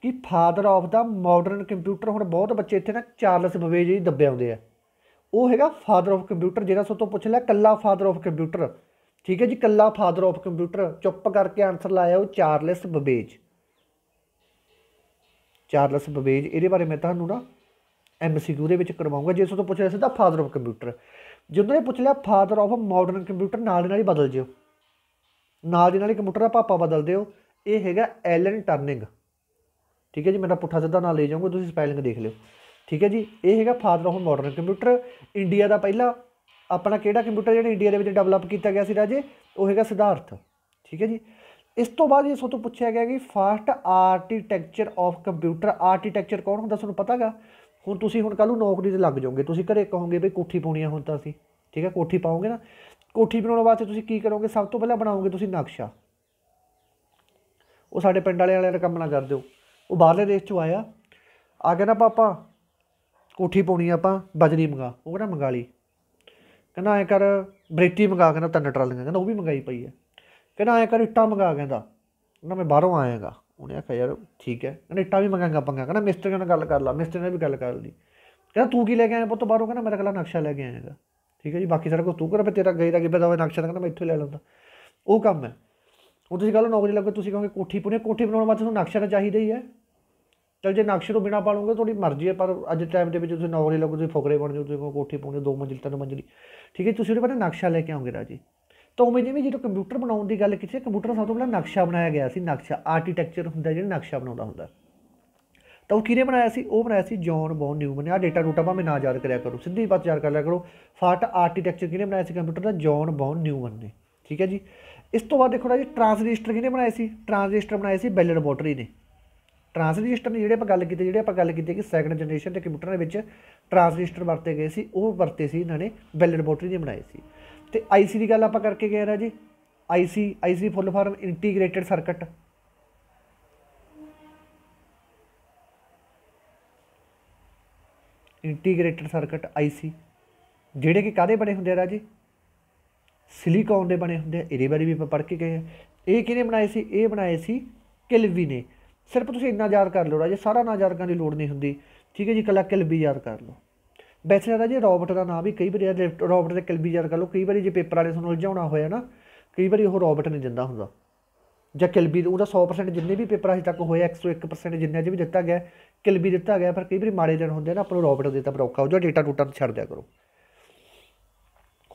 ਕਿ father of the modern computer ਹੁਣ ਬਹੁਤ ਬੱਚੇ ਇੱਥੇ ਨਾ ਚਾਰਲਸ ਬਵੇਜ ਜੀ ਦੱਬੇ ਆਉਂਦੇ ਆ। ਉਹ ਹੈਗਾ ਫਾਦਰ ਆਫ ਕੰਪਿਊਟਰ ਜਿਹੜਾ ਸੋ ਤੋਂ ਪੁੱਛ ਲਿਆ, ਕੱਲਾ ਫਾਦਰ ਆਫ ਕੰਪਿਊਟਰ ਠੀਕ ਹੈ ਜੀ ਕੱਲਾ ਫਾਦਰ ਆਫ ਕੰਪਿਊਟਰ ਚੁੱਪ ਕਰਕੇ ਆਨਸਰ ਲਾਇਆ ਉਹ ਚਾਰਲਸ ਬਬੇਜ ਚਾਰਲਸ ਬਬੇਜ ਇਹਦੇ ਬਾਰੇ ਮੈਂ ਤੁਹਾਨੂੰ ਨਾ ਐਮਸੀਕਿਊ ਦੇ ਵਿੱਚ ਕਰਵਾਉਂਗਾ, ਜੇ ਤੋਂ ਪੁੱਛਿਆ ਸਿੱਧਾ ਫਾਦਰ ਆਫ ਕੰਪਿਊਟਰ ਜਦੋਂ ਇਹ ਪੁੱਛ ਲਿਆ ਫਾਦਰ ਆਫ ਮਾਡਰਨ ਕੰਪਿਊਟਰ ਨਾਲ ਦੇ ਨਾਲ ਹੀ ਬਦਲ ਜਿਓ। ਨਾਲ ਦੇ ਨਾਲ ਹੀ ਕੰਪਿਊਟਰ ਦਾ ਪਾਪਾ ਬਦਲ ਦਿਓ। ਇਹ ਹੈਗਾ ਐਲਨ ਟਰਨਿੰਗ। ਠੀਕ ਹੈ ਜੀ, ਮੈਂ ਤਾਂ ਪੁੱਠਾ ਸਿੱਧਾ ਨਾਲ ਲੈ ਜਾਊਂਗਾ, ਤੁਸੀਂ ਸਪੈਲਿੰਗ ਦੇਖ ਲਿਓ। ਠੀਕ ਹੈ ਜੀ, ਇਹ ਹੈਗਾ father of modern computer India ਦਾ ਪਹਿਲਾ ਆਪਣਾ ਕਿਹੜਾ ਕੰਪਿਊਟਰ ਜਿਹੜਾ ਇੰਡੀਆ ਦੇ ਵਿੱਚ ਡਿਵੈਲਪ ਕੀਤਾ ਗਿਆ ਸੀ ਰਾਜੇ, ਉਹ ਹੈਗਾ ਸਿਧਾਰਥ, ਠੀਕ ਹੈ ਜੀ? ਇਸ ਤੋਂ ਬਾਅਦ ਇਹ ਸੋ ਤੋਂ ਪੁੱਛਿਆ ਗਿਆ ਕਿ first architecture of computer architecture ਕੌਣ ਹੁੰਦਾ ਤੁਹਾਨੂੰ ਪਤਾਗਾ ਹੁਣ ਤੁਸੀਂ ਹੁਣ ਕੱਲ ਨੂੰ ਨੌਕਰੀ ਤੇ ਲੱਗ ਜਾਓਗੇ, ਤੁਸੀਂ ਘਰੇ ਕਹੋਗੇ ਵੀ ਕੋਠੀ ਪਾਉਣੀ ਆ ਹੁਣ ਤਾਂ ਅਸੀਂ, ਠੀਕ ਹੈ? ਕੋਠੀ ਪਾਓਗੇ ਨਾ, ਕੋਠੀ ਬਣਾਉਣ ਵਾਸਤੇ ਤੁਸੀਂ ਕੀ ਕਰੋਗੇ? ਸਭ ਤੋਂ ਪਹਿਲਾਂ ਬਣਾਓਗੇ ਤੁਸੀਂ ਨਕਸ਼ਾ। ਉਹ ਸਾਡੇ ਪਿੰਡ ਵਾਲੇ ਵਾਲਿਆਂ ਦਾ ਕੰਮ ਨਾ ਕਰ ਦਿਓ। ਉਹ ਬਾਹਰਲੇ ਦੇਸ਼ ਚੋਂ ਆਇਆ। ਆ ਗਿਆ ਨਾ ਪਾਪਾ, ਕੋਠੀ ਪਾਉਣੀ ਆਪਾਂ, ਬਜਰੀ ਮੰਗਾ, ਉਹ ਕਹਿੰਦਾ ਮੰਗਾ ਲਈ। ਕਹਿੰਦਾ ਐ ਕਰ ਬਰੇਤੀ ਮੰਗਾ ਕਹਿੰਦਾ ਤਿੰਨ ਟਰਾਲੀਆਂ, ਕਹਿੰਦਾ ਉਹ ਵੀ ਮੰਗਾਈ ਪਈ ਹੈ। ਕਹਿੰਦਾ ਐ ਕਰ, ਇੱਟਾਂ ਮੰਗਾ ਕਹਿੰਦਾ। ਕਹਿੰਦਾ ਮੈਂ ਬਾਹਰੋਂ ਆਏਗਾ ਉਹਨੇ ਆਖਿਆ, ਯਾਰ ਠੀਕ ਹੈ। ਕਹਿੰਦਾ, ਇੱਟਾਂ ਵੀ ਮੰਗਾਂਗਾ ਪੰਗਾ। ਕਹਿੰਦਾ, ਮਿਸਤਰੀ ਨਾਲ ਗੱਲ ਕਰ ਲਾ, ਮਿਸਤਰੀ ਨੇ ਵੀ ਗੱਲ ਕਰ ਲਈ। ਕਹਿੰਦਾ, ਤੂੰ ਕੀ ਲੈ ਕੇ ਆਇਆ ਪੁੱਤ ਬਾਹਰੋਂ? ਕਹਿੰਦਾ ਮੇਰਾ ਕੱਲਾ ਨਕਸ਼ਾ ਲੈ ਕੇ ਆਏਗਾ ਠੀਕ ਹੈ ਜੀ, ਬਾਕੀ ਸਾਰਾ ਕੁਝ ਤੂੰ ਕਰ ਤੇਰਾ ਗਈ ਦਾ ਕੀ ਦਾ ਹੋਵੇ ਨਕਸ਼ਾ ਦਾ ਕਹਿੰਦਾ ਮੈਂ ਇੱਥੋਂ ਲੈ ਲੈਂਦਾ। ਉਹ ਕੰਮ ਹੈ। ਹੁਣ ਤੁਸੀਂ ਕੱਲ ਨੌਕਰੀ ਲੱਗੇ, ਤੁਸੀਂ ਕਹੋਗੇ ਕੋਠੀ ਪੁਣੇ, ਕੋਠੀ ਬਣਾਉਣ ਵਾਸਤੇ ਤੁਹਾਨੂੰ ਨਕਸ਼ਾ ਤਾਂ ਚਾਹੀਦਾ ਹੀ ਹੈ। ਚਲ ਜੇ ਨਕਸ਼ੇ ਤੋਂ ਬਿਨਾ ਪਾਲੋਗੇ ਤੁਹਾਡੀ ਮਰਜ਼ੀ ਹੈ, ਪਰ ਅੱਜ ਟਾਈਮ ਦੇ ਵਿੱਚ ਤੁਸੀਂ ਨੌਕਰੀ ਲੱਗੇ, ਤੁਸੀਂ ਫੁਕਰੇ ਬਣ ਜਾਓ, ਤੁਸੀਂ ਕਹੋ ਕੋਠੀ ਪਾਉਣੀ ਦੋ ਮੰਜ਼ਿਲ, ਤਿੰਨ ਮੰਜ਼ਲੀ ਠੀਕ ਹੈ, ਤੁਸੀਂ ਉਹਦੇ ਬਾਰੇ ਨਕਸ਼ਾ ਲੈ ਕੇ ਆਉਂਗੇ ਰਾਜੀ। ਤਾਂ ਉਵੇਂ ਜਿਵੇਂ ਜਦੋਂ ਕੰਪਿਊਟਰ ਬਣਾਉਣ ਦੀ ਗੱਲ ਕੀਤੀ ਕੰਪਿਊਟਰ ਸਭ ਤੋਂ ਪਹਿਲਾਂ ਨਕਸ਼ਾ ਬਣਾਇਆ ਗਿਆ ਸੀ, ਨਕਸ਼ਾ ਆਰਕੀਟੈਕਚਰ ਹੁੰਦਾ, ਜਿਹੜਾ ਨਕਸ਼ਾ ਬਣਾਉਂਦਾ ਹੁੰਦਾ। ਤਾਂ ਉਹ ਕਿਹਨੇ ਬਣਾਇਆ ਸੀ? ਉਹ ਬਣਾਇਆ ਸੀ ਜੌਨ ਬੌਨ ਨਿਊਮਨ ਨੇ ਆ ਡੇਟਾ ਡੂਟਾ ਭਾਵੇਂ ਨਾ ਯਾਦ ਕਰਿਆ ਕਰੋ, ਸਿੱਧੀ ਬਾਤ ਯਾਦ ਕਰ ਲਿਆ ਕਰੋ। ਫਾਟ ਆਰਕੀਟੈਕਚਰ ਕਿਹਨੇ ਬਣਾਇਆ ਸੀ ਕੰਪਿਊਟਰ ਦਾ? ਜੌਨ ਬੌਨ ਨਿਊਮਨ ਨੇ। ਠੀਕ ਹੈ ਜੀ? ਇਸ ਤੋਂ ਬਾਅਦ ਦੇਖੋ ਜੀ ਟ੍ਰਾਂਸਜਿਸਟਰ ਕਿਹਨੇ ਬਣਾਏ ਸੀ? ਟ੍ਰਾਂਸਜਿਸਟਰ ਬਣਾਏ ਸੀ ਬੈਲ ਲੈਬੋਰਟਰੀ ਨੇ। ਟ੍ਰਾਂਸਜਿਸਟਰ ਨੇ ਜਿਹੜੇ ਆਪਾਂ ਗੱਲ ਕੀਤੀ, ਜਿਹੜੇ ਆਪਾਂ ਗੱਲ ਕੀਤੀ ਕਿ ਸੈਕੰਡ ਜਨਰੇਸ਼ਨ ਦੇ ਕੰਪਿਊਟਰਾਂ ਦੇ ਵਿੱਚ ਟ੍ਰਾਂਸਜਿਸਟਰ ਵਰਤੇ ਗਏ ਸੀ, ਉਹ ਵਰਤੇ ਸੀ, ਇਹਨਾਂ ਨੇ ਬੈਲ ਲੈਬੋਰਟਰੀ ਨੇ ਬਣਾਏ ਸੀ। ਤੇ ਆਈਸੀ ਦੀ ਗੱਲ ਆਪਾਂ ਕਰਕੇ ਗਏ ਰਾਜੀ। IC IC full form integrated circuit integrated circuit IC ਜਿਹੜੇ ਕਿ ਕਾਦੇ ਬਣੇ ਹੁੰਦੇ ਆ ਰਾਜੇ? ਸਿਲੀਕੌਨ ਦੇ ਬਣੇ ਹੁੰਦੇ ਆ, ਇਹਦੇ ਬਾਰੇ ਵੀ ਆਪਾਂ ਪੜ੍ਹ ਕੇ ਗਏ ਆ। ਇਹ ਕਿਹਨੇ ਬਣਾਏ ਸੀ? ਇਹ ਬਣਾਏ ਸੀ ਕਿਲਵੀ ਨੇ। ਸਿਰਫ ਤੁਸੀਂ ਇੰਨਾ ਯਾਦ ਕਰ ਲਓ ਰਾਜੇ, ਸਾਰਾ ਨਾਂ ਯਾਦ ਕਰਨ ਦੀ ਲੋੜ ਨਹੀਂ ਹੁੰਦੀ। ਠੀਕ ਹੈ ਜੀ, ਇਕੱਲਾ ਕਿਲਬੀ ਯਾਦ ਕਰ ਲਓ। ਵੈਸੇ ਰਾਜੇ ਰੋਬਟ ਦਾ ਨਾਮ ਵੀ ਕਈ ਵਾਰੀ ਰੋਬਟ ਦੇ ਕਿਲਬੀ ਯਾਦ ਕਰ ਲਓ, ਕਈ ਵਾਰੀ ਜੇ ਪੇਪਰ ਵਾਲੇ ਤੁਹਾਨੂੰ ਉਲਝਾਉਣਾ ਹੋਇਆ ਨਾ, ਕਈ ਵਾਰੀ ਉਹ ਰੋਬਟ ਨਹੀਂ ਦਿੰਦਾ ਹੁੰਦਾ। ਜਾਂ ਕਿਲਬੀ ਉਹਦਾ 100% ਜਿੰਨੇ ਵੀ ਪੇਪਰ ਅਜੇ ਤੱਕ ਹੋਏ 101% ਜਿੰਨੇ ਅਜੇ ਵੀ ਦਿੱਤਾ ਗਿਆ, ਕਿਲਬੀ ਦਿੱਤਾ ਗਿਆ, ਪਰ ਕਈ ਵਾਰੀ ਮਾੜੇ ਦਿਨ ਹੁੰਦੇ ਨਾ, ਆਪਾਂ ਨੂੰ ਰੋਬਟ ਦੇ ਤਾਂ ਪਰ ਔਖਾ ਹੋ ਜਾ ਡੇਟਾ ਟੂਟਾ ਛੱਡ ਦਿਆ ਕਰੋ।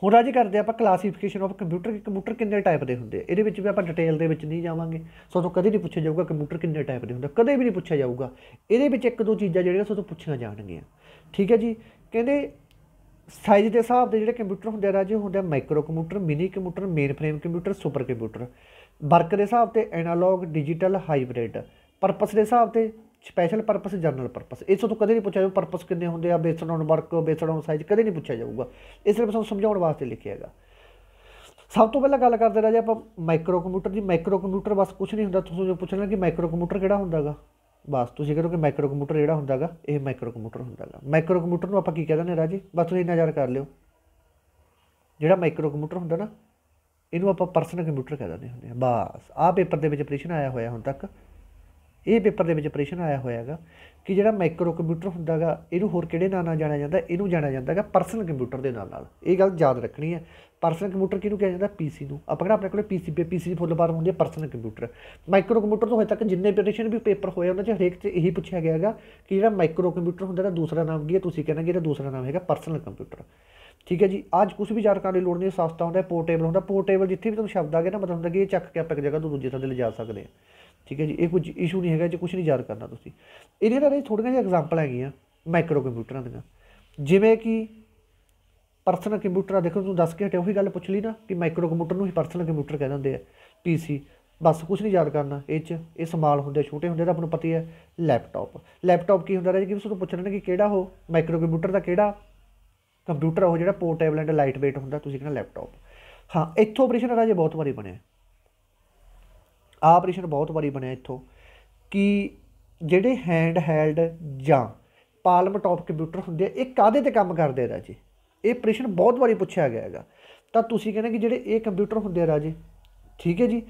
ਹੁਣ ਰਾਜੀ ਕਰਦੇ ਆਪਾਂ ਕਲਾਸੀਫਿਕੇਸ਼ਨ ਆਫ ਕੰਪਿਊਟਰ ਕਿ ਕੰਪਿਊਟਰ ਕਿੰਨੇ ਟਾਈਪ ਦੇ ਹੁੰਦੇ ਇਹਦੇ ਵਿੱਚ ਵੀ ਆਪਾਂ ਡਿਟੇਲ ਦੇ ਵਿੱਚ ਨਹੀਂ ਜਾਵਾਂਗੇ। ਸੋ ਤੋਂ ਕਦੇ ਨਹੀਂ ਪੁੱਛਿਆ ਜਾਊਗਾ ਕੰਪਿਊਟਰ ਕਿੰਨੇ ਟਾਈਪ ਦੇ ਹੁੰਦੇ ਕਦੇ ਵੀ ਨਹੀਂ ਪੁੱਛਿਆ ਜਾਊਗਾ। ਇਹਦੇ ਵਿੱਚ ਇੱਕ ਦੋ ਚੀਜ਼ਾਂ ਜਿਹੜੀਆਂ ਸੋ ਤੋਂ ਪੁੱਛੀਆਂ ਜਾਣਗੀਆਂ। ਠੀਕ ਹੈ ਜੀ? ਕਹਿੰਦੇ ਸਾਈਜ਼ ਦੇ ਹਿਸਾਬ ਦੇ ਜਿਹੜੇ ਕੰਪਿਊਟਰ ਹੁੰਦੇ ਆ ਰਾਜੇ, ਹੁੰਦੇ ਆ micro computer mini computer mainframe computer super computer work ਦੇ ਹਿਸਾਬ ਤੇ ਐਨਾਲੌਗ ਡਿਜੀਟਲ ਹਾਈਬ੍ਰਿਡ ਪਰਪਸ ਦੇ ਹਿਸਾਬ ਤੇ ਸਪੈਸ਼ਲ ਪਰਪਸ ਜਨਰਲ ਪਰਪਸ ਇਸ ਤੋਂ ਕਦੇ ਨਹੀਂ ਪੁੱਛਿਆ ਜਾਊ ਪਰਪਸ ਕਿੰਨੇ ਹੁੰਦੇ ਆ based on work based on size ਕਦੇ ਨਹੀਂ ਪੁੱਛਿਆ ਜਾਊਗਾ। ਇਹ ਸਿਰਫ ਤੁਹਾਨੂੰ ਸਮਝਾਉਣ ਵਾਸਤੇ ਲਿਖਿਆ ਹੈਗਾ। ਸਭ ਤੋਂ ਪਹਿਲਾਂ ਗੱਲ ਕਰਦੇ ਰਾਜੇ ਆਪਾਂ ਮਾਈਕਰੋ ਕੰਪਿਊਟਰ ਦੀ। ਮਾਈਕਰੋ ਕੰਪਿਊਟਰ ਬਸ ਕੁਝ ਨਹੀਂ ਹੁੰਦਾ। ਤੁਸੀਂ ਜੋ ਪੁੱਛਣਾ ਕਿ ਮਾਈਕਰੋ ਕੰਪਿਊਟਰ ਕਿਹੜਾ ਹੁੰਦਾਗਾ ਬਸ ਤੁਸੀਂ ਕਹਿੰਦੇ ਕਿ ਮਾਈਕਰੋ ਕੰਪਿਊਟਰ ਜਿਹੜਾ ਹੁੰਦਾਗਾ ਇਹ ਮਾਈਕਰੋ ਕੰਪਿਊਟਰ ਹੁੰਦਾਗਾ ਮਾਈਕਰੋ ਕੰਪਿਊਟਰ ਨੂੰ ਆਪਾਂ ਕੀ ਕਹਿੰਦੇ ਨੇ ਰਾਜੇ? ਬਸ ਤੁਸੀਂ ਇੰਨਾ ਨਜ਼ਰ ਕਰ ਲਿਓ। ਜਿਹੜਾ ਮਾਈਕਰੋ ਕੰਪਿਊਟਰ ਹੁੰਦਾ ਨਾ, ਇਹਨੂੰ ਆਪਾਂ ਪਰਸਨਲ ਕੰਪਿਊਟਰ ਕਹਿ ਦਿੰਦੇ ਹੁੰਦੇ ਆ ਬਸ, ਆਹ ਪੇਪਰ ਦੇ ਵਿੱਚ ਪ੍ਰਸ਼ਨ ਆਇਆ ਹੋਇਆ ਹੁਣ ਤੱਕ। ਇਹ ਪੇਪਰ ਦੇ ਵਿੱਚ ਪ੍ਰਸ਼ਨ ਆਇਆ ਹੋਇਆ ਹੈਗਾ ਕਿ ਜਿਹੜਾ ਮਾਈਕਰੋ ਕੰਪਿਊਟਰ ਹੁੰਦਾਗਾ ਇਹਨੂੰ ਹੋਰ ਕਿਹੜੇ ਨਾਂ ਨਾਲ ਜਾਣਿਆ ਜਾਂਦਾ? ਇਹਨੂੰ ਜਾਣਿਆ ਜਾਂਦਾਗਾ ਪਰਸਨਲ ਕੰਪਿਊਟਰ ਦੇ ਨਾਲ ਨਾਲ। ਇਹ ਗੱਲ ਯਾਦ ਰੱਖਣੀ ਹੈ। ਪਰਸਨਲ ਕੰਪਿਊਟਰ ਕਿਹਨੂੰ ਕਿਹਾ ਜਾਂਦਾ? ਪੀਸੀ ਨੂੰ। ਆਪਾਂ ਕਿਹੜਾ ਆਪਣੇ ਕੋਲੇ ਪੀਸੀ ਪੀ ਪੀਸੀ ਦੀ ਫੁੱਲ ਫਾਰਮ ਹੁੰਦੀ ਹੈ ਪਰਸਨਲ ਕੰਪਿਊਟਰ ਮਾਈਕਰੋ ਕੰਪਿਊਟਰ ਤੋਂ ਹਜੇ ਤੱਕ ਜਿੰਨੇ ਪ੍ਰਸ਼ਨ ਵੀ ਪੇਪਰ ਹੋਏ ਉਹਨਾਂ 'ਚ ਹਰੇਕ 'ਚ ਇਹੀ ਪੁੱਛਿਆ ਗਿਆ ਹੈਗਾ ਕਿ ਜਿਹੜਾ ਮਾਈਕਰੋ ਕੰਪਿਊਟਰ ਹੁੰਦਾ ਦਾ ਦੂਸਰਾ ਨਾਮ ਕੀ ਹੈ? ਤੁਸੀਂ ਕਹਿੰਦੇ ਕਿ ਇਹਦਾ ਦੂਸਰਾ ਨਾਮ ਹੈਗਾ ਪਰਸਨਲ ਕੰਪਿਊਟਰ ਠੀਕ ਹੈ ਜੀ? ਅੱਜ ਕੁਝ ਵੀ ਜਾਣਕਾਰੀ ਲੋੜ ਨਹੀਂ, ਸਸਤਾ ਹੁੰਦਾ ਪੋਰਟੇਬਲ ਹੁੰਦਾ। ਪੋਰਟੇਬਲ ਜਿੱਥੇ ਵੀ ਤੁਹਾਨੂੰ ਸ਼ਬਦ ਆ ਗਿਆ ਨਾ, ਮਤਲਬ ਹੁੰਦਾ ਕਿ ਇਹ ਚੱਕ ਕੇ ਆਪਾਂ ਇੱਕ ਜਗ੍ਹਾ ਤੋਂ ਦੂਜੀ ਥਾਂ ਤੇ ਲਿਜਾ ਸਕਦੇ ਆ ਠੀਕ ਹੈ ਜੀ, ਇਹ ਕੁਝ ਇਸ਼ੂ ਨਹੀਂ ਹੈਗਾ ਜੇ ਕੁਝ ਨਹੀਂ ਯਾਦ ਕਰਨਾ ਤੁਸੀਂ। ਇਹਦੇ ਨਾਲ ਥੋੜੀਆਂ ਜਿਹੀਆਂ ਐਗਜ਼ਾਮਪਲ ਹੈਗੀਆਂ ਮਾਈਕਰੋ ਕੰਪਿਊਟਰਾਂ ਦੀਆਂ। ਜਿਵੇਂ ਕਿ ਪਰਸਨਲ ਕੰਪਿਊਟਰ ਦੇਖੋ ਤੁਹਾਨੂੰ ਦੱਸ ਕੇ ਹਟਿਆ, ਉਹੀ ਗੱਲ ਪੁੱਛ ਲਈ ਨਾ ਕਿ ਮਾਈਕਰੋ ਕੰਪਿਊਟਰ ਨੂੰ ਹੀ ਪਰਸਨਲ ਕੰਪਿਊਟਰ ਕਹਿ ਦਿੰਦੇ ਆ ਪੀਸੀ ਬਸ ਕੁਝ ਨਹੀਂ ਯਾਦ ਕਰਨਾ, ਇਹ ਚ, ਇਹ ਸਮਾਲ ਹੁੰਦੇ ਛੋਟੇ ਹੁੰਦੇ ਤਾਂ ਆਪਾਂ ਨੂੰ ਪਤਾ ਹੀ ਹੈ ਲੈਪਟਾਪ ਲੈਪਟਾਪ ਕੀ ਹੁੰਦਾ ਹੈ ਕਿ ਤੁਹਾਨੂੰ ਪੁੱਛਣਾ ਕਿ ਕਿਹੜਾ ਉਹ ਮਾਈਕਰੋ ਕੰਪਿਊਟਰ ਦਾ ਕਿਹੜਾ ਕੰਪਿਊਟਰ ਉਹ ਜਿਹੜਾ ਪੋਰਟੇਬਲ ਐਂਡ ਲਾਈਟ ਵੇਟ ਹੁੰਦਾ, ਤੁਸੀਂ ਕਹਿੰਦਾ ਲੈਪਟਾਪ ਹਾਂ, ਇੱਥੋਂ ਆਪਰੇਸ਼ਨ ਰਾਜੇ ਬਹੁਤ ਵਾਰੀ ਬਣਿਆ। ਆਪਰੇਸ਼ਨ ਬਹੁਤ ਵਾਰੀ ਬਣਿਆ ਇੱਥੋਂ, ਕਿ ਜਿਹੜੇ ਹੈਂਡ ਹੈਲਡ ਜਾਂ ਪਾਲਮ ਟਾਪ ਕੰਪਿਊਟਰ ਹੁੰਦੇ ਆ, ਇਹ ਕਾਦੇ ਤੇ ਕੰਮ ਕਰਦੇ ਆ ਰਾਜੇ? ਇਹ ਪ੍ਰਸ਼ਨ ਬਹੁਤ ਵਾਰੀ ਪੁੱਛਿਆ ਗਿਆ ਹੈਗਾ। ਤਾਂ ਤੁਸੀਂ ਕਹਿੰਦੇ ਕਿ ਜਿਹੜੇ ਇਹ ਕੰਪਿਊਟਰ ਹੁੰਦੇ ਆ ਰਾਜੇ, ਠੀਕ ਹੈ ਜੀ,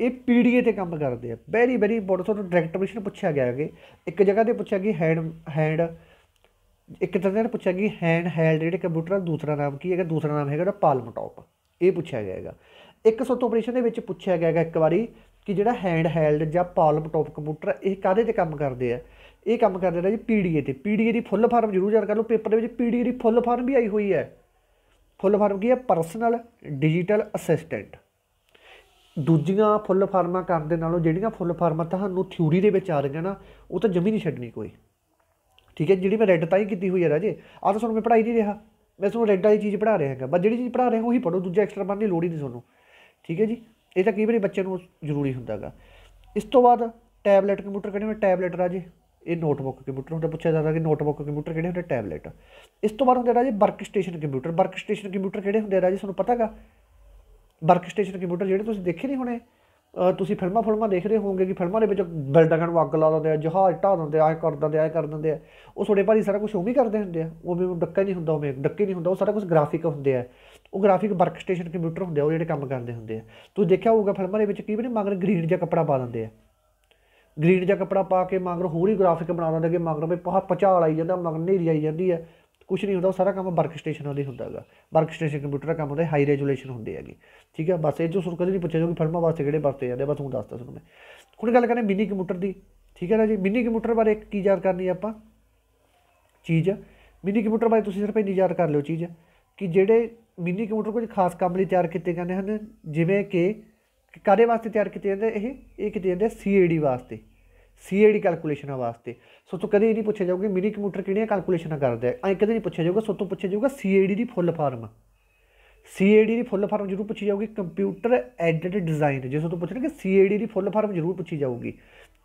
ਇਹ ਪੀਡੀਏ ਤੇ ਕੰਮ ਕਰਦੇ ਆ। ਵੈਰੀ ਵੈਰੀ ਇੰਪੋਰਟੈਂਟ ਤੁਹਾਨੂੰ ਡਾਇਰੈਕਟ ਪ੍ਰਸ਼ਨ ਪੁੱਛਿਆ ਗਿਆ ਹੈ ਇੱਕ ਜਗ੍ਹਾ ਤੇ ਪੁੱਛਿਆ ਕਿ ਹੈਂਡ ਹੈਂਡ ਇੱਕ ਤਰ੍ਹਾਂ ਨੇ ਪੁੱਛਿਆ ਕਿ ਹੈਂਡ ਹੈਲਡ ਜਿਹੜੇ ਕੰਪਿਊਟਰ ਦਾ ਦੂਸਰਾ ਨਾਮ ਕੀ ਹੈਗਾ? ਦੂਸਰਾ ਨਾਮ ਹੈਗਾ ਪਾਲਮ ਟਾਪ ਇਹ ਪੁੱਛਿਆ ਗਿਆ ਹੈਗਾ। ਇੱਕ ਤੋਂ ਆਪਰੇਸ਼ਨ ਦੇ ਵਿੱਚ ਪੁੱਛਿਆ ਗਿਆ ਹੈਗਾ ਇੱਕ ਵਾਰੀ ਕਿ ਜਿਹੜਾ ਹੈਂਡ ਹੈਲਡ ਜਾਂ ਪਾਲਮ ਟਾਪ ਕੰਪਿਊਟਰ ਇਹ ਕਾਦੇ ਤੇ ਕੰਮ ਕਰਦੇ ਆ? ਇਹ ਕੰਮ ਕਰਦੇ ਨੇ ਜੀ ਪੀਡੀਏ ਤੇ। ਪੀਡੀਏ ਦੀ ਫੁੱਲ ਫਾਰਮ ਜ਼ਰੂਰ ਯਾਦ ਕਰ ਲਓ, ਪੇਪਰ ਦੇ ਵਿੱਚ ਪੀਡੀਏ ਦੀ ਫੁੱਲ ਫਾਰਮ ਵੀ ਆਈ ਹੋਈ ਹੈ। ਫੁੱਲ ਫਾਰਮ ਕੀ ਹੈ? ਪਰਸਨਲ ਡਿਜੀਟਲ ਅਸਿਸਟੈਂਟ ਦੂਜੀਆਂ ਫੁੱਲ ਫਾਰਮਾਂ ਕਰਨ ਦੇ ਨਾਲੋਂ ਜਿਹੜੀਆਂ ਫੁੱਲ ਫਾਰਮਾਂ ਤੁਹਾਨੂੰ ਥਿਊਰੀ ਦੇ ਵਿੱਚ ਆ ਰਹੀਆਂ ਨਾ, ਉਹ ਤਾਂ ਜਮੀ ਨਹੀਂ ਛੱਡਣੀ ਕੋਈ। ਠੀਕ ਹੈ, ਜਿਹੜੀ ਮੈਂ ਰੈੱਡ ਤਾਂ ਹੀ ਕੀਤੀ ਹੋਈ ਹੈ ਰਾਜੇ। ਆਹ ਤਾਂ ਤੁਹਾਨੂੰ ਮੈਂ ਪੜ੍ਹਾਈ ਨਹੀਂ ਰਿਹਾ। ਮੈਂ ਤੁਹਾਨੂੰ ਰੈੱਡ ਵਾਲੀ ਚੀਜ਼ ਪੜ੍ਹਾ ਰਿਹਾ ਹੈਗਾ। ਬਸ ਜਿਹੜੀ ਚੀਜ਼ ਪੜ੍ਹਾ ਰਿਹਾ, ਉਹੀ ਪੜ੍ਹੋ। ਦੂਜਾ ਐਕਸਟਰਾ ਪੜ੍ਹਨ ਦੀ ਲੋੜ ਹੀ ਨਹੀਂ ਤੁਹਾਨੂੰ। ਠੀਕ ਹੈ ਜੀ? ਇਹ ਤਾਂ ਕਈ ਵਾਰੀ ਬੱਚੇ ਨੂੰ ਜ਼ਰੂਰੀ ਹੁੰਦਾਗਾ ਇਸ ਤੋਂ ਬਾਅਦ ਟੈਬਲੇਟ ਕੰਪਿਊਟਰ ਕਿਹੜੇ ਹੁੰਦੇ? ਟੈਬਲੇਟ ਰਾਜੇ। ਇਹ ਨੋਟਬੁੱਕ ਕੰਪਿਊਟਰ ਹੁੰਦਾ, ਪੁੱਛਿਆ ਜਾਂਦਾ ਕਿ ਨੋਟਬੁੱਕ ਕੰਪਿਊਟਰ ਕਿਹੜੇ ਹੁੰਦੇ? ਟੈਬਲੇਟ। ਇਸ ਤੋਂ ਬਾਅਦ ਹੁੰਦੇ ਰਾਜੇ work station computer. Work station computer ਕਿਹੜੇ ਹੁੰਦੇ ਰਾਜੇ? ਤੁਹਾਨੂੰ ਪਤਾਗਾ ਵਰਕ ਸਟੇਸ਼ਨ ਕੰਪਿਊਟਰ ਜਿਹੜੇ ਤੁਸੀਂ ਦੇਖੇ ਨਹੀਂ ਹੋਣੇ? ਤੁਸੀਂ ਫਿਲਮਾਂ ਫਿਲਮਾਂ ਰਹੇ ਹੋਵੋਗੇ ਕਿ ਫਿਲਮਾਂ ਦੇ ਵਿੱਚ ਬਿਲਡਿੰਗਾਂ ਨੂੰ ਅੱਗ ਲਾ ਦਿੰਦੇ ਆ, ਜਹਾਜ਼ ਢਾਹ ਦਿੰਦੇ ਆ ਐ ਕਰ ਦਿੰਦੇ ਆ ਐ ਕਰ ਦਿੰਦੇ ਆ। ਉਹ ਤੁਹਾਡੇ ਭਾਰੀ ਸਾਰਾ ਕੁਝ ਉਵੇਂ ਹੀ ਕਰਦੇ ਹੁੰਦੇ ਆ। ਉਵੇਂ ਉਹ ਡੱਕਾ ਨਹੀਂ ਹੁੰਦਾ, ਉਵੇਂ ਡੱਕੇ ਨਹੀਂ ਹੁੰਦਾ। ਉਹ ਸਾਰਾ ਕੁਝ ਗ੍ਰਾਫਿਕ ਹੁੰਦੇ ਆ। ਉਹ ਗ੍ਰਾਫਿਕ ਵਰਕ ਸਟੇਸ਼ਨ ਕੰਪਿਊਟਰ ਹੁੰਦੇ ਆ ਉਹ ਜਿਹੜੇ ਕੰਮ ਕਰਦੇ ਹੁੰਦੇ ਆ। ਤੁਸੀਂ ਦੇਖਿਆ ਹੋਊਗਾ ਫਿਲਮਾਂ ਦੇ ਵਿੱਚ ਕੀ ਵੀ ਮਗਰ ਗ੍ਰੀਨ ਜਿਹਾ ਕੱਪੜਾ ਪਾ ਦਿੰਦੇ ਆ। ਗ੍ਰੀਨ ਜਿਹਾ ਕੱਪੜਾ ਪਾ ਕੇ ਮਗਰ ਹੋਰ ਹੀ ਗ੍ਰਾਫਿਕ ਬਣਾ ਦਿੰਦੇ ਕਿ ਮਗਰ ਵੀ ਪਹਾ ਪਚਾਲ ਆਈ ਜਾਂਦਾ ਮਗਰ ਹਨੇਰੀ ਆਈ ਜਾਂਦੀ ਹੈ ਕੁਝ ਨਹੀਂ ਹੁੰਦਾ ਉਹ ਸਾਰਾ ਕੰਮ ਵਰਕ ਸਟੇਸ਼ਨ ਵਾਲੇ ਹੀ ਹੁੰਦਾ ਹੈਗਾ। ਵਰਕ ਸਟੇਸ਼ਨ ਕੰਪਿਊਟਰ ਦਾ ਕੰਮ ਹੁੰਦਾ ਹਾਈ ਰੈਜ਼ੋਲੂਸ਼ਨ ਹੁੰਦੇ ਹੈਗੇ। ਠੀਕ ਹੈ ਬਸ ਇਹ ਜੋ ਸੁਣ ਕਦੇ ਨਹੀਂ ਪੁੱਛਿਆ ਜੋ ਫਿਲਮਾਂ ਵਾਸਤੇ ਕਿਹੜੇ ਵਰਤੇ ਜਾਂਦੇ ਆ, ਬਸ ਤੁਹਾਨੂੰ ਦੱਸਦਾ ਤੁਹਾਨੂੰ ਮੈਂ। ਹੁਣ ਗੱਲ ਕਰਾਂ ਮਿਨੀ ਕੰਪਿਊਟਰ ਦੀ। ਠੀਕ ਹੈ ਨਾ ਜੀ ਮਿਨੀ ਕੰਪਿਊਟਰ ਬਾਰੇ ਇੱਕ ਕੀ ਯਾਦ ਕਰਨੀ ਆਪਾਂ? ਚੀਜ਼। ਮਿਨੀ ਕੰਪਿਊਟਰ ਬਾਰੇ ਤੁਸੀਂ ਸਿਰਫ ਇੰਨੀ ਯਾਦ ਕਰ ਲਿਓ ਚੀਜ਼ ਕਿ ਜਿਹੜੇ ਮਿਨੀ ਕੰਪਿਊਟਰ ਕੁਝ ਖਾਸ ਕੰਮ ਲਈ ਤਿਆਰ ਕੀਤੇ ਜਾਂਦੇ ਹਨ, ਜਿਵੇਂ ਕਿ ਕਾਦੇ ਵਾਸਤੇ ਤਿਆਰ ਕੀਤੇ ਜਾਂਦੇ? ਇਹ ਇਹ ਕੀਤੇ ਜਾਂਦੇ ਸੀਏਡੀ ਵਾਸਤੇ ਸੀਏਡੀ ਕੈਲਕੂਲੇਸ਼ਨਾਂ ਵਾਸਤੇ। ਸੋ ਤੋਂ ਕਦੇ ਇਹ ਨਹੀਂ ਪੁੱਛਿਆ ਜਾਊਗਾ ਮਿਨੀ ਕੰਪਿਊਟਰ ਕਿਹੜੀਆਂ ਕੈਲਕੂਲੇਸ਼ਨਾਂ ਕਰਦਾ ਹੈ। ਐਂ ਕਦੇ ਨਹੀਂ ਪੁੱਛਿਆ ਜਾਊਗਾ, ਸੋ ਤੋਂ ਪੁੱਛਿਆ ਜਾਊਗਾ ਸੀਏਡੀ ਦੀ ਫੁੱਲ ਫਾਰਮ। ਸੀਏਡੀ ਦੀ ਫੁੱਲ ਫਾਰਮ ਜ਼ਰੂਰ ਪੁੱਛੀ ਜਾਊਗੀ, ਕੰਪਿਊਟਰ ਐਡਿਡ ਡਿਜ਼ਾਈਨ। ਜੇ ਤੋਂ ਪੁੱਛਣਾ ਕਿ ਸੀਏਡੀ ਦੀ ਫੁੱਲ ਫਾਰਮ ਜ਼ਰੂਰ ਪੁੱਛੀ ਜਾਊਗੀ,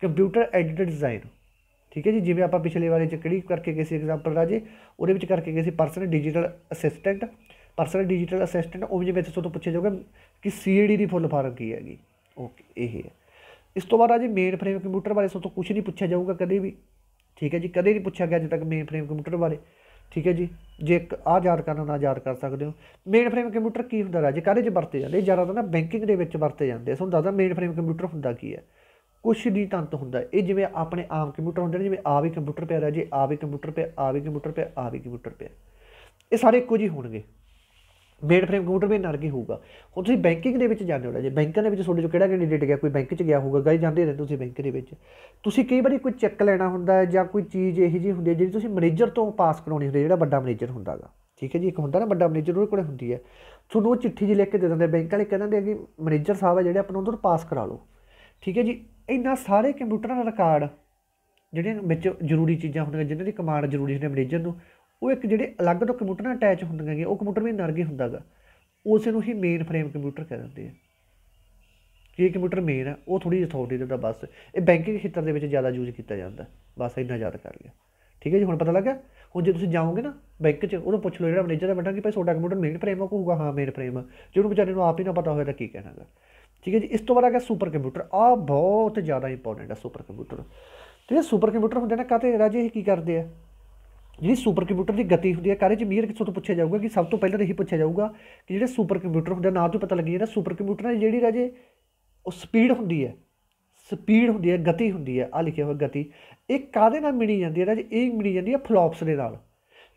ਕੰਪਿਊਟਰ ਐਡਿਡ ਡਿਜ਼ਾਈਨ। ਠੀਕ ਹੈ ਜੀ, ਜਿਵੇਂ ਆਪਾਂ ਪਿਛਲੇ ਵਾਲੇ ਚ ਕਿਹੜੀ ਕਰਕੇ ਗਏ ਸੀ ਐਗਜ਼ਾਮਪਲ ਰਾਜੇ, ਉਹਦੇ ਵਿੱਚ ਕਰਕੇ ਗਏ ਸੀ person digital assistant personal digital assistant ਉਹ ਜਿਵੇਂ ਇੱਥੇ ਤੋਂ ਪੁੱਛਿਆ ਜਾਊਗਾ ਕਿ ਸੀਏਡੀ ਦੀ ਫੁੱਲ ਫਾਰਮ ਕੀ ਹੈਗੀ। ਓਕੇ ਇਹ ਹੈ। ਇਸ ਤੋਂ ਬਾਅਦ ਰਾਜੇ ਮੇਨ ਫਰੇਮ ਕੰਪਿਊਟਰ ਬਾਰੇ ਸੋ ਤੋਂ ਕੁਝ ਨਹੀਂ ਪੁੱਛਿਆ ਜਾਊਗਾ ਕਦੇ ਵੀ। ਠੀਕ ਹੈ ਜੀ ਕਦੇ ਨਹੀਂ ਪੁੱਛਿਆ ਗਿਆ ਅਜੇ ਤੱਕ ਮੇਨ ਫਰੇਮ ਕੰਪਿਊਟਰ ਬਾਰੇ। ਠੀਕ ਹੈ ਜੀ ਜੇ ਇੱਕ ਆ ਯਾਦ ਕਰਨਾ ਨਾ ਯਾਦ ਕਰ ਸਕਦੇ ਹੋ। ਮੇਨ ਫਰੇਮ ਕੰਪਿਊਟਰ ਕੀ ਹੁੰਦਾ ਰਾਜੇ ਕਾਹਦੇ 'ਚ ਵਰਤੇ ਜਾਂਦੇ? ਜ਼ਿਆਦਾਤਰ ਨਾ ਬੈਂਕਿੰਗ ਦੇ ਵਿੱਚ ਵਰਤੇ ਜਾਂਦੇ ਤੁਹਾਨੂੰ ਦੱਸਦਾ ਮੇਨ ਫਰੇਮ ਕੰਪਿਊਟਰ ਹੁੰਦਾ ਕੀ ਹੈ। ਕੁਛ ਨਹੀਂ ਤੰਤ ਹੁੰਦਾ। ਇਹ ਜਿਵੇਂ ਆਪਣੇ ਆਮ ਕੰਪਿਊਟਰ ਹੁੰਦੇ ਨੇ ਜਿਵੇਂ ਆ ਵੀ ਕੰਪਿਊਟਰ ਪਿਆ ਰਾਜੇ ਆ ਵੀ ਕੰਪਿਊਟਰ ਪਿਆ ਆ ਵੀ ਕੰਪਿਊਟਰ ਪਿਆ ਆ ਵੀ ਕੰਪਿਊਟਰ ਪਿਆ। ਇਹ ਸਾਰੇ ਇੱਕੋ ਜਿਹੇ ਹੋਣਗੇ। ਮੇਨ ਫਰੇਮ ਕੰਪਿਊਟਰ ਵੀ ਨਾਲ ਕੀ ਹੋਊਗਾ? ਹੁਣ ਤੁਸੀਂ ਬੈਂਕਿੰਗ ਦੇ ਵਿੱਚ ਜਾਂਦੇ ਹੋ ਜੇ ਬੈਂਕਾਂ ਦੇ ਵਿੱਚ ਤੁਹਾਡੇ ਚੋਂ ਕਿਹੜਾ ਕੈਂਡੀਡੇਟ ਗਿਆ, ਕੋਈ ਬੈਂਕ 'ਚ ਗਿਆ ਹੋਊਗਾ ਗਾਈ ਜਾਂਦੇ ਰਹਿੰਦੇ ਤੁਸੀਂ ਬੈਂਕ ਦੇ ਵਿੱਚ। ਤੁਸੀਂ ਕਈ ਵਾਰੀ ਕੋਈ ਚੈੱਕ ਲੈਣਾ ਹੁੰਦਾ ਹੈ ਜਾਂ ਕੋਈ ਚੀਜ਼ ਇਹੋ ਜਿਹੀ ਹੁੰਦੀ ਹੈ ਜਿਹੜੀ ਤੁਸੀਂ ਮੈਨੇਜਰ ਤੋਂ ਪਾਸ ਕਰਾਉਣੀ ਹੁੰਦੀ ਹੈ, ਜਿਹੜਾ ਵੱਡਾ ਮੈਨੇਜਰ ਹੁੰਦਾਗਾ ਠੀਕ ਹੈ ਜੀ? ਇੱਕ ਹੁੰਦਾ ਨਾ ਵੱਡਾ ਮੈਨੇਜਰ ਉਹਦੇ ਕੋਲੇ ਹੁੰਦੀ ਹੈ। ਤੁਹਾਨੂੰ ਉਹ ਚਿੱਠੀ ਜੀ ਲਿਖ ਕੇ ਦੇ ਦਿੰਦੇ ਬੈਂਕ ਵਾਲੇ ਕਹਿੰਦੇ ਆ ਕਿ ਮੈਨੇਜਰ ਸਾਹਿਬ ਆ ਜਿਹੜੇ ਆਪਣਾ ਉਹਨਾਂ ਪਾਸ ਕਰਾ ਲਓ। ਠੀਕ ਹੈ ਜੀ? ਇੰਨਾ ਸਾਰੇ ਕੰਪਿਊਟਰਾਂ ਦਾ ਰਿਕਾਰਡ ਜਿਹੜੇ ਵਿੱਚ ਜ਼ਰੂਰੀ ਚੀਜ਼ਾਂ ਹੁੰਦੀਆਂ, ਜਿਨ੍ਹਾਂ ਦੀ ਕਮਾਂਡ ਜ਼ਰੂਰੀ ਹੁੰਦੀ ਹੈ ਮੈਨੇਜਰ ਨੂੰ ਉਹ ਇੱਕ ਜਿਹੜੇ ਅਲੱਗ ਤੋਂ ਕੰਪਿਊਟਰ ਨਾਲ ਅਟੈਚ ਹੁੰਦੀਆਂ ਗਈਆਂ ਉਹ ਕੰਪਿਊਟਰ ਵੀ ਨਰਗੇ ਹੁੰਦਾਗਾ ਉਸੇ ਨੂੰ ਹੀ ਮੇਨ ਫਰੇਮ ਕੰਪਿਊਟਰ ਕਹਿ ਦਿੰਦੇ ਆ। ਕਿ ਇਹ ਕੰਪਿਊਟਰ ਮੇਨ ਹੈ ਉਹ ਥੋੜੀ ਅਥਾਰਟੀ ਦਾ ਬਸ। ਇਹ ਬੈਂਕਿੰਗ ਖੇਤਰ ਦੇ ਵਿੱਚ ਜ਼ਿਆਦਾ ਯੂਜ਼ ਕੀਤਾ ਜਾਂਦਾ। ਬਸ ਇੰਨਾ ਯਾਦ ਕਰ ਲਿਆ। ਠੀਕ ਹੈ ਜੀ, ਹੁਣ ਪਤਾ ਲੱਗਾ? ਹੁਣ ਜੇ ਤੁਸੀਂ ਜਾਓਗੇ ਨਾ ਬੈਂਕ 'ਚ, ਉਹਨੂੰ ਪੁੱਛ ਲਓ ਜਿਹੜਾ ਮੈਨੇਜਰ ਹੈ ਬੈਠਾ ਕਿ ਭਾਈ ਤੁਹਾਡਾ ਕੰਪਿਊਟਰ ਮੇਨ ਫਰੇਮ ਹੈ ਕਹੂਗਾ, ਹਾਂ ਮੇਨ ਫਰੇਮ ਜਿਹਨੂੰ ਵਿਚਾਰੇ ਨੂੰ ਆਪ ਹੀ ਨਾ ਪਤਾ ਹੋਇਆ ਤਾਂ ਕੀ ਕਹਿਣਾਗਾ ਠੀਕ ਹੈ ਜੀ, ਇਸ ਤੋਂ ਬਾਅਦ ਆ ਗਿਆ ਸੁਪਰ ਕੰਪਿਊਟਰ ਆ ਬਹੁਤ ਜ਼ਿਆਦਾ ਇੰਪੋਰਟੈਂਟ ਆ ਸੁਪਰ ਕੰਪਿਊਟਰ ਤੇ ਇਹ ਸੁਪਰ ਕੰਪਿਊਟਰ ਹੁੰਦੇ ਨੇ ਕਾਤੇ ਰਾਜੇ ਇਹ ਕੀ ਕਰਦੇ ਆ? ਜਿਹੜੀ ਸੁਪਰ ਕੰਪਿਊਟਰ ਦੀ ਗਤੀ ਹੁੰਦੀ ਹੈ ਕਾਰੇ ਚ ਮੀਰ ਕਿਥੋਂ ਤੋਂ ਪੁੱਛਿਆ ਜਾਊਗਾ ਕਿ ਸਭ ਤੋਂ ਪਹਿਲਾਂ ਤਾਂ ਇਹੀ ਪੁੱਛਿਆ ਜਾਊਗਾ ਕਿ ਜਿਹੜੇ ਸੁਪਰ ਕੰਪਿਊਟਰ ਹੁੰਦਾ ਨਾਂ ਤੋਂ ਪਤਾ ਲੱਗੀ ਜਾਂਦਾ ਸੁਪਰ ਕੰਪਿਊਟਰ ਦੀ ਜਿਹੜੀ ਰਾਜੇ ਉਹ ਸਪੀਡ ਹੁੰਦੀ ਹੈ, ਸਪੀਡ ਹੁੰਦੀ ਹੈ, ਗਤੀ ਹੁੰਦੀ ਹੈ ਆ ਲਿਖਿਆ ਹੋਇਆ ਗਤੀ, ਇਹ ਕਾਦੇ ਨਾਲ ਮਿਲੀ ਜਾਂਦੀ ਹੈ ਰਾਜੇ? ਇਹ ਮਿਲੀ ਜਾਂਦੀ ਹੈ ਫਲੋਪਸ ਦੇ ਨਾਲ।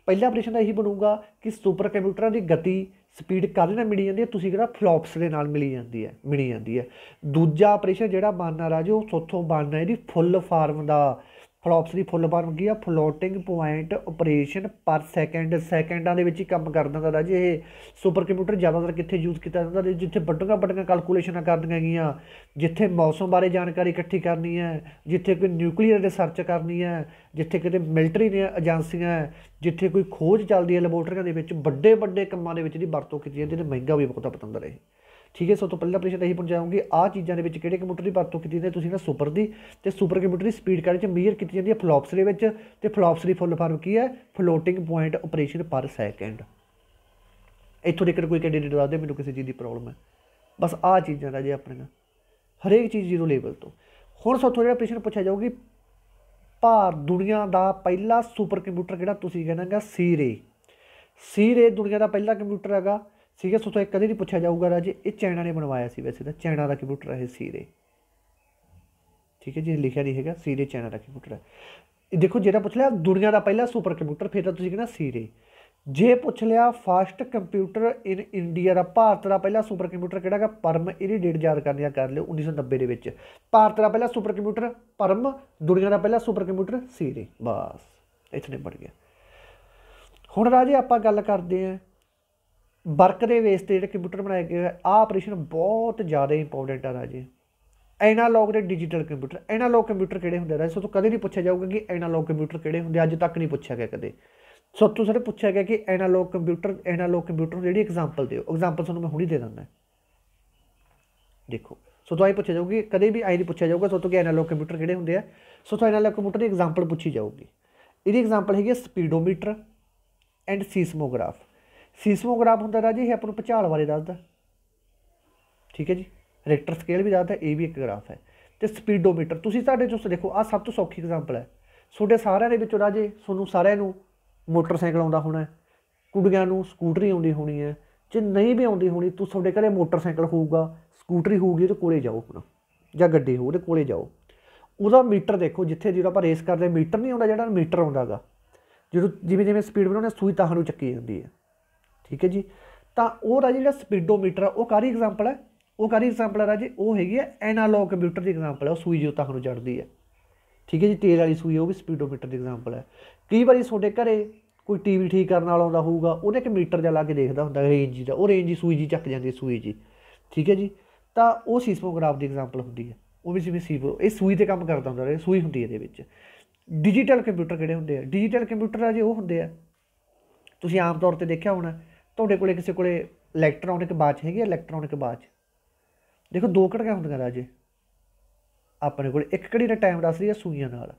ਪਹਿਲਾ ਆਪਰੇਸ਼ਨ ਦਾ ਇਹੀ ਬਣੂਗਾ ਕਿ ਸੁਪਰ ਕੰਪਿਊਟਰਾਂ ਦੀ ਗਤੀ, ਸਪੀਡ ਕਾਦੇ ਨਾਲ ਮਿਲੀ ਜਾਂਦੀ ਹੈ? ਤੁਸੀਂ ਕਿਹੜਾ ਫਲੋਪਸ ਦੇ ਨਾਲ ਮਿਲੀ ਜਾਂਦੀ ਹੈ, ਮਿਲੀ ਜਾਂਦੀ ਹੈ। ਦੂਜਾ ਆਪਰੇਸ਼ਨ ਜਿਹੜਾ ਬਣਨਾ ਰਾਜੇ, ਉਹ ਸੋਥੋਂ ਬਣਨਾ, ਇਹਦੀ ਫੁੱਲ ਫਾਰਮ ਦਾ ਫਲੌਪਸ ਦੀ ਫੁੱਲ ਫਾਰਮ ਕੀ ਆ। Floating point operation per second, ਸੈਕਿੰਡਾਂ ਦੇ ਵਿੱਚ ਹੀ ਕੰਮ ਕਰ ਦਿੰਦਾ ਰਾਜੇ ਇਹ ਸੁਪਰ ਕੰਪਿਊਟਰ ਜ਼ਿਆਦਾਤਰ ਕਿੱਥੇ ਯੂਜ਼ ਕੀਤਾ ਜਾਂਦਾ ਤੇ ਜਿੱਥੇ ਵੱਡੀਆਂ ਵੱਡੀਆਂ ਕੈਲਕੂਲੇਸ਼ਨਾਂ ਕਰਨੀਆਂ ਗਈਆਂ। ਜਿੱਥੇ ਮੌਸਮ ਬਾਰੇ ਜਾਣਕਾਰੀ ਇਕੱਠੀ ਕਰਨੀ ਹੈ, ਜਿੱਥੇ ਕੋਈ ਨਿਊਕਲੀਅਰ ਰਿਸਰਚ ਕਰਨੀ ਹੈ, ਜਿੱਥੇ ਕਿਤੇ ਮਿਲਟਰੀ ਦੀਆਂ ਏਜੰਸੀਆਂ ਜਿੱਥੇ ਕੋਈ ਖੋਜ ਚੱਲਦੀ ਹੈ ਲੈਬੋਰਟਰੀਆਂ ਦੇ ਵਿੱਚ ਵੱਡੇ ਵੱਡੇ ਕੰਮਾਂ ਦੇ ਵਿੱਚ ਦੀ ਵਰਤੋਂ ਕੀਤੀ ਜਾਂਦੀ ਹੈ ਤੇ ਮਹਿੰਗਾ ਵੀ ਬਹੁਤ ਪਤੰਦਰ ਹੈ ਠੀਕ ਹੈ, ਸੋ ਤੋਂ ਪਹਿਲਾਂ ਪ੍ਰਸ਼ਨ ਇਹੀ ਪਹੁੰਚਾਉਂਗੇ ਆਹ ਚੀਜ਼ਾਂ ਦੇ ਵਿੱਚ ਕਿਹੜੇ ਕੰਪਿਊਟਰ ਦੀ ਵਰਤੋਂ ਕੀਤੀ ਜਾਂਦੀ ਹੈ? ਤੁਸੀਂ ਨਾ ਸੁਪਰ ਦੀ ਤੇ ਸੁਪਰ ਕੰਪਿਊਟਰ ਦੀ ਸਪੀਡ ਕਾਰੇ ਚ ਮੀਅਰ ਕੀਤੀ ਜਾਂਦੀ ਹੈ ਫਲੌਪਸ ਦੇ ਵਿੱਚ ਤੇ ਫਲੌਪਸ ਦੀ ਫੁੱਲ ਫਾਰਮ ਕੀ ਹੈ? Floating point operation per second ਇੱਥੋਂ ਦੇ ਕੋਈ ਕੈਂਡੀਡੇਟ ਦੱਸ ਦੇ ਮੈਨੂੰ ਕਿਸੇ ਚੀਜ਼ ਦੀ ਪ੍ਰੋਬਲਮ ਹੈ। ਬਸ ਆਹ ਚੀਜ਼ਾਂ ਦਾ ਜੇ ਆਪਣੀਆਂ, ਹਰੇਕ ਚੀਜ਼ ਜ਼ੀਰੋ ਲੈਵਲ ਤੋਂ। ਹੁਣ ਸਾਥੋਂ ਜਿਹੜਾ ਪ੍ਰਸ਼ਨ ਪੁੱਛਿਆ ਜਾਊਗੀ, ਭਾਰ ਦੁਨੀਆ ਦਾ ਪਹਿਲਾ ਸੁਪਰ ਕੰਪਿਊਟਰ ਕਿਹੜਾ ਤੁਸੀਂ ਕਹਿਣਾਗਾ ਸੀ ਸੀਰੇ ਸੀ ਰੇ ਦੁਨੀਆ ਦਾ ਪਹਿਲਾ ਕੰਪਿਊਟਰ ਹੈਗਾ। ਠੀਕ ਹੈ ਸੋ ਤੋਂ ਇਹ ਕਦੇ ਨਹੀਂ ਪੁੱਛਿਆ ਜਾਊਗਾ ਰਾਜੇ, ਇਹ ਚਾਈਨਾ ਨੇ ਬਣਵਾਇਆ ਸੀ ਵੈਸੇ ਤਾਂ ਚਾਈਨਾ ਦਾ ਕੰਪਿਊਟਰ ਹੈ ਸੀਰੇ। ਠੀਕ ਹੈ ਜੀ ਲਿਖਿਆ ਨਹੀਂ ਹੈਗਾ, ਸੀਰੇ ਚਾਈਨਾ ਦਾ ਕੰਪਿਊਟਰ ਹੈ। ਦੇਖੋ, ਜਿਹੜਾ ਪੁੱਛ ਲਿਆ, ਦੁਨੀਆ ਦਾ ਪਹਿਲਾ ਸੁਪਰ ਕੰਪਿਊਟਰ, ਫਿਰ ਤਾਂ ਤੁਸੀਂ ਕਹਿੰਦਾ ਸੀਰੇ। ਜੇ ਪੁੱਛ ਲਿਆ, ਫਾਸਟ ਕੰਪਿਊਟਰ ਇਨ ਇੰਡੀਆ ਦਾ, ਭਾਰਤ ਦਾ ਪਹਿਲਾ ਸੁਪਰ ਕੰਪਿਊਟਰ ਕਿਹੜਾ ਹੈਗਾ? ਪਰਮ, ਇਹਦੀ ਡੇਟ ਯਾਦ ਕਰਨੀ ਆ, ਕਰ ਲਿਓ 1990 ਦੇ ਵਿੱਚ। ਭਾਰਤ ਦਾ ਪਹਿਲਾ ਸੁਪਰ ਕੰਪਿਊਟਰ, ਪਰਮ, ਦੁਨੀਆ ਦਾ ਪਹਿਲਾ ਸੁਪਰ ਕੰਪਿਊਟਰ, ਸੀਰੇ, ਬਸ, ਇੱਥੇ ਬਣ ਗਿਆ। ਹੁਣ ਰਾਜੇ ਆਪਾਂ ਗੱਲ ਕਰਦੇ ਆਂ ਵਰਕ ਦੇ ਬੇਸ ਤੇ ਜਿਹੜੇ ਕੰਪਿਊਟਰ ਬਣਾਏ ਗਏ ਆ, ਆਹ ਆਪਰੇਸ਼ਨ ਬਹੁਤ ਜ਼ਿਆਦਾ ਇੰਪੋਰਟੈਂਟ ਆ ਰਾਜੇ। ਐਨਾਲੌਗ ਤੇ ਡਿਜੀਟਲ ਕੰਪਿਊਟਰ ਐਨਾਲੌਗ ਕੰਪਿਊਟਰ ਕਿਹੜੇ ਹੁੰਦੇ ਰਾਜੇ? ਸੋ ਤੋਂ ਕਦੇ ਨਹੀਂ ਪੁੱਛਿਆ ਜਾਊਗਾ ਕਿ ਐਨਾਲੌਗ ਕੰਪਿਊਟਰ ਕਿਹੜੇ ਹੁੰਦੇ, ਅੱਜ ਤੱਕ ਨਹੀਂ ਪੁੱਛਿਆ ਗਿਆ ਕਦੇ। ਸੋ ਤੋਂ ਸਾਰੇ ਪੁੱਛਿਆ ਗਿਆ ਕਿ ਐਨਾਲੌਗ ਕੰਪਿਊਟਰ ਐਨਾਲੌਗ ਕੰਪਿਊਟਰ ਜਿਹੜੀ ਐਗਜ਼ਾਮਪਲ ਦਿਓ। ਐਗਜ਼ਾਮਪਲ ਤੁਹਾਨੂੰ ਮੈਂ ਹੁਣੀ ਦੇ ਦਿੰਦਾ। ਦੇਖੋ, ਸੋ ਤੋਂ ਆਈ ਪੁੱਛਿਆ ਜਾਊਗੀ ਕਦੇ ਵੀ ਆਈ ਨਹੀਂ ਪੁੱਛਿਆ ਜਾਊਗਾ, ਸੋ ਤੋਂ ਕਿ ਐਨਾਲੌਗ ਕੰਪਿਊਟਰ ਕਿਹੜੇ ਹੁੰਦੇ ਆ? ਸੋ ਤੋਂ ਐਨਾਲੌਗ ਕੰਪਿਊਟਰ ਦੀ ਐਗਜ਼ਾਮਪਲ ਪੁੱਛੀ ਜਾਊਗੀ। ਇਹਦੀ ਐਗਜ਼ਾਮਪਲ ਹੈਗੀ ਸਪੀਡੋਮੀਟਰ ਐਂਡ ਸੀਸਮੋਗ੍ਰਾਫ ਸੀਸਮੋਗ੍ਰਾਫ ਹੁੰਦਾ ਰਾਜੇ, ਇਹ ਆਪਾਂ ਨੂੰ ਭੁਚਾਲ ਬਾਰੇ ਦੱਸਦਾ। ਠੀਕ ਹੈ ਜੀ? ਰੈਕਟਰ ਸਕੇਲ ਵੀ ਦੱਸਦਾ, ਇਹ ਵੀ ਇੱਕ ਗ੍ਰਾਫ ਹੈ। ਤੇ ਸਪੀਡੋਮੀਟਰ ਤੁਸੀਂ ਸਾਡੇ ਚੋਂ ਦੇਖੋ ਆ ਸਭ ਤੋਂ ਸੌਖੀ ਐਗਜ਼ਾਮਪਲ ਹੈ। ਤੁਹਾਡੇ ਸਾਰਿਆਂ ਦੇ ਵਿੱਚੋਂ ਰਾਜੇ, ਤੁਹਾਨੂੰ ਸਾਰਿਆਂ ਨੂੰ ਮੋਟਰਸਾਈਕਲ ਆਉਂਦਾ ਹੋਣਾ ਕੁੜੀਆਂ ਨੂੰ ਸਕੂਟਰੀ ਆਉਂਦੀ ਹੋਣੀ ਹੈ, ਜੇ ਨਹੀਂ ਵੀ ਆਉਂਦੀ ਹੋਣੀ, ਤੂੰ ਤੁਹਾਡੇ ਘਰੇ ਮੋਟਰਸਾਈਕਲ ਹੋਊਗਾ, ਸਕੂਟਰੀ ਹੋਊਗੀ, ਉਹਦੇ ਕੋਲੇ ਜਾਓ ਆਪਣਾ, ਜਾਂ ਗੱਡੀ ਹੋਊ, ਉਹਦੇ ਕੋਲੇ ਜਾਓ। ਉਹਦਾ ਮੀਟਰ ਦੇਖੋ, ਜਿੱਥੇ ਜਦੋਂ ਆਪਾਂ ਰੇਸ ਕਰਦੇ, ਮੀਟਰ ਨਹੀਂ ਆਉਂਦਾ ਜਿਹੜਾ ਮੀਟਰ ਆਉਂਦਾਗਾ। ਜਦੋਂ ਜਿਵੇਂ ਜਿਵੇਂ ਸਪੀਡ ਬਣਾਉਂਦੇ ਸੂਈ ਤਾਂ ਨੂੰ ਚੱਕੀ ਜਾਂਦੀ ਹੈ। ਠੀਕ ਹੈ ਜੀ? ਤਾਂ ਉਹ ਰਾਜੇ ਜਿਹੜਾ ਸਪੀਡੋਮੀਟਰ ਆ, ਉਹ ਕਾਰੀ ਐਗਜ਼ਾਮਪਲ ਹੈ ਉਹ ਕਾਰੀ ਐਗਜ਼ਾਮਪਲ ਹੈ ਰਾਜੇ? ਉਹ ਹੈਗੀ ਹੈ ਐਨਾਲੌਗ ਕੰਪਿਊਟਰ ਦੀ ਐਗਜ਼ਾਮਪਲ ਹੈ ਉਹ ਸੂਈ ਜੋ ਤਾਹਾਂ ਨੂੰ ਚੜਦੀ ਹੈ ਠੀਕ ਹੈ ਜੀ, ਤੇਲ ਵਾਲੀ ਸੂਈ ਉਹ ਵੀ ਸਪੀਡੋਮੀਟਰ ਦੀ ਐਗਜ਼ਾਮਪਲ ਹੈ ਕਈ ਵਾਰੀ ਤੁਹਾਡੇ ਘਰੇ ਕੋਈ ਟੀਵੀ ਠੀਕ ਕਰਨ ਵਾਲਾ ਆਉਂਦਾ ਹੋਊਗਾ, ਉਹਨੇ ਇੱਕ ਮੀਟਰ ਜਿਹਾ ਲਾ ਕੇ ਦੇਖਦਾ ਹੁੰਦਾ ਰੇਂਜ ਜੀ ਦਾ ਉਹ ਰੇਂਜ ਜੀ ਸੂਈ ਜੀ ਚੱਕ ਜਾਂਦੀ ਸੂਈ ਜੀ ਠੀਕ ਹੈ ਜੀ? ਤਾਂ ਉਹ ਸੀਸਮੋਗ੍ਰਾਫ ਦੀ ਐਗਜ਼ਾਮਪਲ ਹੁੰਦੀ ਹੈ ਉਹ ਵੀ ਜਿਵੇਂ ਸੀਬੋ ਇਹ ਸੂਈ ਤੇ ਕੰਮ ਕਰਦਾ ਹੁੰਦਾ ਰਹੇ ਸੂਈ ਹੁੰਦੀ ਹੈ ਇਹਦੇ ਵਿੱਚ। ਡਿਜੀਟਲ ਕੰਪਿਊਟਰ ਕਿਹੜੇ ਹੁੰਦੇ ਆ? ਡਿਜੀਟਲ ਕੰਪਿਊਟਰ ਆ ਜੀ ਉਹ ਹੁੰਦੇ ਆ। ਤੁਸੀਂ ਆਮ ਤੌਰ ਤੇ ਦੇਖਿਆ ਹੋਣਾ ਤੁਹਾਡੇ ਕੋਲੇ ਕਿਸੇ ਕੋਲੇ ਇਲੈਕਟ੍ਰੋਨਿਕ ਬਾਚ ਹੈਗੀ ਇਲੈਕਟ੍ਰੋਨਿਕ ਬਾਚ ਦੇਖੋ, ਦੋ ਘੜੀਆਂ ਹੁੰਦੀਆਂ ਰਾਜੇ। ਆਪਣੇ ਕੋਲ ਇੱਕ ਘੜੀ ਦਾ ਟਾਈਮ ਦੱਸ ਰਹੀ ਹੈ ਸੂਈਆਂ ਨਾਲ।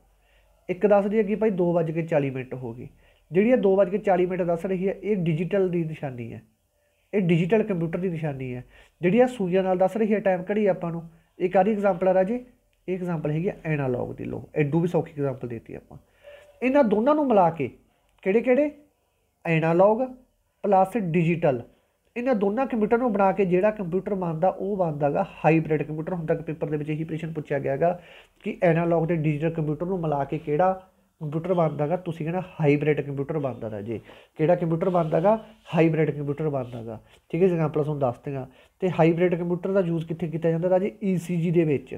ਇੱਕ ਦੱਸਦੀ ਹੈ ਕਿ ਭਾਈ 2:40 ਮਿੰਟ ਹੋ ਗਈ ਜਿਹੜੀ ਇਹ 2:40 ਮਿੰਟ ਦੱਸ ਰਹੀ ਹੈ, ਇਹ ਡਿਜੀਟਲ ਦੀ ਨਿਸ਼ਾਨੀ ਹੈ। ਇਹ ਡਿਜੀਟਲ ਕੰਪਿਊਟਰ ਦੀ ਨਿਸ਼ਾਨੀ ਹੈ। ਜਿਹੜੀ ਆ ਸੂਈਆਂ ਨਾਲ ਦੱਸ ਰਹੀ ਹੈ ਟਾਈਮ ਘੜੀ ਆਪਾਂ ਨੂੰ, ਇਹ ਕਾਦੀ ਐਗਜ਼ਾਮਪਲ ਹੈ ਰਾਜੇ? ਇਹ ਐਗਜ਼ਾਮਪਲ ਹੈਗੀ ਐਨਾਲੌਗ ਦੀ ਲੋ ਐਡੂ ਵੀ ਸੌਖੀ ਐਗਜ਼ਾਮਪਲ ਦਿੱਤੀ ਆਪਾਂ। ਇਹਨਾਂ ਦੋਨਾਂ ਨੂੰ ਮਿਲਾ ਕੇ ਕਿਹੜੇ ਕਿਹੜੇ ਐਨਾਲੌਗ ਪਲੱਸ ਡਿਜੀਟਲ। ਇਹਨਾਂ ਦੋਨਾਂ ਕੰਪਿਊਟਰ ਨੂੰ ਬਣਾ ਕੇ ਜਿਹੜਾ ਕੰਪਿਊਟਰ ਬਣਦਾ, ਉਹ ਬਣਦਾਗਾ ਹਾਈਬ੍ਰਿਡ ਕੰਪਿਊਟਰ। ਹੁੰਦਾ ਕਿ ਪੇਪਰ ਦੇ ਵਿੱਚ ਇਹੀ ਪ੍ਰਸ਼ਨ ਪੁੱਛਿਆ ਗਿਆਗਾ ਕਿ ਐਨਾਲੌਗ ਤੇ ਡਿਜੀਟਲ ਕੰਪਿਊਟਰ ਨੂੰ ਮਿਲਾ ਕੇ ਕਿਹੜਾ ਕੰਪਿਊਟਰ ਬਣਦਾਗਾ ਤੁਸੀਂ ਕਹਿੰਦਾ ਹਾਈਬ੍ਰਿਡ ਕੰਪਿਊਟਰ ਬਣਦਾ ਰਾਜੇ ਕਿਹੜਾ ਕੰਪਿਊਟਰ ਬਣਦਾਗਾ ਹਾਈਬ੍ਰਿਡ ਕੰਪਿਊਟਰ ਬਣਦਾਗਾ ਠੀਕ ਹੈ ਐਗਜ਼ਾਮਪਲ ਤੁਹਾਨੂੰ ਦੱਸ ਦਿੰਗਾ ਤੇ ਹਾਈਬ੍ਰਿਡ ਕੰਪਿਊਟਰ ਦਾ ਯੂਜ਼ ਕਿੱਥੇ ਕੀਤਾ ਜਾਂਦਾ ਰਾਜੇ ਈਸੀਜੀ ਦੇ ਵਿੱਚ।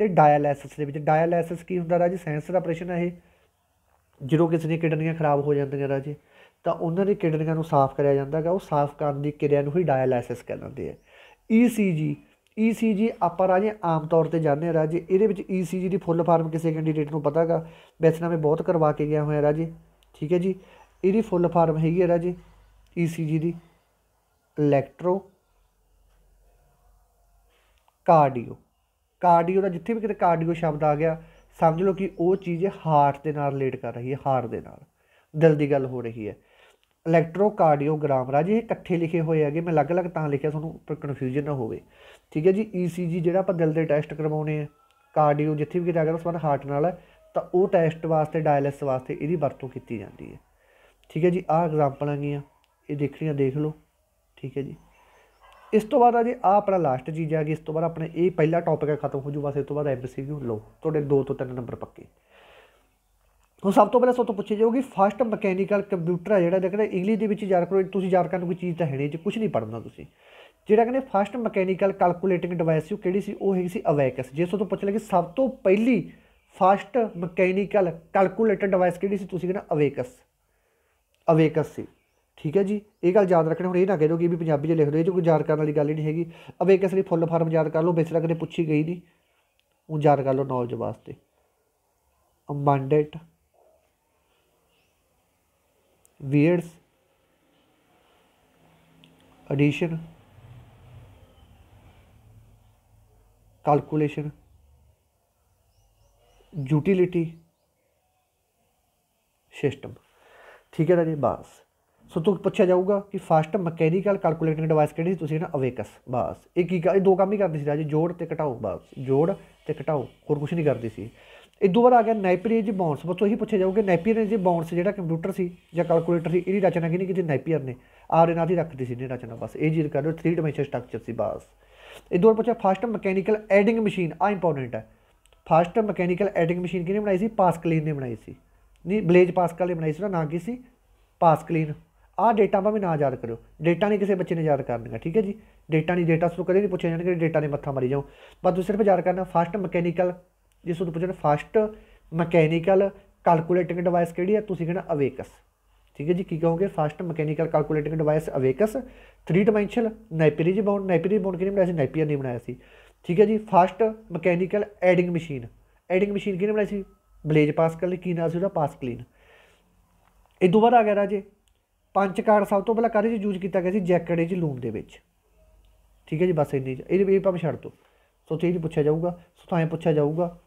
ਤੇ ਡਾਇਲਿਸਿਸ ਦੇ ਵਿੱਚ। ਡਾਇਲਿਸਿਸ ਕੀ ਹੁੰਦਾ ਰਾਜੇ ਸਾਇੰਸ ਦਾ ਆਪਰੇਸ਼ਨ ਹੈ ਇਹ। ਜਦੋਂ ਕਿਸੇ ਦੀਆਂ ਕਿਡਨੀਆਂ ਖਰਾਬ ਹੋ ਜਾਂਦੀਆਂ ਰਾਜੇ ਤਾਂ ਉਹਨਾਂ ਦੇ ਕਿਡਨੀਆਂ ਨੂੰ ਸਾਫ਼ ਕਰਿਆ ਜਾਂਦਾ ਜਾਂਦਾਗਾ ਉਹ ਸਾਫ਼ ਕਰਨ ਦੀ ਕਿਰਿਆ ਨੂੰ ਹੀ ਡਾਇਲਿਸਿਸ ਕਹਿੰਦੇ ਆ। ਈਸੀਜੀ ਈਸੀਜੀ ਆਪਾਂ ਰਾਜੇ ਆਮ ਤੌਰ ਤੇ ਜਾਣਦੇ ਆ ਰਾਜੇ, ਇਹਦੇ ਵਿੱਚ ਈਸੀਜੀ ਦੀ ਫੁੱਲ ਫਾਰਮ ਕਿਸੇ ਕੈਂਡੀਡੇਟ ਨੂੰ ਪਤਾਗਾ ਵੈਸੇ ਨਾ ਮੈਂ ਬਹੁਤ ਕਰਵਾ ਕੇ ਗਿਆ ਹੋਇਆ ਰਾਜੇ, ਠੀਕ ਹੈ ਜੀ? ਇਹਦੀ ਫੁੱਲ ਫਾਰਮ ਹੈਗੀ ਹੈ ਰਾਜੇ ਈਸੀਜੀ ਦੀ ਇਲੈਕਟ੍ਰੋ ਕਾਰਡੀਓ ਕਾਰਡੀਓ ਦਾ ਜਿੱਥੇ ਵੀ ਕਿਤੇ ਕਾਰਡੀਓ ਸ਼ਬਦ ਆ ਗਿਆ, ਸਮਝ ਲਓ ਕਿ ਉਹ ਚੀਜ਼ ਹਾਰਟ ਦੇ ਨਾਲ ਰਿਲੇਟ ਕਰ ਰਹੀ ਹੈ ਹਾਰਟ ਦੇ ਨਾਲ, ਦਿਲ ਦੀ ਗੱਲ ਹੋ ਰਹੀ ਹੈ। ਇਲੈਕਟ੍ਰੋਕਾਰਡੀਓਗ੍ਰਾਮ ਰਾਜੇ ਇਹ ਇਕੱਠੇ ਲਿਖੇ ਹੋਏ ਹੈਗੇ, ਮੈਂ ਅਲੱਗ-ਅਲੱਗ ਤਾਂ ਲਿਖਿਆ, ਤੁਹਾਨੂੰ ਪਰ ਕਨਫਿਊਜ਼ਨ ਨਾ ਹੋਵੇ। ਠੀਕ ਹੈ ਜੀ ਈਸੀਜੀ ਜਿਹੜਾ ਆਪਾਂ ਦਿਲ ਦੇ ਟੈਸਟ ਕਰਵਾਉਣੇ ਆ ਕਾਰਡੀਓ ਜਿੱਥੇ ਵੀ ਕਿਤੇ ਅਗਰ ਉਸ ਹਾਰਟ ਨਾਲ ਹੈ, ਤਾਂ ਉਹ ਟੈਸਟ ਵਾਸਤੇ ਡਾਇਲਿਸਿਸ ਵਾਸਤੇ ਇਹਦੀ ਵਰਤੋਂ ਕੀਤੀ ਜਾਂਦੀ ਹੈ। ਠੀਕ ਹੈ ਜੀ, ਆਹ ਐਗਜ਼ਾਮਪਲਾਂ ਗੀਆਂ ਇਹ ਦੇਖਣੀਆਂ ਦੇਖ ਲਓ। ਠੀਕ ਹੈ ਜੀ। ਇਸ ਤੋਂ ਬਾਅਦ ਆ ਜੀ ਆ ਆਪਣਾ ਲਾਸਟ ਚੀਜ਼ ਆ ਗਈ ਇਸ ਤੋਂ ਬਾਅਦ ਆਪਣੇ ਇਹ ਪਹਿਲਾ ਟੌਪਿਕ ਹੈ ਖਤਮ ਹੋ ਜੂ, ਬਸ ਇਸ ਤੋਂ ਬਾਅਦ ਐਮਸੀਕਿਊ ਲਓ। ਤੁਹਾਡੇ 2 ਤੋਂ 3 ਨੰਬਰ ਪੱਕੇ। ਹੁਣ ਸਭ ਤੋਂ ਪਹਿਲਾਂ ਸਭ ਤੋਂ ਪੁੱਛੀ ਜਾਊਗੀ ਫਸਟ ਮਕੈਨੀਕਲ ਕੰਪਿਊਟਰ ਹੈ ਜਿਹੜਾ ਦੇਖਣਾ ਇੰਗਲਿਸ਼ ਦੇ ਵਿੱਚ ਯਾਦ ਕਰੋ, ਤੁਸੀਂ ਯਾਦ ਕਰਨ ਕੋਈ ਚੀਜ਼ ਤਾਂ ਹੈ ਨਹੀਂ ਜੀ ਕੁਝ ਨਹੀਂ ਪੜਨਾ ਤੁਸੀਂ। ਜਿਹੜਾ ਕਹਿੰਦੇ ਫਸਟ ਮਕੈਨੀਕਲ ਕੈਲਕੂਲੇਟਿੰਗ ਡਿਵਾਈਸ ਸੀ, ਉਹ ਕਿਹੜੀ ਸੀ? ਉਹ ਹੈਗੀ ਸੀ ਅਵੈਕਸ ਜੇ ਸੋ ਤੋਂ ਪੁੱਛ ਲਗੇ ਸਭ ਤੋਂ ਪਹਿਲੀ ਫਸਟ ਮਕੈਨੀਕਲ ਕੈਲਕੂਲੇਟਰ ਡਿਵਾਈਸ ਕਿਹੜੀ ਸੀ? ਤੁਸੀਂ ਕਹਿੰਦੇ ਅਵੇਕਸ ਅਵੇਕਸ ਸੀ। ਠੀਕ ਹੈ ਜੀ? ਇਹ ਗੱਲ ਯਾਦ ਰੱਖਣੀ, ਹੁਣ ਇਹ ਨਾ ਕਹਿ ਦਿਓ ਕਿ ਵੀ ਪੰਜਾਬੀ 'ਚ ਲਿਖ ਦਿਓ ਇਹ 'ਚ ਕੋਈ ਯਾਦ ਕਰਨ ਵਾਲੀ ਗੱਲ ਹੀ ਨਹੀਂ ਹੈਗੀ। ਅਵੇਕਸ ਦੀ ਫੁੱਲ ਫਾਰਮ ਯਾਦ ਕਰ ਲਓ ਬੇਸਰਾ ਕਦੇ ਪੁੱਛੀ ਗਈ ਨਹੀਂ। ਉਹ ਯਾਦ ਕਰ ਲਓ ਨੌਲੇਜ ਵਾਸਤੇ। ਅਮੰਡੇਟ weird's addition, calculation, utility system ਠੀਕ ਹੈ ਨਾ ਜੀ ਬਸ ਸੋ ਤੋਂ ਪੁੱਛਿਆ ਜਾਊਗਾ ਕਿ ਫਾਸਟ ਮਕੈਨੀਕਲ ਕੈਲਕੂਲੇਟਿੰਗ ਡਿਵਾਈਸ ਕਿਹੜੀ ਸੀ ਤੁਸੀਂ ਨਾ ਅਵੇਕਸ ਬਸ ਇਹ ਕੀ ਇਹ ਦੋ ਕੰਮ ਹੀ ਕਰਦੀ ਸੀ ਰਾਜੇ ਜੋੜ ਤੇ ਘਟਾਓ ਬਸ ਜੋੜ ਤੇ ਘਟਾਓ ਹੋਰ ਕੁਝ ਨਹੀਂ ਕਰਦੀ ਸੀ ਇਹ ਦੋ ਵਾਰ ਆ ਗਿਆ ਨਾਈਪੀਅਰ ਬਾਉਂਡਸ ਬਸ ਉਹੀ ਪੁੱਛਿਆ ਜਾਊਗਾ ਨਾਈਪੀਅਰ ਜੀ ਬਾਉਂਡਸ ਜਿਹੜਾ ਕੰਪਿਊਟਰ ਸੀ ਜਾਂ ਕੈਲਕੂਲੇਟਰ ਸੀ, ਇਹਦੀ ਰਚਨਾ ਕਿਹਨੇ ਕੀਤੀ? ਨਾਈਪੀਅਰ ਨੇ। ਆਰ ਇਹਨਾਂ ਦੀ ਰੱਖਦੀ ਸੀ ਨੇ ਰਚਨਾ, ਬਸ ਇਹ ਜੀ ਕਰ ਲਓ 3 ਡਾਈਮੈਂਸ਼ਨ ਸਟਰਕਚਰ ਸੀ, ਬਸ। ਇਹ ਦੋ ਵਾਰ ਪੁੱਛਿਆ ਫਸਟ ਮਕੈਨੀਕਲ ਐਡਿੰਗ ਮਸ਼ੀਨ ਆ ਇੰਪੋਰਟੈਂਟ ਹੈ। ਫਸਟ ਮਕੈਨੀਕਲ ਐਡਿੰਗ ਮਸ਼ੀਨ ਕਿਹਨੇ ਬਣਾਈ ਸੀ? ਪਾਸਕਲੀਨ ਨੇ ਬਣਾਈ ਸੀ। ਨਹੀਂ ਬਲੇਜ ਪਾਸਕਲ ਨੇ ਬਣਾਈ ਸੀ, ਉਹਦਾ ਨਾਂ ਕੀ ਸੀ? ਪਾਸਕਲੀਨ ਆਹ ਡੇਟਾ ਭਾਵੇਂ ਨਾ ਯਾਦ ਕਰਿਓ। ਡੇਟਾ ਨਹੀਂ ਕਿਸੇ ਬੱਚੇ ਨੇ ਯਾਦ ਕਰਨੀਗਾ ਠੀਕ ਹੈ ਜੀ? ਡੇਟਾ ਨਹੀਂ ਡੇਟਾ ਤੋਂ ਕਦੇ ਨਹੀਂ ਪੁੱਛਿਆ ਜਾਣਗੇ ਡੇਟਾ ਨੇ ਮੱਥਾ ਮਾਰੀ ਜਾਓ। ਬਸ ਤੁਸੀਂ ਸਿਰਫ ਯਾਦ ਕਰਨਾ ਫਸਟ ਮਕੈਨੀਕਲ ਜਿਸ ਤੁਹਾਨੂੰ ਪੁੱਛਣਾ ਫਸਟ ਮਕੈਨੀਕਲ ਕੈਲਕੂਲੇਟਿੰਗ ਡਿਵਾਈਸ ਕਿਹੜੀ ਹੈ? ਤੁਸੀਂ ਕਹਿਣਾ ਅਵੇਕਸ ਠੀਕ ਹੈ ਜੀ, ਕੀ ਕਹੋਗੇ? First mechanical calculating device abacus 3 dimensional Napier's bones Napier's bones ਕਿਹਨੇ ਬਣਾਇਆ ਸੀ? ਨਾਈਪੀਅਰ ਨੇ ਬਣਾਇਆ ਸੀ। ਠੀਕ ਹੈ ਜੀ first mechanical adding machine adding machine ਕਿਹਨੇ ਬਣਾਈ ਸੀ? ਬਲੇਜ ਪਾਸਕਲ ਨੇ ਕੀ ਨਾਮ ਸੀ ਉਹਦਾ? ਪਾਸਕਲੀਨ ਇਹ ਤੋਂ ਬਾਅਦ ਆ ਗਿਆ ਰਾਜੇ। ਪੰਜ ਕਾਰਡ ਸਭ ਤੋਂ ਪਹਿਲਾਂ ਕਾਹਦੇ 'ਚ ਯੂਜ਼ ਕੀਤਾ ਗਿਆ ਸੀ? ਜੈਕਟ 'ਚ ਲੂਮ ਦੇ ਵਿੱਚ। ਠੀਕ ਹੈ ਜੀ, ਬਸ ਇੰਨੀ ਇਹਦੇ ਵੀ ਭਾਵੇਂ ਛੱਡ ਦੋ। ਸੋ ਤੇ ਇਹ ਪੁੱਛਿਆ ਜਾਊਗਾ। ਸੋ ਤਾਂ ਐਂ ਪੁੱਛਿਆ ਜਾਊਗਾ।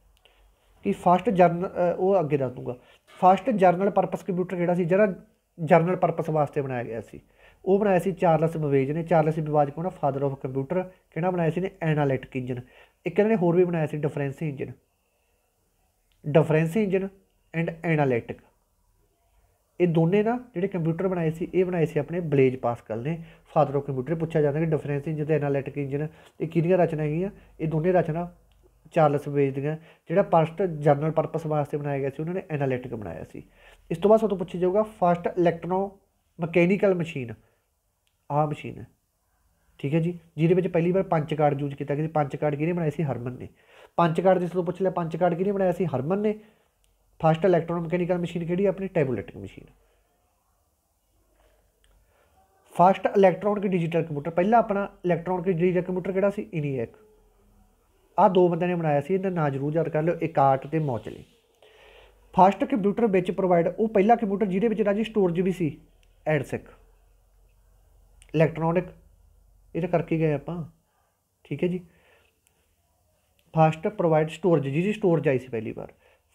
ਕਿ ਫਸਟ ਜਰਨਲ ਉਹ ਅੱਗੇ ਦੱਸ ਦੂੰਗਾ ਫਸਟ ਜਰਨਲ ਪਰਪਸ ਕੰਪਿਊਟਰ ਕਿਹੜਾ ਸੀ, ਜਿਹੜਾ ਜਰਨਲ ਪਰਪਸ ਵਾਸਤੇ ਬਣਾਇਆ ਗਿਆ ਸੀ। ਉਹ ਬਣਾਇਆ ਸੀ ਚਾਰਲਸ ਬਵੇਜ ਨੇ। ਚਾਰਲਸ ਬਵੇਜ ਕੋਲ ਨਾ ਫਾਦਰ ਆਫ ਕੰਪਿਊਟਰ ਕਿਹੜਾ ਬਣਾਇਆ ਸੀ? ਨੇ ਐਨਾਲਿਟਿਕ ਇੰਜਨ ਇੱਕ ਇਹਨਾਂ ਨੇ ਹੋਰ ਵੀ ਬਣਾਇਆ ਸੀ difference engine difference engine and analytic ਇਹ ਦੋਨੇ ਨਾ ਜਿਹੜੇ ਕੰਪਿਊਟਰ ਬਣਾਏ ਸੀ, ਇਹ ਬਣਾਏ ਸੀ ਆਪਣੇ ਬਲੇਜ ਪਾਸਕਲ ਨੇ। ਫਾਦਰ ਆਫ ਕੰਪਿਊਟਰ ਪੁੱਛਿਆ ਜਾਂਦਾ ਕਿ ਡਿਫਰੈਂਸ ਇੰਜਨ ਤੇ ਐਨਾਲਿਟਿਕ ਇੰਜਨ ਇਹ ਕਿਹਦੀਆਂ ਰਚਨਾ ਹੈਗੀਆਂ? ਇਹ ਦੋਨੇ ਰਚਨਾ ਚਾਰਲਸ ਬੇਜ ਦੀਆਂ, ਜਿਹੜਾ ਫਸਟ ਜਰਨਲ ਪਰਪਸ ਵਾਸਤੇ ਬਣਾਇਆ ਗਿਆ ਸੀ, ਉਹਨਾਂ ਨੇ ਐਨਾਲਿਟਿਕ ਬਣਾਇਆ ਸੀ। ਇਸ ਤੋਂ ਬਾਅਦ ਸਾਨੂੰ ਪੁੱਛਿਆ ਜਾਊਗਾ ਫਸਟ ਇਲੈਕਟ੍ਰੋ ਮਕੈਨੀਕਲ ਮਸ਼ੀਨ ਆਹ ਮਸ਼ੀਨ ਹੈ। ਠੀਕ ਹੈ ਜੀ? ਜਿਹਦੇ ਵਿੱਚ ਪਹਿਲੀ ਵਾਰ ਪੰਜ ਕਾਰਡ ਯੂਜ਼ ਕੀਤਾ ਗਿਆ ਸੀ। ਪੰਜ ਕਾਰਡ ਕਿਹਨੇ ਬਣਾਏ ਸੀ? ਹਰਮਨ ਨੇ। ਪੰਚ ਕਾਰਡ ਜਿਸ ਤੋਂ ਪੁੱਛ ਲਿਆ ਪੰਚ ਕਾਰਡ ਕਿਹਨੇ ਬਣਾਇਆ ਸੀ? ਹਰਮਨ ਨੇ। ਫਸਟ ਇਲੈਕਟ੍ਰੋ ਮਕੈਨੀਕਲ ਮਸ਼ੀਨ ਕਿਹੜੀ ਆਪਣੀ tabulating machine first electronic digital computer ਪਹਿਲਾ ਆਪਣਾ ਇਲੈਕਟ੍ਰੋਨਿਕ ਡਿਜੀਟਲ ਕੰਪਿਊਟਰ ਕਿਹੜਾ ਸੀ? ਇਨੀਐਕ ਆ ਦੋ ਬੰਦਿਆਂ ਨੇ ਬਣਾਇਆ ਸੀ, ਇਹਦਾ ਨਾਂ ਜ਼ਰੂਰ ਯਾਦ ਕਰ ਲਿਓ ਇਕਾਰਟ ਤੇ ਮੌਚਲੇ। ਫਸਟ ਕੰਪਿਊਟਰ ਵਿੱਚ ਪ੍ਰੋਵਾਈਡ ਉਹ ਪਹਿਲਾ ਕੰਪਿਊਟਰ ਜਿਹਦੇ ਵਿੱਚ ਰਾਜੀ ਸਟੋਰੇਜ ਵੀ ਸੀ, ਐਡਸਿਕ। ਇਲੈਕਟ੍ਰੋਨਿਕ ਇਹ ਤਾਂ ਕਰਕੇ ਗਏ ਆਪਾਂ, ਠੀਕ ਹੈ ਜੀ। ਫਸਟ ਪ੍ਰੋਵਾਈਡ ਸਟੋਰੇਜ ਜਿਹਦੀ ਸਟੋਰੇਜ ਆਈ ਸੀ ਪਹਿਲੀ ਵਾਰ।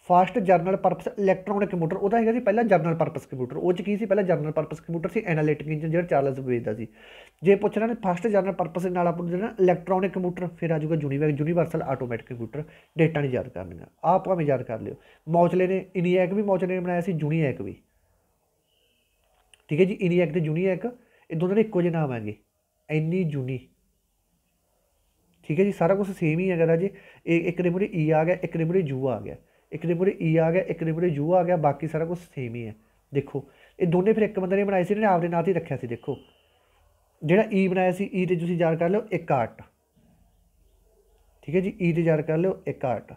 First general purpose electronic computer ਉਹਦਾ ਹੈਗਾ ਸੀ ਪਹਿਲਾਂ ਜਰਨਲ ਪਰਪਸ ਕੰਪਿਊਟਰ, ਉਹ ਚ ਕੀ ਸੀ? ਪਹਿਲਾਂ ਜਰਨਲ ਪਰਪਸ ਕੰਪਿਊਟਰ ਸੀ, ਐਨਾਲਿਟਿਕ ਇੰਜਨ ਜਿਹੜਾ ਚਾਰਲਸ ਬੇਜ ਦਾ ਸੀ। ਜੇ ਪੁੱਛਣਾ ਨੇ ਫਸਟ ਜਰਨਲ ਪਰਪਸ ਦੇ ਨਾਲ ਆਪਾਂ ਨੂੰ ਜਿਹੜਾ ਇਲੈਕਟ੍ਰੋਨਿਕ ਕੰਪਿਊਟਰ, ਫਿਰ ਆ ਜਾਊਗਾ ਯੂਨੀਵਰ ਯੂਨੀਵਰਸਲ ਆਟੋਮੈਟਿਕ ਕੰਪਿਊਟਰ, ਡੇਟਾ ਨਹੀਂ ਯਾਦ ਕਰਨੀਆਂ, ਆਪ ਭਾਵੇਂ ਯਾਦ ਕਰ ਲਿਓ। ਮੌਚਲੇ ਨੇ ਇਨੀਐਕ ਵੀ ਮੌਚਲੇ ਨੇ ਬਣਾਇਆ ਸੀ ਜੂਨੀਐਕ ਵੀ। ਠੀਕ ਹੈ ਜੀ, ਇਨੀਐਕ ਤੇ ਜੂਨੀਐਕ ਇਹ ਦੋਨਾਂ ਦੇ ਇੱਕੋ ਜਿਹੇ ਨਾਮ ਹੈਗੇ, ਐਨੀ ਜੂਨੀ ਠੀਕ ਹੈ ਜੀ, ਸਾਰਾ ਕੁਝ ਸੇਮ ਹੀ ਹੈਗਾ ਰਾਜੇ, ਇਹ ਇੱਕ ਦੇ ਮੂਰੇ ਈ e ਆ ਗਿਆ, ਇੱਕ ਦੇ ਮੂਰੇ ਯੂ ਆ ਗਿਆ। ਇੱਕ ਦੇ ਮੂਰੇ ਈ e ਆ ਗਿਆ, ਇੱਕ ਦੇ ਮੂਰੇ ਯੂ ਆ ਗਿਆ, ਬਾਕੀ ਸਾਰਾ ਕੁਝ ਸੇਮ ਹੀ ਹੈ। ਦੇਖੋ, ਇਹ ਦੋਨੇ ਫਿਰ ਇੱਕ ਬੰਦੇ ਨੇ ਬਣਾਏ ਸੀ, ਇਹਨੇ ਆਪਦੇ ਨਾਂ ਤੇ ਰੱਖਿਆ ਸੀ, ਦੇਖੋ। ਜਿਹੜਾ ਈ ਬਣਾਇਆ ਸੀ ਈ ਤੇ ਤੁਸੀਂ ਯਾਦ ਕਰ ਲਿਓ, ਇੱਕ ਆਰਟ। ਠੀਕ ਹੈ ਜੀ? ਈ ਤੇ ਯਾਦ ਕਰ ਲਿਓ, ਇੱਕ ਆਰਟ।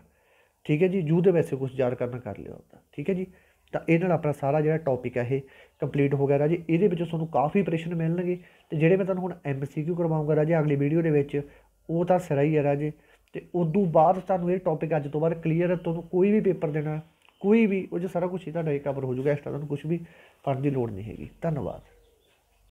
ਠੀਕ ਹੈ ਜੀ? ਯੂ ਦੇ ਵੈਸੇ ਕੁਝ ਯਾਦ ਕਰਨਾ ਕਰ ਲਿਓ ਆਪਦਾ। ਠੀਕ ਹੈ ਜੀ? ਤਾਂ ਇਹ ਨਾਲ ਆਪਣਾ ਸਾਰਾ ਜਿਹੜਾ ਟੌਪਿਕ ਹੈ, ਇਹ ਕੰਪਲੀਟ ਹੋ ਗਿਆ ਰਾਜੇ। ਇਹਦੇ ਵਿੱਚੋਂ ਤੁਹਾਨੂੰ ਕਾਫੀ ਪ੍ਰਸ਼ਨ ਮਿਲਣਗੇ। ਤੇ ਜਿਹੜੇ ਮੈਂ ਤੁਹਾਨੂੰ ਹੁਣ ਐਮਸੀਕਿਊ ਕਰਵਾਉਂਗਾ ਰਾਜੇ ਅਗਲੀ ਵੀਡੀਓ ਦੇ ਵਿੱਚ, ਉਹ ਤਾਂ ਸਿਰਾ ਹੀ ਹੈ ਰਾਜੇ। ਤੇ ਉਦੋਂ ਬਾਅਦ ਤੁਹਾਨੂੰ ਇਹ ਟੌਪਿਕ ਅੱਜ ਤੋਂ ਬਾਅਦ ਕਲੀਅਰ ਹੈ, ਤੁਹਾਨੂੰ ਕੋਈ ਵੀ ਪੇਪਰ ਦੇਣਾ ਕੋਈ ਵੀ, ਉਹ 'ਚ ਸਾਰਾ ਕੁਝ ਹੀ ਤੁਹਾਡਾ ਇਹ ਕਵਰ ਹੋ ਜਾਊਗਾ ਐਕਸਟਰਾ ਤੁਹਾਨੂੰ ਕੁਝ ਵੀ ਪੜ੍ਹਨ ਦੀ ਲੋੜ ਨਹੀਂ ਹੈਗੀ। ਧੰਨਵਾਦ।